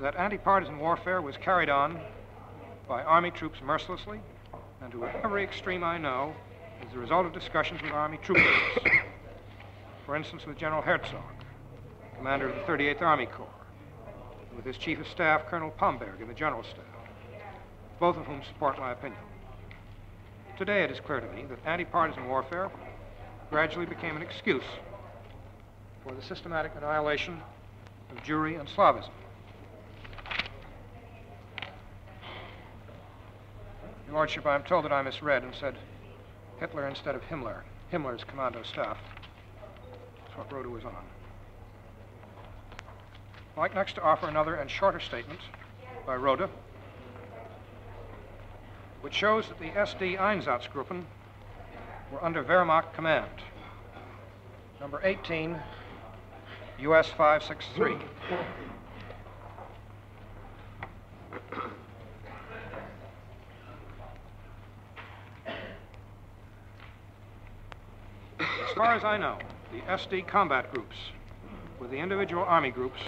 That anti-partisan warfare was carried on by Army troops mercilessly and to every extreme I know as the result of discussions with Army troop leaders. For instance, with General Herzog, commander of the 38th Army Corps, with his chief of staff, Colonel Pomberg, in the general staff, both of whom support my opinion. Today it is clear to me that anti-partisan warfare gradually became an excuse for the systematic annihilation of Jewry and Slavism. Your Lordship, I am told that I misread and said Hitler instead of Himmler, Himmler's commando staff. That's what Rode was on. I'd like next to offer another and shorter statement by Rode, which shows that the SD Einsatzgruppen were under Wehrmacht command. Number 18, US 563. As far as I know, the SD combat groups, with the individual army groups,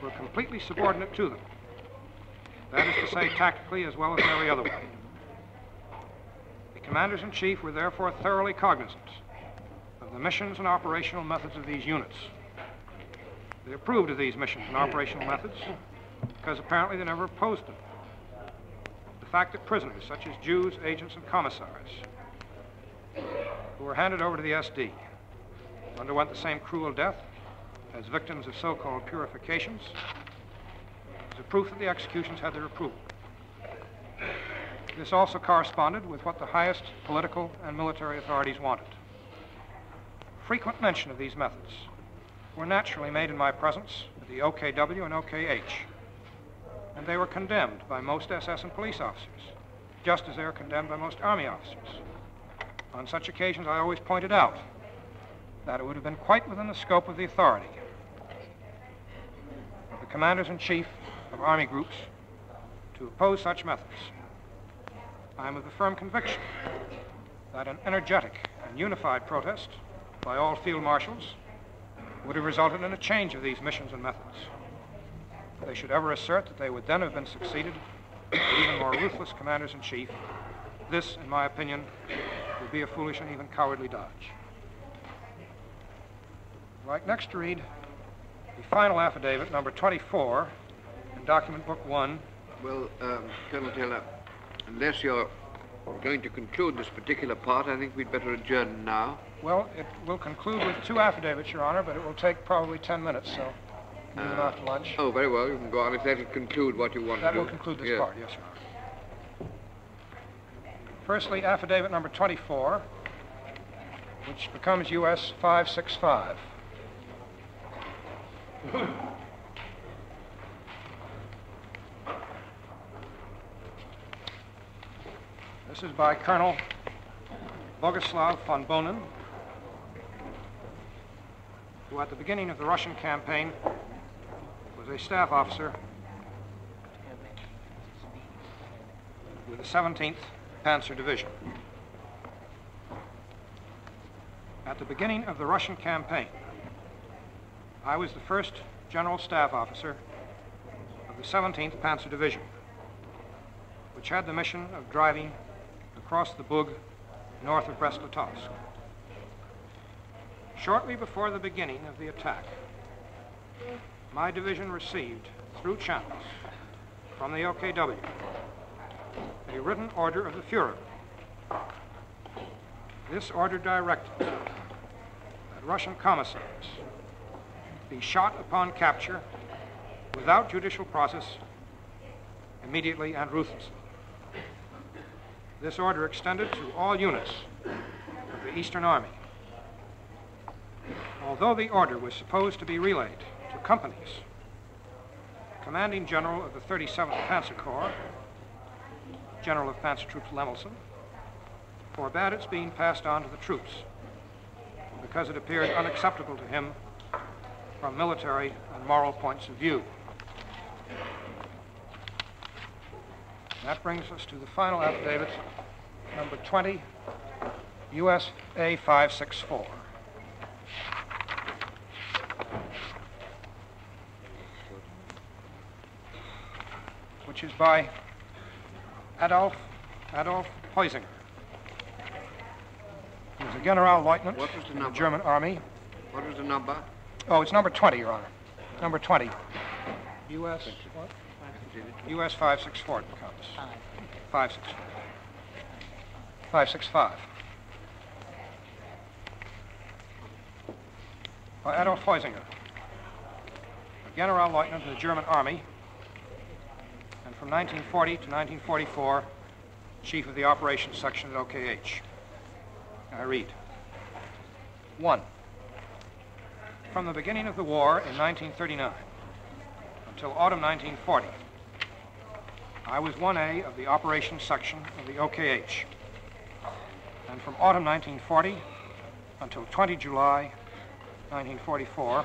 were completely subordinate to them. That is to say, tactically as well as in every other way. The commanders in chief were therefore thoroughly cognizant of the missions and operational methods of these units. They approved of these missions and operational methods because apparently they never opposed them. The fact that prisoners, such as Jews, agents, and commissars, who were handed over to the SD, underwent the same cruel death as victims of so-called purifications, proof that the executions had their approval. This also corresponded with what the highest political and military authorities wanted. Frequent mention of these methods were naturally made in my presence at the OKW and OKH, and they were condemned by most SS and police officers, just as they are condemned by most Army officers. On such occasions, I always pointed out that it would have been quite within the scope of the authority of the commanders in chief of Army groups to oppose such methods. I am of the firm conviction that an energetic and unified protest by all field marshals would have resulted in a change of these missions and methods. If they should ever assert that they would then have been succeeded by even more ruthless commanders in chief, this, in my opinion, would be a foolish and even cowardly dodge. I'd like next to read the final affidavit, number 24, in document book one. Well, um, Colonel Taylor, unless you're going to conclude this particular part, I think we'd better adjourn now. Well, it will conclude with two affidavits, Your Honor, but it will take probably 10 minutes, so leave them Uh, after lunch. Oh, very well. You can go on if that'll conclude what you want That to do. That will conclude this Yeah. part, yes, Your Honor. Firstly, affidavit number 24, which becomes US 565. This is by Colonel Boguslav von Bonin, who at the beginning of the Russian campaign was a staff officer with the 17th Panzer Division. At the beginning of the Russian campaign, I was the first General Staff Officer of the 17th Panzer Division, which had the mission of driving across the Bug north of Brest-Litovsk. Shortly before the beginning of the attack, my division received, through channels, from the OKW, a written order of the Fuhrer. This order directed that Russian commissars be shot upon capture without judicial process immediately and ruthlessly. This order extended to all units of the Eastern Army. Although the order was supposed to be relayed to companies, commanding general of the 37th Panzer Corps General of Panzer Troops Lemelsen, forbade its being passed on to the troops because it appeared unacceptable to him from military and moral points of view. That brings us to the final affidavit, number 20, USA 564. Which is by Adolf, Adolf Heusinger. He was a Generalleutnant What was the in the number? German army. What was the number? Oh, it's number 20, Your Honor. Number 20. U.S. what? U.S. 564 it becomes. 564. 565. By Adolf Heusinger, a Generalleutnant in the German army, and from 1940 to 1944, chief of the operations section at OKH. I read. One. From the beginning of the war in 1939 until autumn 1940, I was 1A of the operations section of the OKH. And from autumn 1940 until 20 July 1944,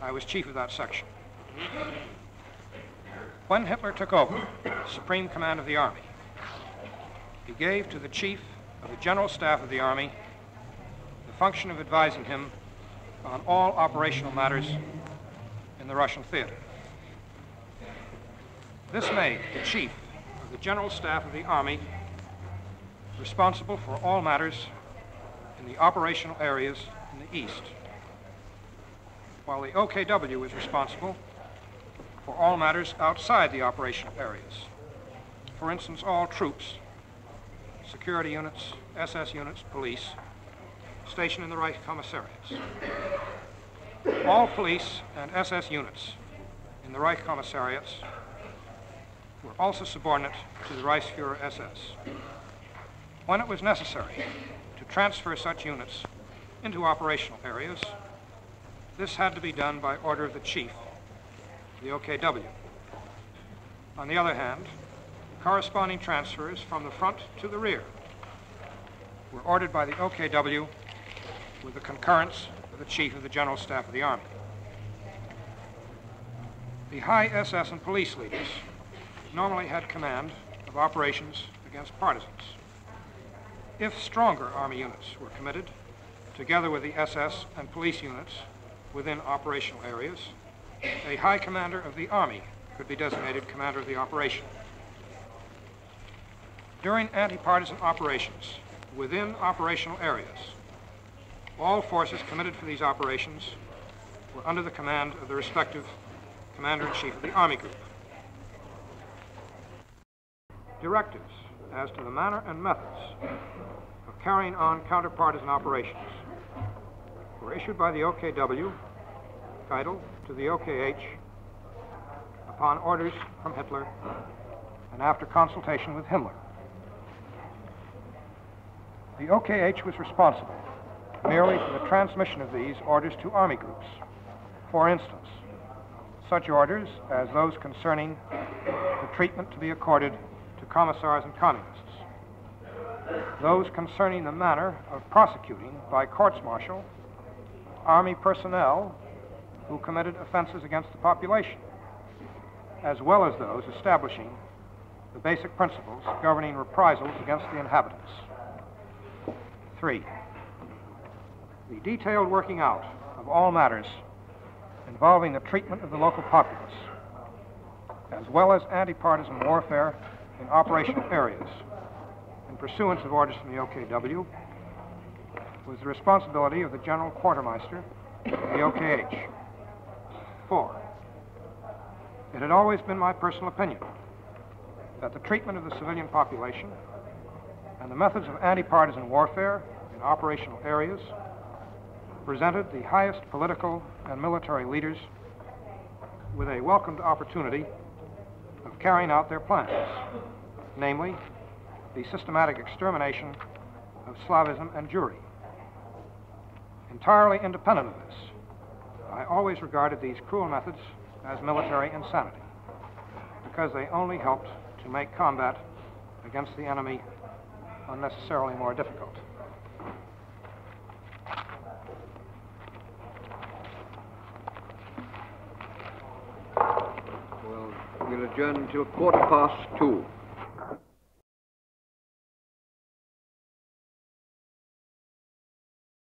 I was chief of that section. When Hitler took over supreme command of the army, he gave to the chief of the general staff of the army the function of advising him on all operational matters in the Russian theater. This made the chief of the general staff of the army responsible for all matters in the operational areas in the east, while the OKW is responsible for all matters outside the operational areas. For instance, all troops, security units, SS units, police, stationed in the Reich commissariats. All police and SS units in the Reich commissariats were also subordinate to the Reichsfuhrer SS. When it was necessary to transfer such units into operational areas, this had to be done by order of the chief, the OKW. On the other hand, corresponding transfers from the front to the rear were ordered by the OKW with the concurrence of the Chief of the General Staff of the Army. The high SS and police leaders normally had command of operations against partisans. If stronger Army units were committed, together with the SS and police units within operational areas, a high commander of the Army could be designated commander of the operation. During anti-partisan operations within operational areas, all forces committed for these operations were under the command of the respective commander-in-chief of the Army Group. Directives as to the manner and methods of carrying on counterpartisan operations were issued by the OKW, titled to the OKH upon orders from Hitler and after consultation with Himmler. The OKH was responsible merely for the transmission of these orders to army groups. For instance, such orders as those concerning the treatment to be accorded commissars and communists, those concerning the manner of prosecuting by courts martial army personnel who committed offenses against the population, as well as those establishing the basic principles governing reprisals against the inhabitants. Three, the detailed working out of all matters involving the treatment of the local populace, as well as anti-partisan warfare in operational areas, in pursuance of orders from the OKW, was the responsibility of the General Quartermaster of the OKH. Four, it had always been my personal opinion that the treatment of the civilian population and the methods of anti-partisan warfare in operational areas presented the highest political and military leaders with a welcomed opportunity of carrying out their plans, namely, the systematic extermination of Slavism and Jewry. Entirely independent of this, I always regarded these cruel methods as military insanity because they only helped to make combat against the enemy unnecessarily more difficult. Well, we'll adjourn until quarter past two.